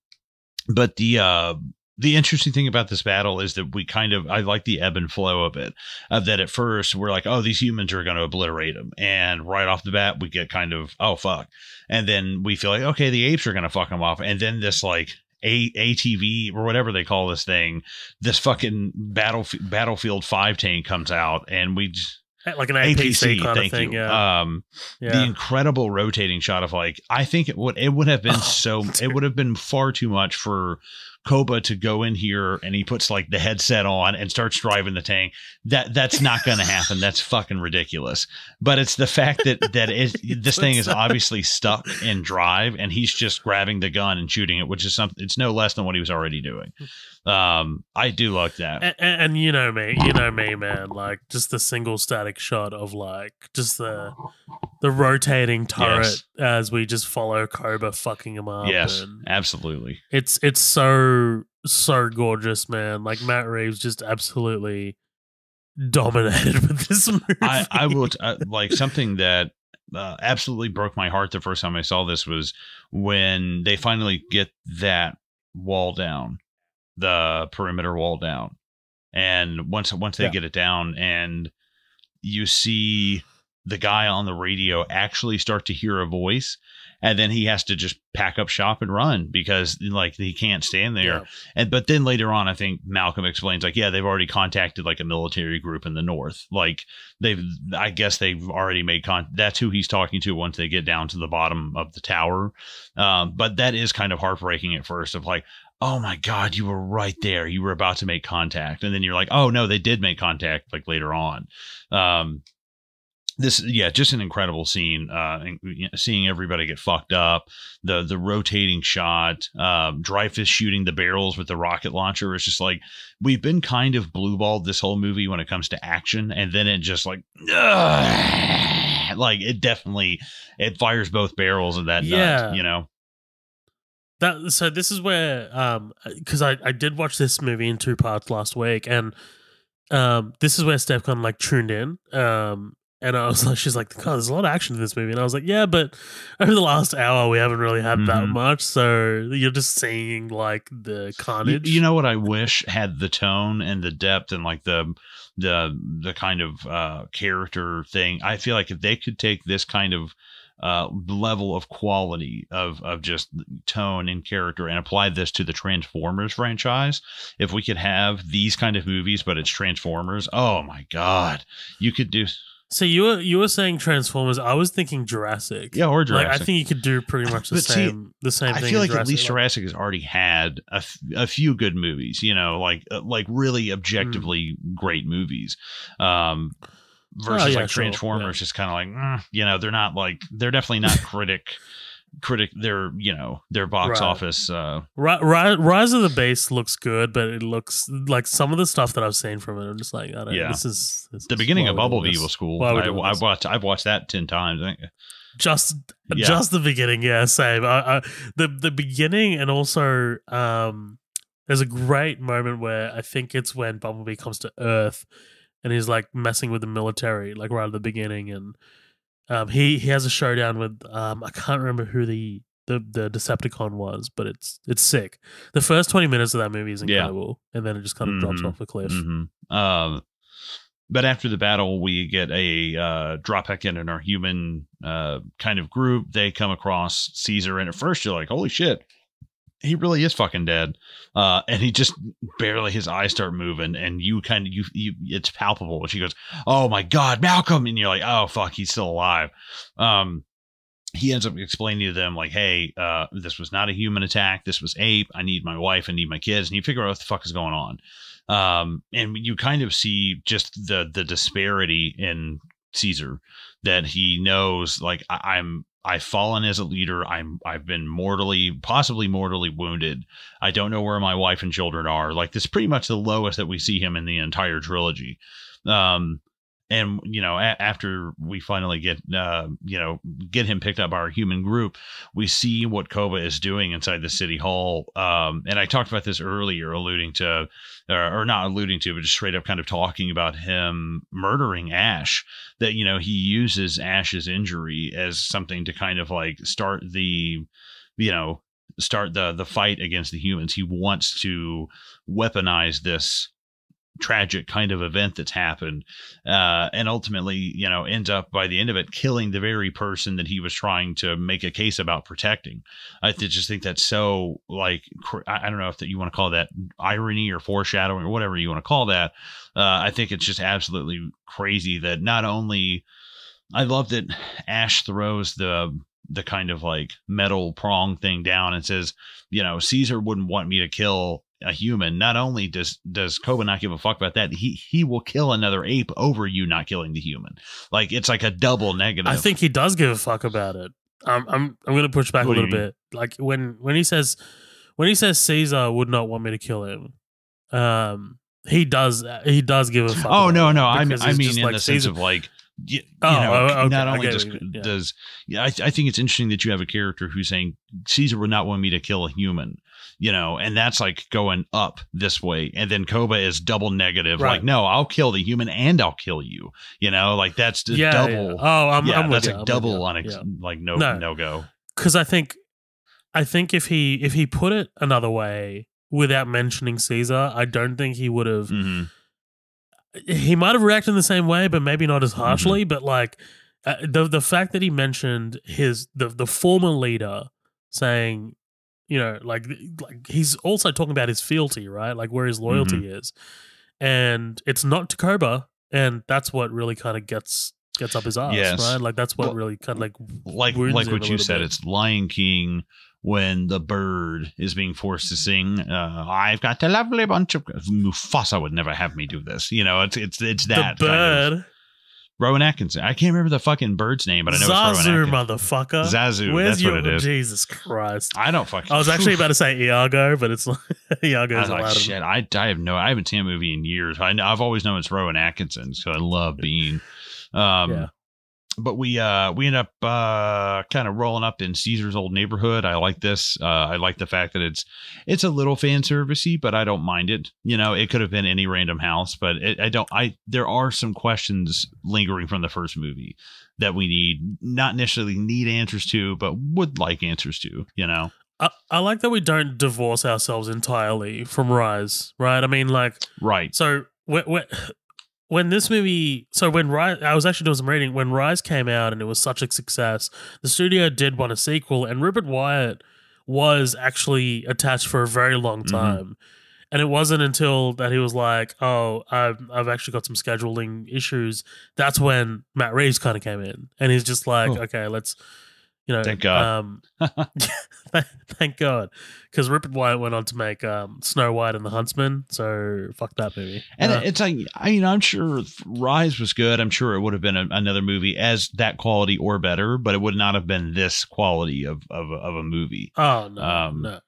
Speaker 1: but the uh, the interesting thing about this battle is that we kind of I like the ebb and flow of it. Of that at first we're like, oh, these humans are going to obliterate them, and right off the bat we get kind of oh fuck, and then we feel like okay, the apes are going to fuck them off, and then this like. A ATV or whatever they call this thing, this fucking battle battlefield five tank comes out, and we just,
Speaker 2: like an APC,
Speaker 1: APC,
Speaker 2: kind
Speaker 1: thank
Speaker 2: of thing.
Speaker 1: you.
Speaker 2: Yeah.
Speaker 1: Um, the incredible rotating shot of like I think it would it would have been
Speaker 2: Oh,
Speaker 1: so
Speaker 2: dude.
Speaker 1: it would have been far too much for Koba to go in here and he puts like the headset on and starts driving the tank. That that's not going to happen. That's fucking ridiculous. But it's the fact that that is this thing is obviously stuck in drive and he's just grabbing the gun and shooting it, which is something. It's no less than what he was already doing. Um, I do like that.
Speaker 2: and, and, you know me, you know me, man. Like just the single static shot of like just the the rotating turret
Speaker 1: Yes.
Speaker 2: as we just follow Koba fucking him up.
Speaker 1: Yes, absolutely.
Speaker 2: it's it's so so gorgeous, man. Like Matt Reeves just absolutely dominated with this movie.
Speaker 1: I, I will uh, like something that uh, absolutely broke my heart the first time I saw this was when they finally get that wall down, the perimeter wall down, and once once they
Speaker 2: Yeah.
Speaker 1: get it down, and you see the guy on the radio actually start to hear a voice. And then he has to just pack up shop and run because like he can't stand there.
Speaker 2: Yeah.
Speaker 1: And but then later on, I think Malcolm explains like, yeah, they've already contacted like a military group in the north. Like they've, I guess they've already made con. That's who he's talking to once they get down to the bottom of the tower. Um, but that is kind of heartbreaking at first. Of like, oh my god, you were right there. You were about to make contact, and then you're like, oh no, they did make contact. Like later on. Um, this yeah just an incredible scene uh and, you know, seeing everybody get fucked up the the rotating shot um dreyfus shooting the barrels with the rocket launcher is just like we've been kind of blueballed this whole movie when it comes to action and then it just like ugh, like it definitely it fires both barrels of that
Speaker 2: Yeah.
Speaker 1: nut, you know
Speaker 2: That so this is where um because I I did watch this movie in two parts last week and um this is where of like tuned in um and I was like she's like God there's a lot of action in this movie. And I was like yeah but over the last hour we haven't really had that
Speaker 1: Mhm.
Speaker 2: much. So you're just seeing like the
Speaker 1: you,
Speaker 2: carnage?
Speaker 1: you know what i wish had the tone and the depth and like the the the kind of uh character thing? I feel like if they could take this kind of uh level of quality of of just tone and character and apply this to the transformers franchise if we could have these kind of movies but it's transformers oh my god you could do
Speaker 2: so you were you were saying Transformers I was thinking Jurassic
Speaker 1: yeah or
Speaker 2: like
Speaker 1: Jurassic.
Speaker 2: I think you could do pretty much the
Speaker 1: But see,
Speaker 2: same the same thing.
Speaker 1: I
Speaker 2: thing
Speaker 1: feel like at least
Speaker 2: Jurassic.
Speaker 1: Jurassic has already had a, f- a few good movies, you know, like uh, like really objectively great movies. Um, versus
Speaker 2: Oh, yeah,
Speaker 1: like
Speaker 2: sure,
Speaker 1: Transformers, just kind of like mm, you know they're not like they're definitely not critic critic. They're you know their box
Speaker 2: Right.
Speaker 1: office. Uh,
Speaker 2: Ri- Ri- Rise of the Beasts looks good, but it looks like some of the stuff that I've seen from it. I'm just like, I don't,
Speaker 1: Yeah.
Speaker 2: this is this
Speaker 1: the
Speaker 2: is-
Speaker 1: beginning of
Speaker 2: are we doing
Speaker 1: Bumblebee was cool.
Speaker 2: Why are we
Speaker 1: I,
Speaker 2: doing
Speaker 1: I
Speaker 2: this?
Speaker 1: watched I've watched that ten times. I think.
Speaker 2: just
Speaker 1: Yeah.
Speaker 2: just the beginning. Yeah, same. I, I, the the beginning, and also um, there's a great moment where I think it's when Bumblebee comes to Earth, and he's like messing with the military, like right at the beginning, and um, he he has a showdown with um, I can't remember who the the the Decepticon was, but it's it's sick. The first twenty minutes of that movie is
Speaker 1: Yeah.
Speaker 2: incredible, and then it just kind of drops
Speaker 1: Mhm.
Speaker 2: off a cliff.
Speaker 1: hmm Um, but after the battle, we get a uh, drop back in in our human uh, kind of group. They come across Caesar, and at first you're like, "Holy shit, he really is fucking dead." Uh, and he just barely his eyes start moving, and you kind of you, you it's palpable. She goes, "Oh my god, Malcolm!" And you're like, "Oh fuck, he's still alive." Um, he ends up explaining to them like, "Hey, uh, this was not a human attack. This was ape. I need my wife. I need my kids." And you figure out what the fuck is going on um, and you kind of see just the the disparity in Caesar that he knows like I, I'm I've fallen as a leader. I'm I've been mortally, possibly mortally wounded. I don't know where my wife and children are. Like this, is pretty much the lowest that we see him in the entire trilogy. Um, and you know a- after we finally get uh, you know get him picked up by our human group we see what koba is doing inside the city hall. Um, and i talked about this earlier alluding to or, or not alluding to but just straight up kind of talking about him murdering ash that you know he uses ash's injury as something to kind of like start the you know start the the fight against the humans. He wants to weaponize this tragic kind of event that's happened uh, and ultimately you know ends up by the end of it killing the very person that he was trying to make a case about protecting. I th- just think that's so like cr- i don't know if that you want to call that irony or foreshadowing or whatever you want to call that. Uh, i think it's just absolutely crazy that not only i love that ash throws the the kind of like metal prong thing down and says, you know, Caesar wouldn't want me to kill a human, not only does does Koba not give a fuck about that, he he will kill another ape over you not killing the human. Like it's like a double negative.
Speaker 2: I think he does give a fuck about it. Um, I'm I'm gonna push back what a little bit. Like when when he says when he says Caesar would not want me to kill him, um, he does he does give a fuck.
Speaker 1: Oh no no I mean I mean in like, the sense of like you, oh, you know, okay, not only just yeah. does yeah, I, I think it's interesting that you have a character who's saying Caesar would not want me to kill a human, you know, and that's like going up this way, and then Koba is double negative, right. like no, I'll kill the human and I'll kill you, you know, like that's the yeah, double. Yeah.
Speaker 2: Oh, I'm,
Speaker 1: yeah,
Speaker 2: I'm
Speaker 1: that's
Speaker 2: like
Speaker 1: double on ex- like no no, no go.
Speaker 2: Because I think, I think if he if he put it another way without mentioning Caesar, I don't think he would have. Mm-hmm he might have reacted in the same way, but maybe not as mm-hmm. harshly. Mm-hmm. But like uh, the the fact that he mentioned his the the former leader saying, you know, like like he's also talking about his fealty, right? Like where his loyalty mm-hmm. is, and it's not to Koba, and that's what really kind of gets gets up his ass, yes. right? Like that's what well, really kind of like
Speaker 1: like like what you said. Bit. It's Lion King when the bird is being forced to sing, uh, "I've got a lovely bunch of Mufasa would never have me do this." You know, it's it's it's that
Speaker 2: the bird. Kind of,
Speaker 1: Rowan Atkinson. I can't remember the fucking bird's name, but I know Zazu,
Speaker 2: it's Rowan Atkinson. motherfucker.
Speaker 1: Zazu.
Speaker 2: Where's
Speaker 1: that's
Speaker 2: your,
Speaker 1: what it is.
Speaker 2: Jesus Christ.
Speaker 1: I don't fucking.
Speaker 2: I was actually about to say Iago, but it's like Iago's
Speaker 1: like, shit. I, I have no. I haven't seen a movie in years. I, I've always known it's Rowan Atkinson, so I love Bean. Um, yeah but we uh we end up uh kind of rolling up in Caesar's old neighborhood. I like this. Uh I like the fact that it's it's a little fan servicey, but I don't mind it. You know, it could have been any random house, but it, I don't I there are some questions lingering from the first movie that we need not necessarily need answers to, but would like answers to, you know.
Speaker 2: I, I like that we don't divorce ourselves entirely from Rise, right? I mean, like,
Speaker 1: right.
Speaker 2: So, we're, we're, when this movie so when rise i was actually doing some reading when rise came out and it was such a success the studio did want a sequel and rupert wyatt was actually attached for a very long mm-hmm. time mm-hmm. and it wasn't until that he was like oh i've, I've actually got some scheduling issues that's when matt reeves kind of came in and he's just like oh. okay let's you know,
Speaker 1: thank God.
Speaker 2: Um, thank God, because Rupert Wyatt went on to make um, Snow White and the Huntsman. So fuck that movie.
Speaker 1: And uh, it's like I mean, I'm sure Rise was good. I'm sure it would have been a, another movie as that quality or better, but it would not have been this quality of of, of a movie.
Speaker 2: Oh no, um, no.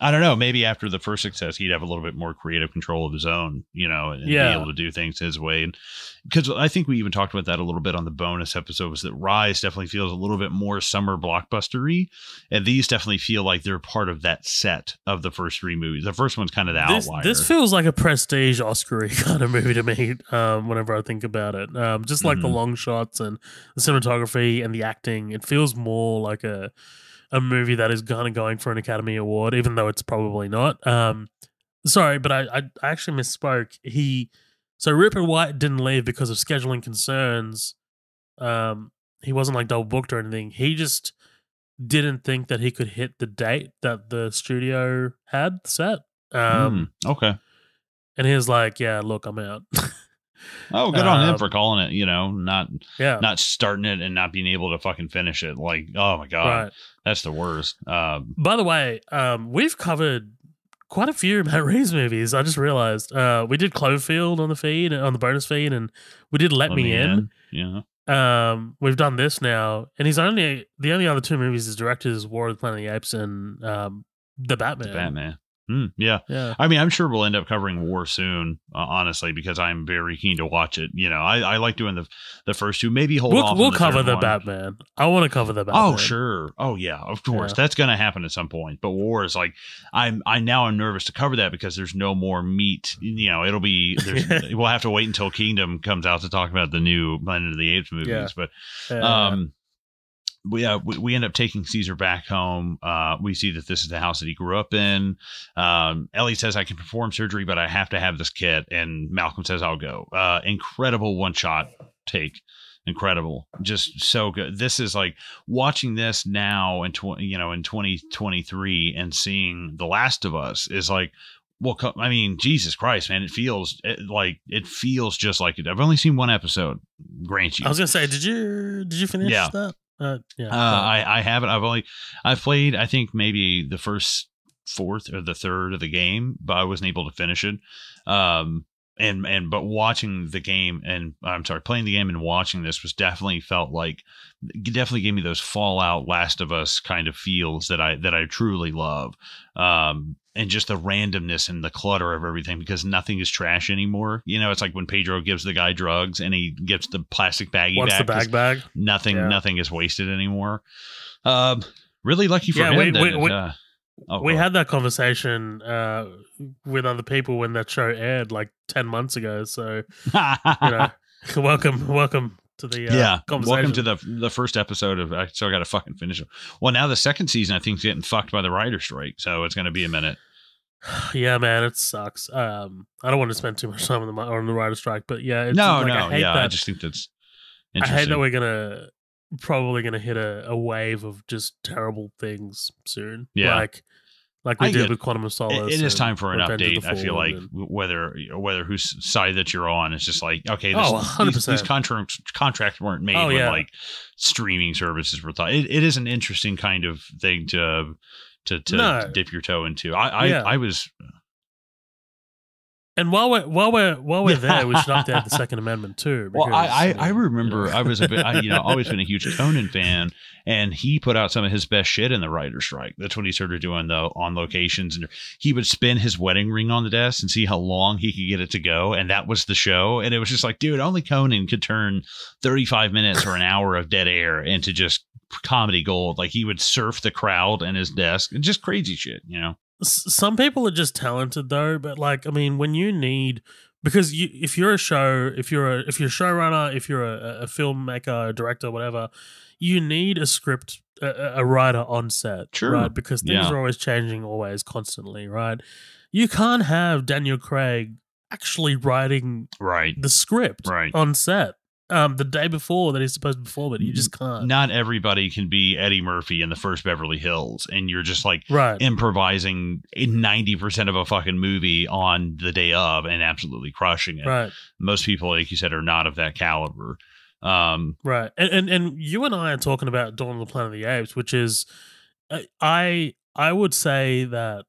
Speaker 1: I don't know. Maybe after the first success, he'd have a little bit more creative control of his own, you know, and yeah. be able to do things his way. And because I think we even talked about that a little bit on the bonus episode, was that Rise definitely feels a little bit more summer blockbustery, and these definitely feel like they're part of that set of the first three movies. The first one's kind of the
Speaker 2: this,
Speaker 1: outlier.
Speaker 2: This feels like a prestige Oscar kind of movie to me. Um, whenever I think about it, um, just like mm-hmm. the long shots and the cinematography and the acting, it feels more like a a movie that is kind of going for an Academy Award, even though it's probably not. Um, sorry, but I, I, I actually misspoke. He So Rupert Wyatt didn't leave because of scheduling concerns. Um, he wasn't like double booked or anything. He just didn't think that he could hit the date that the studio had set. Um,
Speaker 1: Mm, okay.
Speaker 2: and he was like, "Yeah, look, I'm out."
Speaker 1: Oh, good on him
Speaker 2: Um,
Speaker 1: for calling it. You know, not
Speaker 2: yeah,
Speaker 1: not starting it and not being able to fucking finish it. Like, oh my god,
Speaker 2: right.
Speaker 1: that's the worst. Um,
Speaker 2: By the way, um, we've covered quite a few Matt Reeves movies. I just realized uh, we did Cloverfield on the feed on the bonus feed, and we did Let, Me, In.
Speaker 1: Yeah.
Speaker 2: Um, we've done this now, and he's only the only other two movies he's directed is War of the Planet of the Apes and um, the Batman.
Speaker 1: The Batman. Hmm, yeah.
Speaker 2: Yeah,
Speaker 1: I mean, I'm sure we'll end up covering War soon, uh, honestly, because I'm very keen to watch it. You know, I, I like doing the the first two. Maybe hold
Speaker 2: we'll
Speaker 1: off. on
Speaker 2: we'll
Speaker 1: the
Speaker 2: cover the
Speaker 1: one.
Speaker 2: Batman. I want to cover the Batman.
Speaker 1: Oh sure. Oh yeah. Of course.
Speaker 2: Yeah.
Speaker 1: That's gonna happen at some point. But war is like I'm I now I'm nervous to cover that because there's no more meat. You know, it'll be there's we'll have to wait until Kingdom comes out to talk about the new Planet of the Apes movies.
Speaker 2: Yeah.
Speaker 1: But um we, uh, we we end up taking Caesar back home. Uh, we see that this is the house that he grew up in. Um, Ellie says, "I can perform surgery, but I have to have this kit." And Malcolm says, "I'll go." Uh, incredible one shot take, incredible, just so good. This is like watching this now in tw- you know in twenty twenty three and seeing The Last of Us is like. Well, I mean, Jesus Christ, man! It feels it, like it feels just like it. I've only seen one episode. Grant you,
Speaker 2: I was gonna say, did you did you finish
Speaker 1: Yeah.
Speaker 2: that? Uh, yeah,
Speaker 1: uh, I I haven't. I've only I've played. I think maybe the first fourth or the third of the game, but I wasn't able to finish it. Um, and and but watching the game and I'm sorry, playing the game and watching this was definitely felt like definitely gave me those Fallout Last of Us kind of feels that I that I truly love. Um, and just the randomness and the clutter of everything because nothing is trash anymore. You know, it's like when Pedro gives the guy drugs and he gives the plastic baggie
Speaker 2: What's
Speaker 1: back.
Speaker 2: the bag bag?
Speaker 1: nothing
Speaker 2: Yeah.
Speaker 1: nothing is wasted anymore um really lucky for
Speaker 2: Yeah,
Speaker 1: him
Speaker 2: we-
Speaker 1: that
Speaker 2: we-
Speaker 1: it, uh, oh,
Speaker 2: we
Speaker 1: well.
Speaker 2: had that conversation uh, with other people when that show aired like 10 months ago so you know welcome welcome to the uh,
Speaker 1: yeah
Speaker 2: conversation
Speaker 1: welcome to the the first episode of i still gotta fucking finish it well now the second season i think is getting fucked by the writer strike so it's gonna be a minute
Speaker 2: yeah man it sucks um i don't want to spend too much time on the on the writer strike but yeah it's
Speaker 1: no
Speaker 2: like,
Speaker 1: no
Speaker 2: I hate
Speaker 1: yeah
Speaker 2: that
Speaker 1: i just think that's
Speaker 2: I hate that we're gonna probably gonna hit a, a wave of just terrible things soon.
Speaker 1: Yeah.
Speaker 2: like like we
Speaker 1: I
Speaker 2: did
Speaker 1: get-
Speaker 2: with Quantum of
Speaker 1: It-
Speaker 2: Solace.
Speaker 1: it is time for an
Speaker 2: Revenge of the
Speaker 1: update. I feel like
Speaker 2: and-
Speaker 1: whether whether whose side that you're on, it's just like okay, this,
Speaker 2: Oh,
Speaker 1: these, these contracts contracts weren't made
Speaker 2: Oh,
Speaker 1: when
Speaker 2: yeah.
Speaker 1: like streaming services were thought. It, it is an interesting kind of thing to to to
Speaker 2: No.
Speaker 1: dip your toe into. I I,
Speaker 2: Yeah.
Speaker 1: I was
Speaker 2: And while we're while we're while we're there, we should update the Second Amendment too.
Speaker 1: well.
Speaker 2: because,
Speaker 1: I I,
Speaker 2: you know,
Speaker 1: I remember
Speaker 2: you know.
Speaker 1: I was a bit I, you know always been a huge Conan fan, and he put out some of his best shit in the writer strike. That's when he started doing the on locations, and he would spin his wedding ring on the desk and see how long he could get it to go, and that was the show. And it was just like, dude, only Conan could turn thirty five minutes or an hour of dead air into just comedy gold. Like he would surf the crowd and his desk and just crazy shit, you know.
Speaker 2: Some people are just talented though but like i mean when you need because you if you're a show if you're a if you're a showrunner if you're a, a filmmaker a director whatever you need a script a, a writer on set
Speaker 1: Sure.
Speaker 2: right because things
Speaker 1: Yeah.
Speaker 2: are always changing always constantly right you can't have daniel craig actually writing
Speaker 1: Right.
Speaker 2: the script
Speaker 1: Right.
Speaker 2: on set um the day before that he's supposed to perform it you just can't
Speaker 1: Not everybody can be Eddie Murphy in the first Beverly Hills, and you're just like
Speaker 2: right
Speaker 1: improvising 90% of a fucking movie on the day of and absolutely crushing it.
Speaker 2: right
Speaker 1: Most people, like you said, are not of that caliber. Um,
Speaker 2: Right. And, and and you and I are talking about Dawn of the Planet of the Apes, which is I- I I would say that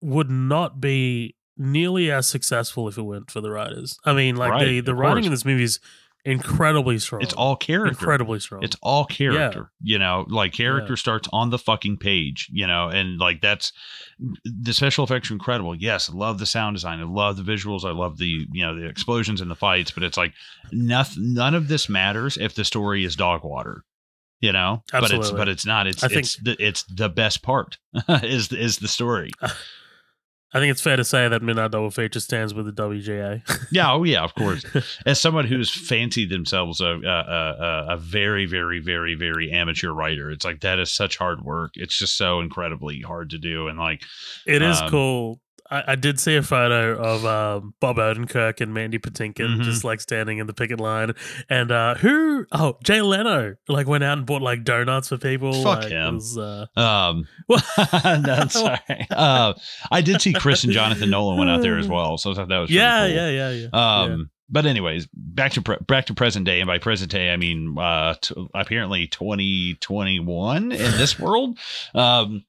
Speaker 2: would not be nearly as successful if it weren't for the writers. I mean, like
Speaker 1: Right,
Speaker 2: the the writing
Speaker 1: course.
Speaker 2: in this movie is incredibly strong.
Speaker 1: it's all character.
Speaker 2: incredibly strong.
Speaker 1: It's all character, you know, like character
Speaker 2: Yeah.
Speaker 1: starts on the fucking page, you know, and like that's the special effects are incredible. Yes, I love the sound design. I love the visuals. I love the, you know, the explosions and the fights, but it's like nothing, none of this matters if the story is dog water, you know, but it's,
Speaker 2: Absolutely.
Speaker 1: but it's not, it's,
Speaker 2: I think-
Speaker 1: it's the, it's the best part is, is the story.
Speaker 2: I think it's fair to say that Midnight Double Feature stands with the WGA.
Speaker 1: Yeah. Oh yeah, of course. as someone who's fancied themselves a, a, a, a very, very, very, very amateur writer, it's like that is such hard work. It's just so incredibly hard to do. And like,
Speaker 2: It is
Speaker 1: Um,
Speaker 2: cool. I, I did see a photo of um, Bob Odenkirk and Mandy Patinkin
Speaker 1: Mhm.
Speaker 2: just like standing in the picket line, and uh, who? Oh, Jay Leno like went out and bought like donuts for people.
Speaker 1: Fuck
Speaker 2: like,
Speaker 1: him.
Speaker 2: was, uh,
Speaker 1: Um, no, sorry. Uh, I did see Chris and Jonathan Nolan went out there as well, so I thought that was
Speaker 2: yeah,
Speaker 1: cool.
Speaker 2: yeah, yeah, yeah,
Speaker 1: Um, but anyways, back to pre- back to present day, and by present day, I mean uh, t- apparently twenty twenty one in this world. Um,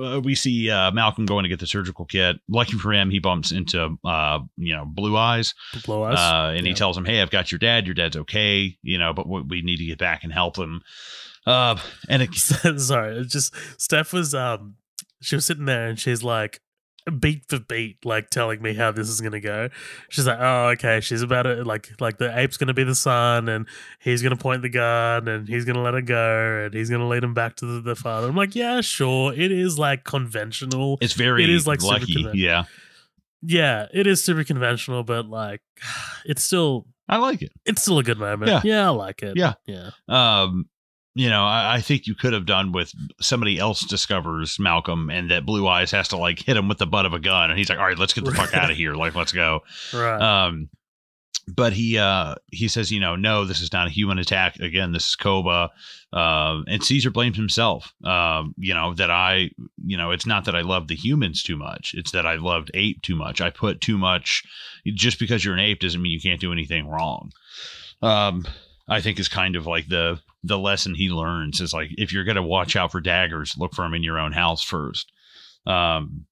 Speaker 1: uh, we see uh, Malcolm going to get the surgical kit. Lucky for him, he bumps into uh, you know Blue Eyes,
Speaker 2: Blow us.
Speaker 1: uh, and he tells him, "Hey, I've got your dad. Your dad's okay, you know, but we, we need to get back and help him." Uh, and it,
Speaker 2: Sorry, it's just Steph was um she was sitting there and she's like beat for beat, like telling me how this is gonna go. She's like, Oh, okay, she's about it like like the ape's gonna be the son and he's gonna point the gun and he's gonna let her go and he's gonna lead him back to the, the father. I'm like, Yeah, sure. It is like conventional.
Speaker 1: it's very
Speaker 2: It is, like,
Speaker 1: lucky. Yeah,
Speaker 2: Yeah, it is super conventional, but like it's still
Speaker 1: I like it.
Speaker 2: it's still a good moment.
Speaker 1: Yeah.
Speaker 2: Yeah, I like it.
Speaker 1: Yeah.
Speaker 2: Yeah.
Speaker 1: um you know I, I think you could have done with somebody else discovers malcolm and that blue eyes has to like hit him with the butt of a gun and he's like all right let's get the fuck out of here like let's go.
Speaker 2: Right.
Speaker 1: um but he uh he says you know no this is not a human attack. Again this is koba um and caesar blames himself um you know that i you know it's not that i love the humans too much it's that i loved ape too much. I put too much just because you're an ape doesn't mean you can't do anything wrong. Um i think is kind of like the the lesson he learns is like if you're going to watch out for daggers look for them in your own house first. Um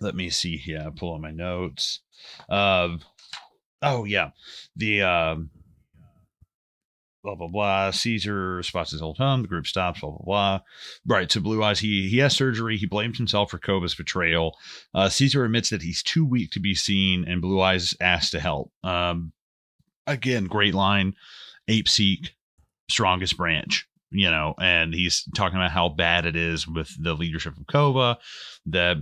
Speaker 1: let me see here. Pull on my notes. Um oh yeah. The um blah blah blah. Caesar spots his old home. The group stops blah blah blah. Right so blue eyes he he has surgery. He blames himself for koba's betrayal. Uh caesar admits that he's too weak to be seen and blue eyes asks to help. Um again great line. Ape seek strongest branch you know and he's talking about how bad it is with the leadership of koba that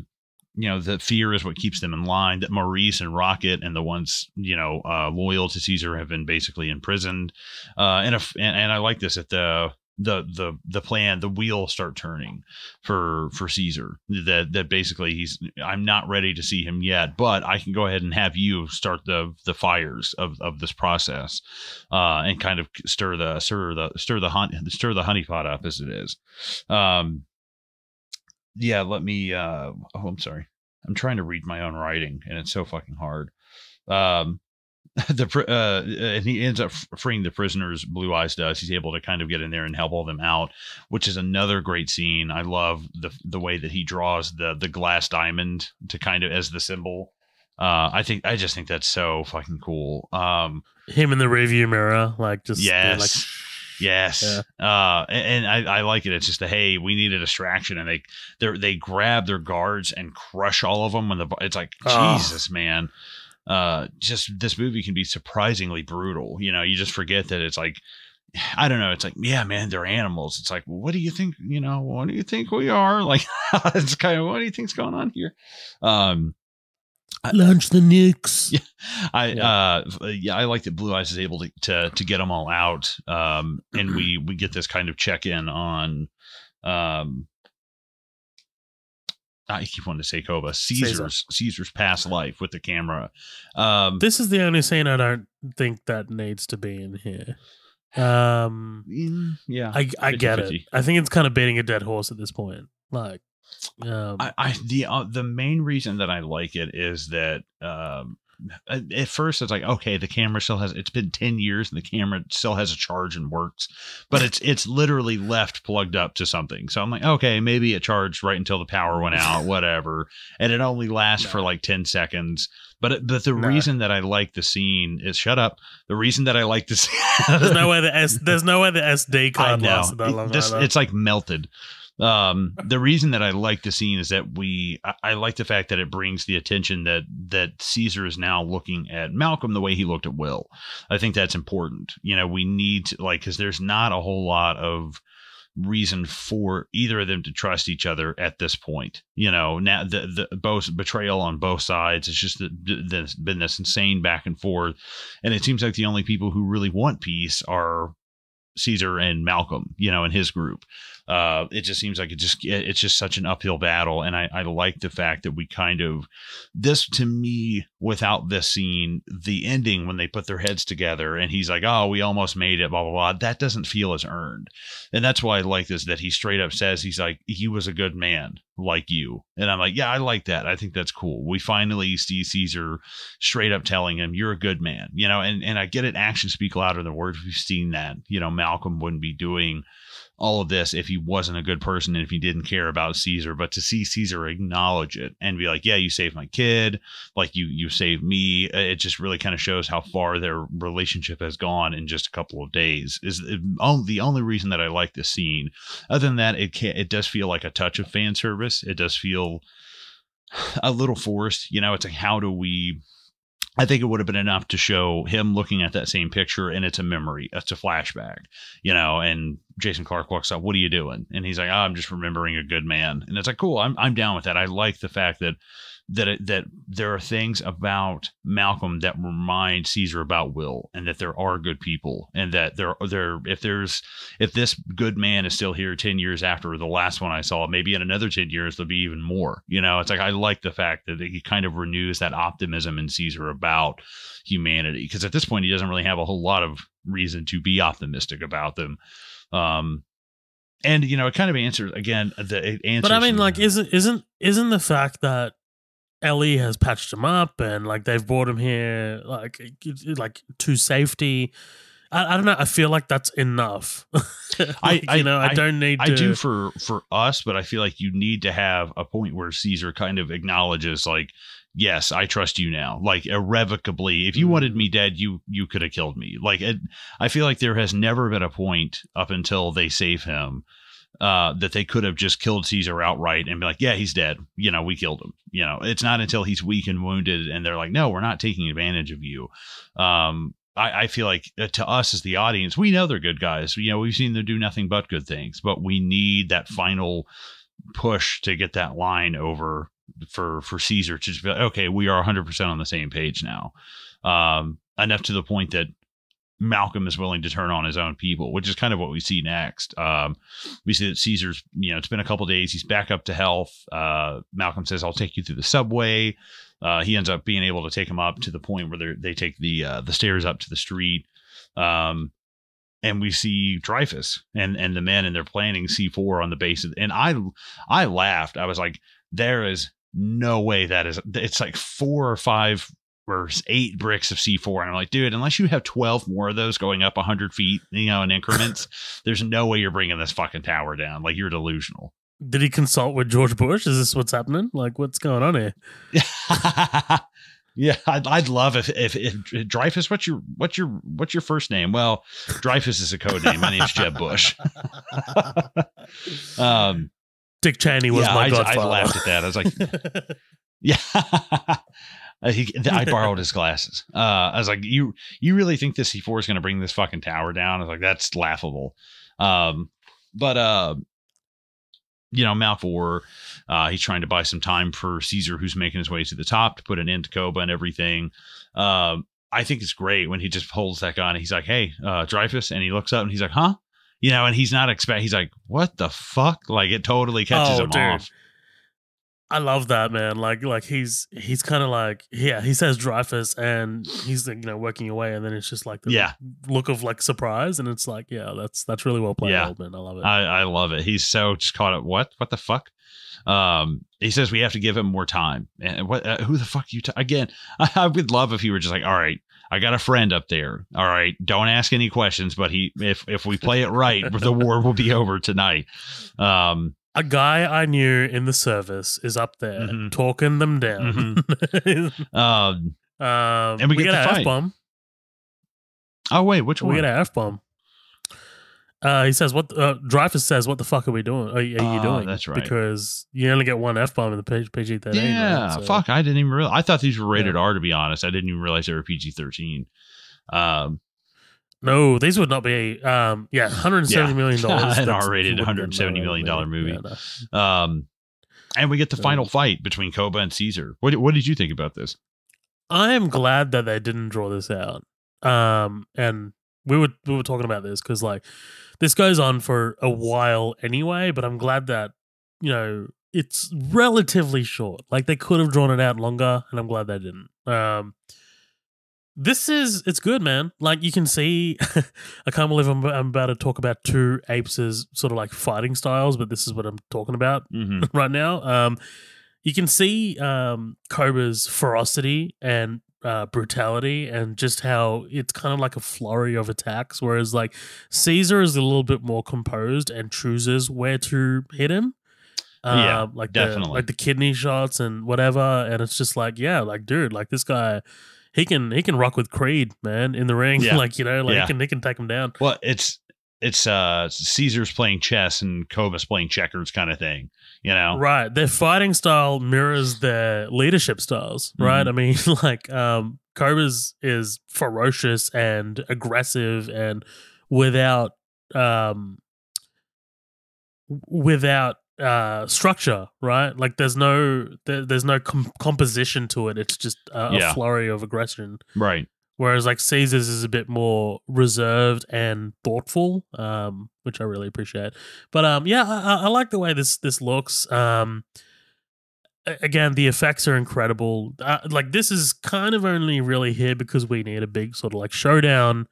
Speaker 1: you know that fear is what keeps them in line that maurice and rocket and the ones you know uh loyal to caesar have been basically imprisoned. Uh and if and, and i like this at the the the the plan the wheels start turning for for caesar that that basically he's i'm not ready to see him yet but i can go ahead and have you start the the fires of of this process uh and kind of stir the stir the stir the hunt stir the honeypot up as it is. Um yeah let me uh oh i'm sorry. I'm trying to read my own writing and it's so fucking hard. Um the uh and he ends up freeing the prisoners blue eyes does he's able to kind of get in there and help all them out which is another great scene i love the the way that he draws the the glass diamond to kind of as the symbol uh i think i just think that's so fucking cool um
Speaker 2: Him in the review mirror, like just
Speaker 1: Yes.
Speaker 2: like
Speaker 1: Yes. Uh, and, and I, I like it. It's just a hey, we need a distraction, and they they they grab their guards and crush all of them. When the it's like
Speaker 2: Ah.
Speaker 1: Jesus, man. Uh, just this movie can be surprisingly brutal. You know, you just forget that it's like. I don't know. It's like, yeah, man, they're animals. It's like, what do you think? You know, what do you think we are? Like, it's kind of what do you think's going on here? Um,
Speaker 2: launch the nukes.
Speaker 1: Yeah. I
Speaker 2: Yeah.
Speaker 1: uh yeah, I like that Blue Eyes is able to to, to get them all out. Um and we we get this kind of check in on um I keep wanting to say Koba, Caesar's Caesar's past life with the camera. Um
Speaker 2: This is the only scene I don't think that needs to be in here. Um,
Speaker 1: mm, yeah.
Speaker 2: I I get
Speaker 1: 50-50.
Speaker 2: it. I think it's kind of beating a dead horse at this point. Like, um,
Speaker 1: I, I the uh, the main reason that I like it is that um at first it's like okay the camera still has it's been 10 years and the camera still has a charge and works but it's it's literally left plugged up to something so i'm like okay maybe it charged right until the power went out whatever and it only lasts for like 10 seconds but uh, but the
Speaker 2: No.
Speaker 1: reason that i like the scene is shut up the reason that i like the scene
Speaker 2: there's no way the S. There's no way the SD card lasted that long.
Speaker 1: This- it's like melted. Um, the reason that I like the scene is that we, I, I like the fact that it brings the attention that that Caesar is now looking at Malcolm the way he looked at Will. I think that's important. You know, we need to like because there's not a whole lot of reason for either of them to trust each other at this point. You know, now the the both betrayal on both sides. It's just there's been this insane back and forth, and it seems like the only people who really want peace are Caesar and Malcolm, you know, and his group. Uh, it just seems like it just it's just such an uphill battle, and I, I like the fact that we kind of this to me without this scene, the ending when they put their heads together, and he's like, "Oh, we almost made it," blah blah blah. That doesn't feel as earned, and that's why I like this. That he straight up says he's like he was a good man like you, and I'm like, yeah, I like that. I think that's cool. We finally see Caesar straight up telling him, "You're a good man," you know, and and I get it. Actions speak louder than words. We've seen that. You know, Malcolm wouldn't be doing all of this if he wasn't a good person and if he didn't care about Caesar. But to see Caesar acknowledge it and be like, "Yeah, you saved my kid, like you you saved me," uh, it just really kind of shows how far their relationship has gone in just a couple of days. Is the only reason that I like this scene. Other than that, it can it does feel like a touch of fan service. It does feel a little forced. You know, it's like how do we I think it would have been enough to show him looking at that same picture and it's a memory. It's a flashback, you know, and Jason Clarke walks up, what are you doing? And he's like, oh, I'm just remembering a good man. And it's like, cool. I'm, I'm down with that. I like the fact that that it, that there are things about Malcolm that remind Caesar about Will, and that there are good people, and that there there if there's if this good man is still here ten years after the last one I saw, maybe in another ten years there'll be even more. You know, it's like I like the fact that he kind of renews that optimism in Caesar about humanity, because at this point he doesn't really have a whole lot of reason to be optimistic about them. Um, and you know, it kind of answers again the answer.
Speaker 2: But I mean, like, isn't isn't isn't the fact that Ellie has patched him up and like they've brought him here like like to safety. I, I don't know. I feel like that's enough. like, I, you know, I, I, don't need.
Speaker 1: I do for for us, but I feel like you need to have a point where Caesar kind of acknowledges, like, yes, I trust you now, like irrevocably. If you wanted mm. me dead, you you could have killed me. Like, it, I feel like there has never been a point up until they save him uh, that they could have just killed Caesar outright and be like, yeah, he's dead. You know, we killed him. You know, it's not until he's weak and wounded and they're like, no, we're not taking advantage of you. Um, I, I feel like uh, to us as the audience, we know they're good guys. You know, we've seen them do nothing but good things, but we need that final push to get that line over for for Caesar to just be like, okay, we are 100% on the same page now. Um, enough to the point that Malcolm is willing to turn on his own people, which is kind of what we see next. Um, we see that Caesar's, you know, it's been a couple days. He's back up to health. Uh, Malcolm says, "I'll take you through the subway." Uh, he ends up being able to take him up to the point where they take the uh, the stairs up to the street. Um, and we see Dreyfus and and the men, and they're planning C four on the base. Of, and I I laughed. I was like, there is no way that is. It's like four or five or eight bricks of C4. And I'm like, dude, unless you have 12 more of those going up 100 feet, you know, in increments, there's no way you're bringing this fucking tower down. Like, you're delusional.
Speaker 2: Did he consult with George Bush? Is this what's happening? Like, what's going on here?
Speaker 1: yeah, I'd, I'd love if, if, if Dreyfus. What's your what's your what's your first name? Well, Dreyfus is a code name. My name's Jeb Bush.
Speaker 2: um, Dick Cheney was yeah, my I, godfather. I
Speaker 1: laughed at that. I was like, yeah. Uh, he, I borrowed his glasses. Uh, I was like, "You, you really think this C4 is going to bring this fucking tower down?" I was like, "That's laughable." Um, but uh, you know, Malfour, uh, he's trying to buy some time for Caesar, who's making his way to the top to put an end to Koba and everything. Um, I think it's great when he just pulls that gun and he's like, "Hey, uh, Dreyfus," and he looks up and he's like, "Huh." You know, and he's not expect. He's like, "What the fuck?" Like it totally catches oh, him dude. off.
Speaker 2: I love that man. Like like he's he's kind of like yeah he says Dreyfus and he's you know working away and then it's just like the
Speaker 1: yeah.
Speaker 2: look of like surprise and it's like yeah that's that's really well played yeah. man. I love it.
Speaker 1: I, I love it. He's so just caught up. What what the fuck? Um, he says we have to give him more time. And what? Uh, who the fuck you? T-? Again, I, I would love if he were just like, all right, I got a friend up there. All right, don't ask any questions. But he, if if we play it right, the war will be over tonight. Um,
Speaker 2: a guy I knew in the service is up there mm-hmm. talking them down.
Speaker 1: Mm-hmm. um,
Speaker 2: um, and we, we get, get an F bomb.
Speaker 1: Oh wait, which
Speaker 2: we
Speaker 1: one?
Speaker 2: We get an F bomb. Uh, he says, "What?" Uh, Dreyfus says, "What the fuck are we doing? Are, are you oh, doing?"
Speaker 1: That's right.
Speaker 2: Because you only get one f bomb in the PG PG thirteen.
Speaker 1: Yeah, right? so, fuck. I didn't even realize. I thought these were rated yeah. R. To be honest, I didn't even realize they were PG thirteen. Um,
Speaker 2: no, these would not be. Um, yeah, hundred and seventy yeah. million dollars.
Speaker 1: An R-rated, one hundred seventy million dollar movie. Yeah, no. Um, and we get the final fight between Koba and Caesar. What What did you think about this?
Speaker 2: I am glad that they didn't draw this out. Um, and we were we were talking about this because like this goes on for a while anyway. But I'm glad that you know it's relatively short. Like they could have drawn it out longer, and I'm glad they didn't. Um, this is it's good, man. Like you can see, I can't believe I'm, I'm, about to talk about two apes sort of like fighting styles, but this is what I'm talking about
Speaker 1: Mhm.
Speaker 2: right now. Um, you can see um, Koba's ferocity and uh, brutality, and just how it's kind of like a flurry of attacks. Whereas like Caesar is a little bit more composed and chooses where to hit him.
Speaker 1: Yeah,
Speaker 2: Uh, like
Speaker 1: definitely.
Speaker 2: the, like the kidney shots and whatever, and it's just like, yeah, like dude, like this guy, he can he can rock with Creed, man, in the ring,
Speaker 1: Yeah.
Speaker 2: like you know, like
Speaker 1: Yeah.
Speaker 2: he can he can take him down.
Speaker 1: Well, it's it's uh Caesar's playing chess and Koba's playing checkers kind of thing. You know?
Speaker 2: Right. Their fighting style mirrors their leadership styles, right?
Speaker 1: Mhm.
Speaker 2: I mean, like um Koba's is ferocious and aggressive and without um without uh structure, right? Like there's no there, there's no com- composition to it. It's just a,
Speaker 1: Yeah.
Speaker 2: a flurry of aggression.
Speaker 1: Right.
Speaker 2: Whereas like Caesar's is a bit more reserved and thoughtful, um, which I really appreciate. But um, yeah, I, I- I like the way this this looks. Um, again, the effects are incredible. Uh, like this is kind of only really here because we need a big sort of like showdown.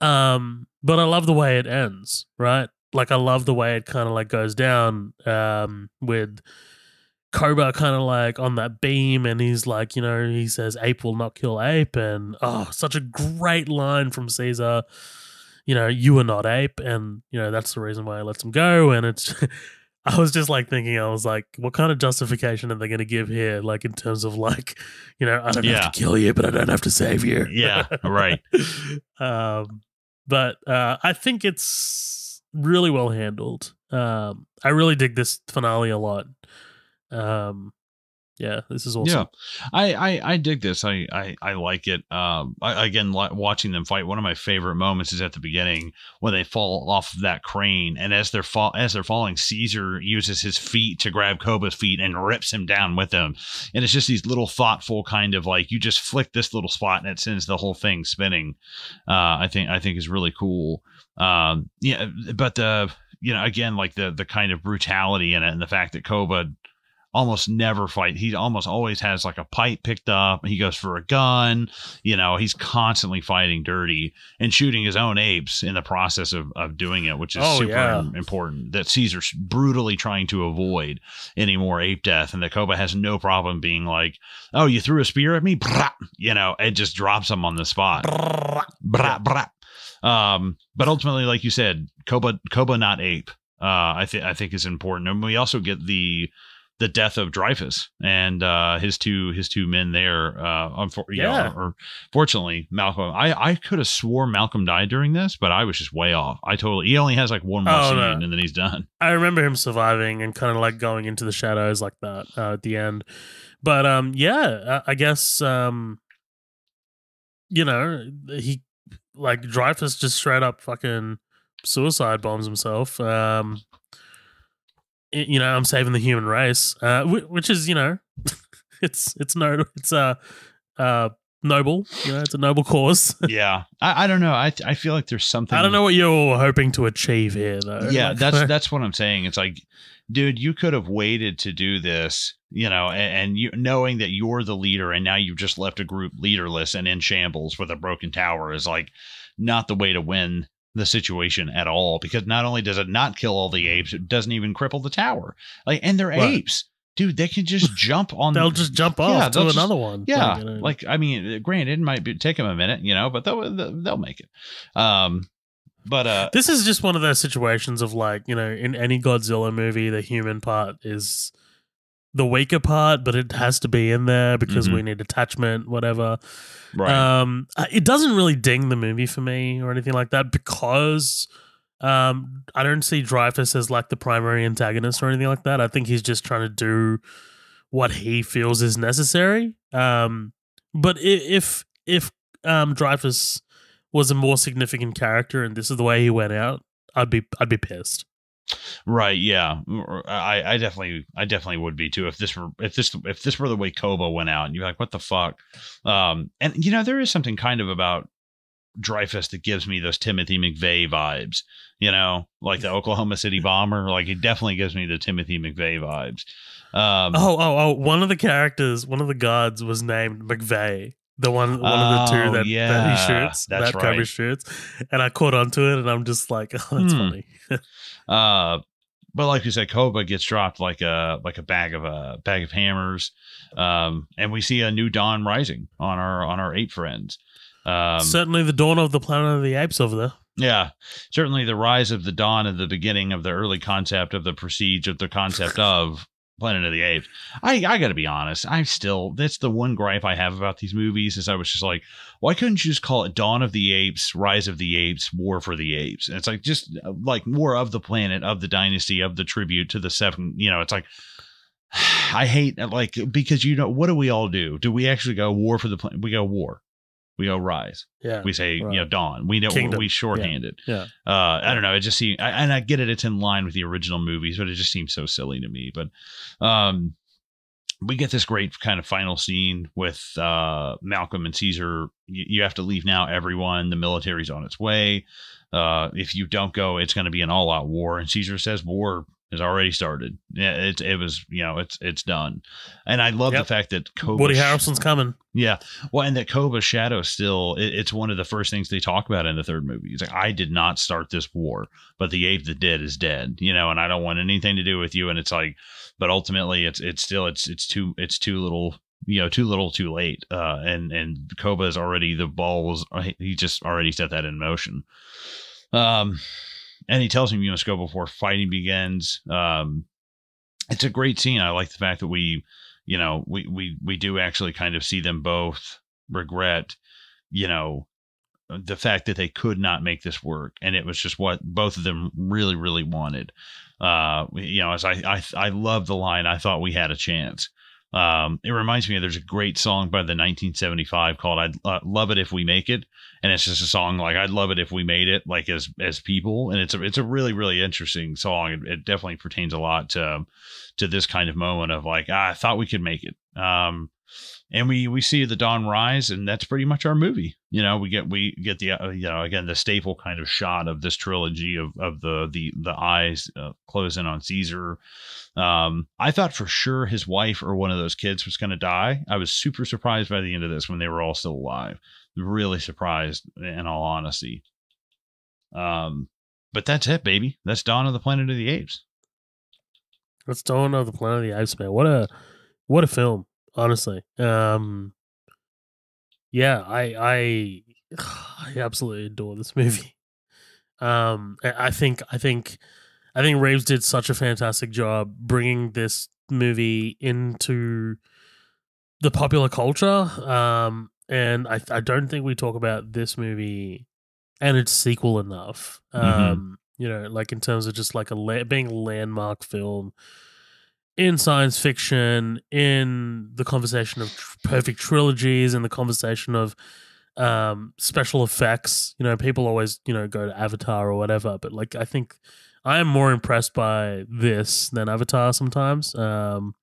Speaker 2: Um, but I love the way it ends. Right, like I love the way it kind of like goes down. Um, with Koba kind of like on that beam, and he's like, you know, he says, "Ape will not kill ape," and oh, such a great line from Caesar. You know, you are not ape, and you know that's the reason why I let him go. And it's, I was just like thinking, I was like, what kind of justification are they going to give here? Like in terms of like, you know, I don't
Speaker 1: Yeah.
Speaker 2: have to kill you, but I don't have to save you.
Speaker 1: Yeah, right.
Speaker 2: um, but uh, I think it's really well handled. Um, I really dig this finale a lot. Um, yeah, this is awesome.
Speaker 1: Yeah, I, I I dig this. I I, I like it. Um, I, again, watching them fight. One of my favorite moments is at the beginning when they fall off that crane, and as they're fall as they're falling, Caesar uses his feet to grab Koba's feet and rips him down with him. And it's just these little thoughtful kind of like you just flick this little spot and it sends the whole thing spinning. Uh, I think I think is really cool. Um, yeah, but the you know again like the the kind of brutality in it and the fact that Koba almost never fight. He almost always has like a pipe picked up. He goes for a gun. You know, he's constantly fighting dirty and shooting his own apes in the process of, of doing it, which is
Speaker 2: Oh,
Speaker 1: super
Speaker 2: yeah.
Speaker 1: important. That Caesar's brutally trying to avoid any more ape death, and that Koba has no problem being like, "Oh, you threw a spear at me," you know, it just drops him on the spot. Um, but ultimately, like you said, Koba, Koba, not ape. Uh, I think I think is important, and we also get the the death of Dreyfus and uh, his two his two men there. Uh, unfor- you know,
Speaker 2: Yeah.
Speaker 1: or fortunately, Malcolm. I I could have swore Malcolm died during this, but I was just way off. I totally. He only has like one more
Speaker 2: Oh,
Speaker 1: scene,
Speaker 2: no.
Speaker 1: and then he's done.
Speaker 2: I remember him surviving and kind of like going into the shadows like that uh, at the end. But um, yeah, I, I guess um, you know, he like Dreyfus just straight up fucking suicide bombs himself. Um, you know, I'm saving the human race, uh, which is you know, it's it's no, it's uh, uh, noble. You know, it's a noble cause.
Speaker 1: yeah, I, I don't know. I I feel like there's something.
Speaker 2: I don't know what you're hoping to achieve here, though.
Speaker 1: yeah
Speaker 2: Like,
Speaker 1: that's that's what i'm saying it's like dude you could have waited to do this you know and, and you knowing that you're the leader and now you've just left a group leaderless and in shambles with a broken tower is like not the way to win the situation at all because not only does it not kill all the apes it doesn't even cripple the tower like and they're
Speaker 2: Right.
Speaker 1: apes dude they can just jump on
Speaker 2: they'll just jump off
Speaker 1: Yeah,
Speaker 2: to
Speaker 1: just-
Speaker 2: another one.
Speaker 1: yeah,
Speaker 2: you know.
Speaker 1: like I mean, granted, it might be, take them a minute, you know, but they'll they'll make it. Um, but uh,
Speaker 2: This is just one of those situations of like, you know, in any Godzilla movie, the human part is the weaker part, but it has to be in there because
Speaker 1: Mhm.
Speaker 2: we need attachment, whatever.
Speaker 1: right,
Speaker 2: Um, uh, it doesn't really ding the movie for me or anything like that because um, I don't see Dreyfus as like the primary antagonist or anything like that. I think he's just trying to do what he feels is necessary. Um, but if if um, Dreyfus was a more significant character and this is the way he went out, I'd be I'd be pissed.
Speaker 1: Right, yeah, I I definitely I definitely would be too if this were if this if this were the way Koba went out and you're like, what the fuck? Um, and you know there is something kind of about Dreyfus that gives me those Timothy McVeigh vibes. You know, like the Oklahoma City bomber. Like it definitely gives me the Timothy McVeigh vibes. Um,
Speaker 2: oh, oh, oh! One of the characters, one of the guards, was named McVeigh. The one, one of the two that,
Speaker 1: yeah,
Speaker 2: that he shoots,
Speaker 1: that's
Speaker 2: that
Speaker 1: right.
Speaker 2: shoots, and I caught onto it, and I'm just like, oh, that's
Speaker 1: Hmm.
Speaker 2: funny.
Speaker 1: Uh, but like you said, Koba gets dropped like a like a bag of a bag of hammers, um, and we see a new dawn rising on our on our eight friends. Um,
Speaker 2: Certainly, the dawn of the Planet of the Apes over there.
Speaker 1: yeah, certainly the rise of the dawn of the beginning of the early concept of the prestige of the concept of Planet of the Apes. I I got to be honest, I'm still that's the one gripe I have about these movies is I was just like, why couldn't you just call it Dawn of the Apes, Rise of the Apes, War for the Apes? And it's like just like more of the planet, of the dynasty, of the tribute to the seven. You know, it's like. I hate like because you know what do we all do? Do we actually go war for the planet? We go war, we go rise.
Speaker 2: Yeah,
Speaker 1: we say
Speaker 2: Right.
Speaker 1: you know dawn. We don't
Speaker 2: Kingdom.
Speaker 1: we shorthand it
Speaker 2: yeah.
Speaker 1: uh i don't know. It just seems I, and i get it. It's in line with the original movies but it just seems so silly to me. But um we get this great kind of final scene with uh malcolm and caesar. You, you have to leave now everyone. The military's on its way. Uh if you don't go it's going to be an all-out war. And caesar says war has already started yeah it, it was you know it's it's done and i love the fact that Koba
Speaker 2: Woody Harrelson's coming.
Speaker 1: yeah. Well, and that Koba's shadow still, it, it's one of the first things they talk about in the third movie. It's like, I did not start this war, but the ape that did is dead, you know, and I don't want anything to do with you. And it's like, but ultimately it's, it's still, it's, it's too, it's too little, you know, too little too late. Uh, and, and is already, the ball was, he just already set that in motion. Um, and he tells him you must go before fighting begins. Um, it's a great scene. I like the fact that we, you know, we we we do actually kind of see them both regret, you know, the fact that they could not make this work, and it was just what both of them really really wanted. Uh, you know, as I I I love the line. I thought we had a chance. Um, it reminds me of there's a great song by the 1975 called "I'd uh, Love It If We Make It," and it's just a song like I'd love it if we made it, like as as people, and it's a it's a really really interesting song. It, it definitely pertains a lot to to this kind of moment of like ah, I thought we could make it. Um, and we we see the dawn rise, and that's pretty much our movie. You know, we get we get the uh, you know again the staple kind of shot of this trilogy of of the the the eyes uh, closing on Caesar. Um, I thought for sure his wife or one of those kids was going to die. I was super surprised by the end of this when they were all still alive. Really surprised, in all honesty. Um, but that's it, baby. That's Dawn of the Planet of the Apes.
Speaker 2: Let's Dawn of the Planet of the Apes, man. What a what a film, honestly. Um yeah, I I I absolutely adore this movie. Um I think I think I think Reeves did such a fantastic job bringing this movie into the popular culture. Um and I I don't think we talk about this movie and its sequel enough. Um you know, like in terms of just like a la- being a landmark film in science fiction, in the conversation of tr- perfect trilogies, in the conversation of um, special effects. You know, people always you know go to Avatar or whatever, but like I think I am more impressed by this than Avatar sometimes. Um,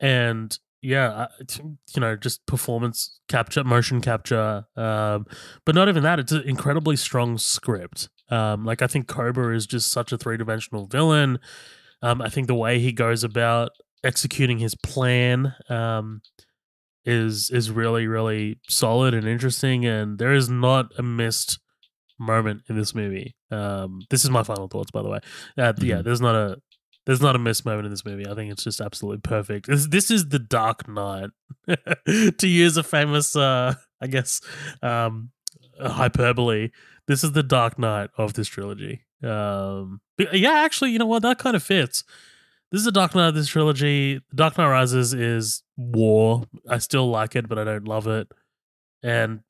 Speaker 2: and yeah, you know, just performance capture, motion capture, um, but not even that. It's an incredibly strong script. Um, like I think Koba is just such a three dimensional villain. Um, I think the way he goes about executing his plan um, is is really really solid and interesting. And there is not a missed moment in this movie. Um, this is my final thoughts, by the way. Uh, Yeah,
Speaker 1: Mhm.
Speaker 2: there's not a there's not a missed moment in this movie. I think it's just absolutely perfect. This, this is the Dark Knight, to use a famous, uh, I guess, um, hyperbole. This is the Dark Knight of this trilogy. Um, yeah, actually, you know what? That kind of fits. This is the Dark Knight of this trilogy. Dark Knight Rises is war. I still like it, but I don't love it. And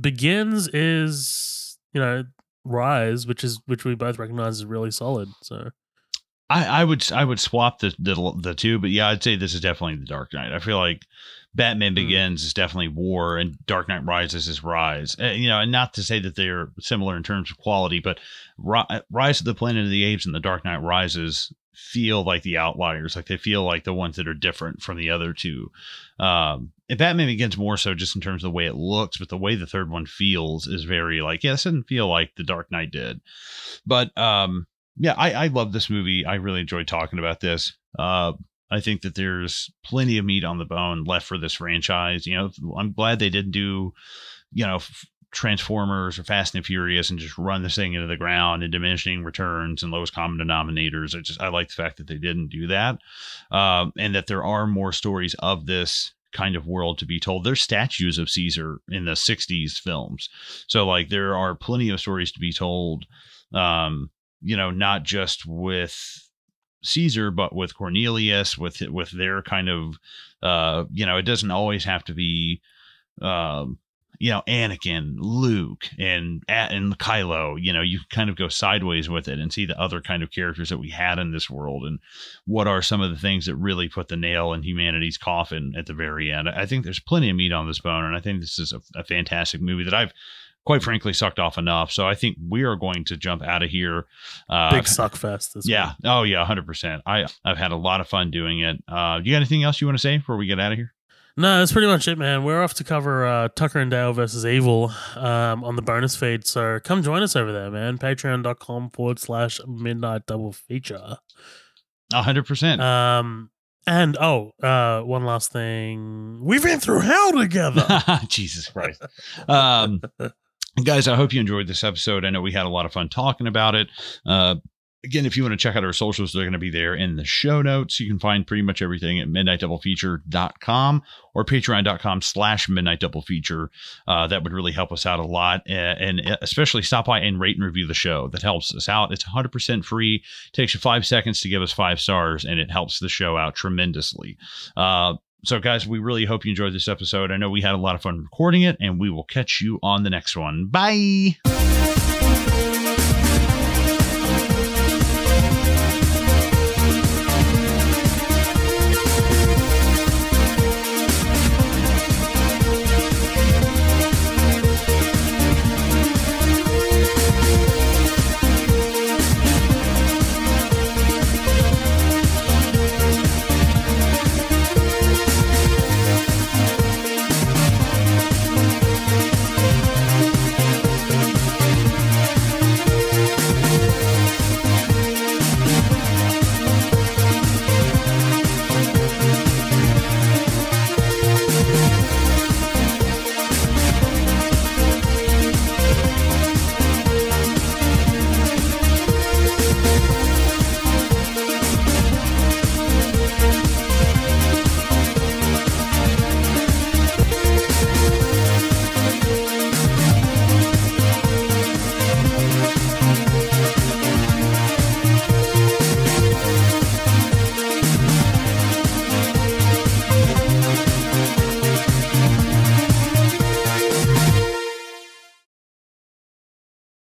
Speaker 2: Begins is, you know, Rise, which is which we both recognize is really solid. So
Speaker 1: I, I would I would swap the, the the two, but yeah, I'd say this is definitely the Dark Knight. I feel like Batman Begins is definitely War, and Dark Knight Rises is Rise. Uh, you know, and not to say that they're similar in terms of quality, but Ri- Rise of the Planet of the Apes and the Dark Knight Rises feel like the outliers, like they feel like the ones that are different from the other two. Um, and Batman Begins more so just in terms of the way it looks, but the way the third one feels is very like, yeah, this doesn't feel like the Dark Knight did. But um, yeah, I, I love this movie. I really enjoyed talking about this. Uh, I think that there's plenty of meat on the bone left for this franchise. You know, I'm glad they didn't do, you know, Transformers or Fast and Furious and just run this thing into the ground and diminishing returns and lowest common denominators. I just I like the fact that they didn't do that, um, and that there are more stories of this kind of world to be told. There's statues of Caesar in the '60s films, so like there are plenty of stories to be told. Um, you know, not just with Caesar, but with Cornelius, with with their kind of, uh, you know, it doesn't always have to be. Um, you know Anakin, Luke, and and Kylo. You know, you kind of go sideways with it and see the other kind of characters that we had in this world, and what are some of the things that really put the nail in humanity's coffin at the very end. I think there's plenty of meat on this bone, and I think this is a, a fantastic movie that I've quite frankly sucked off enough. So I think we are going to jump out of here.
Speaker 2: Uh, Big suck fest.
Speaker 1: yeah. One. Oh yeah. hundred percent. I I've had a lot of fun doing it. Uh, do you got anything else you want to say before we get out of here?
Speaker 2: No, that's pretty much it, man. We're off to cover uh, Tucker and Dale versus Evil um, on the bonus feed. So come join us over there, man. Patreon.com forward slash midnight double feature.
Speaker 1: A hundred percent.
Speaker 2: Um, and oh, uh, one last thing. We've been through hell together.
Speaker 1: Jesus Christ. Um, guys, I hope you enjoyed this episode. I know we had a lot of fun talking about it. Uh, Again, if you want to check out our socials, they're going to be there in the show notes. You can find pretty much everything at midnightdoublefeature.com or patreon.com slash midnightdoublefeature. Uh, that would really help us out a lot. And especially stop by and rate and review the show. That helps us out. It's 100% free. Takes you five seconds to give us five stars, and it helps the show out tremendously. Uh, so, guys, we really hope you enjoyed this episode. I know we had a lot of fun recording it, and we will catch you on the next one. Bye.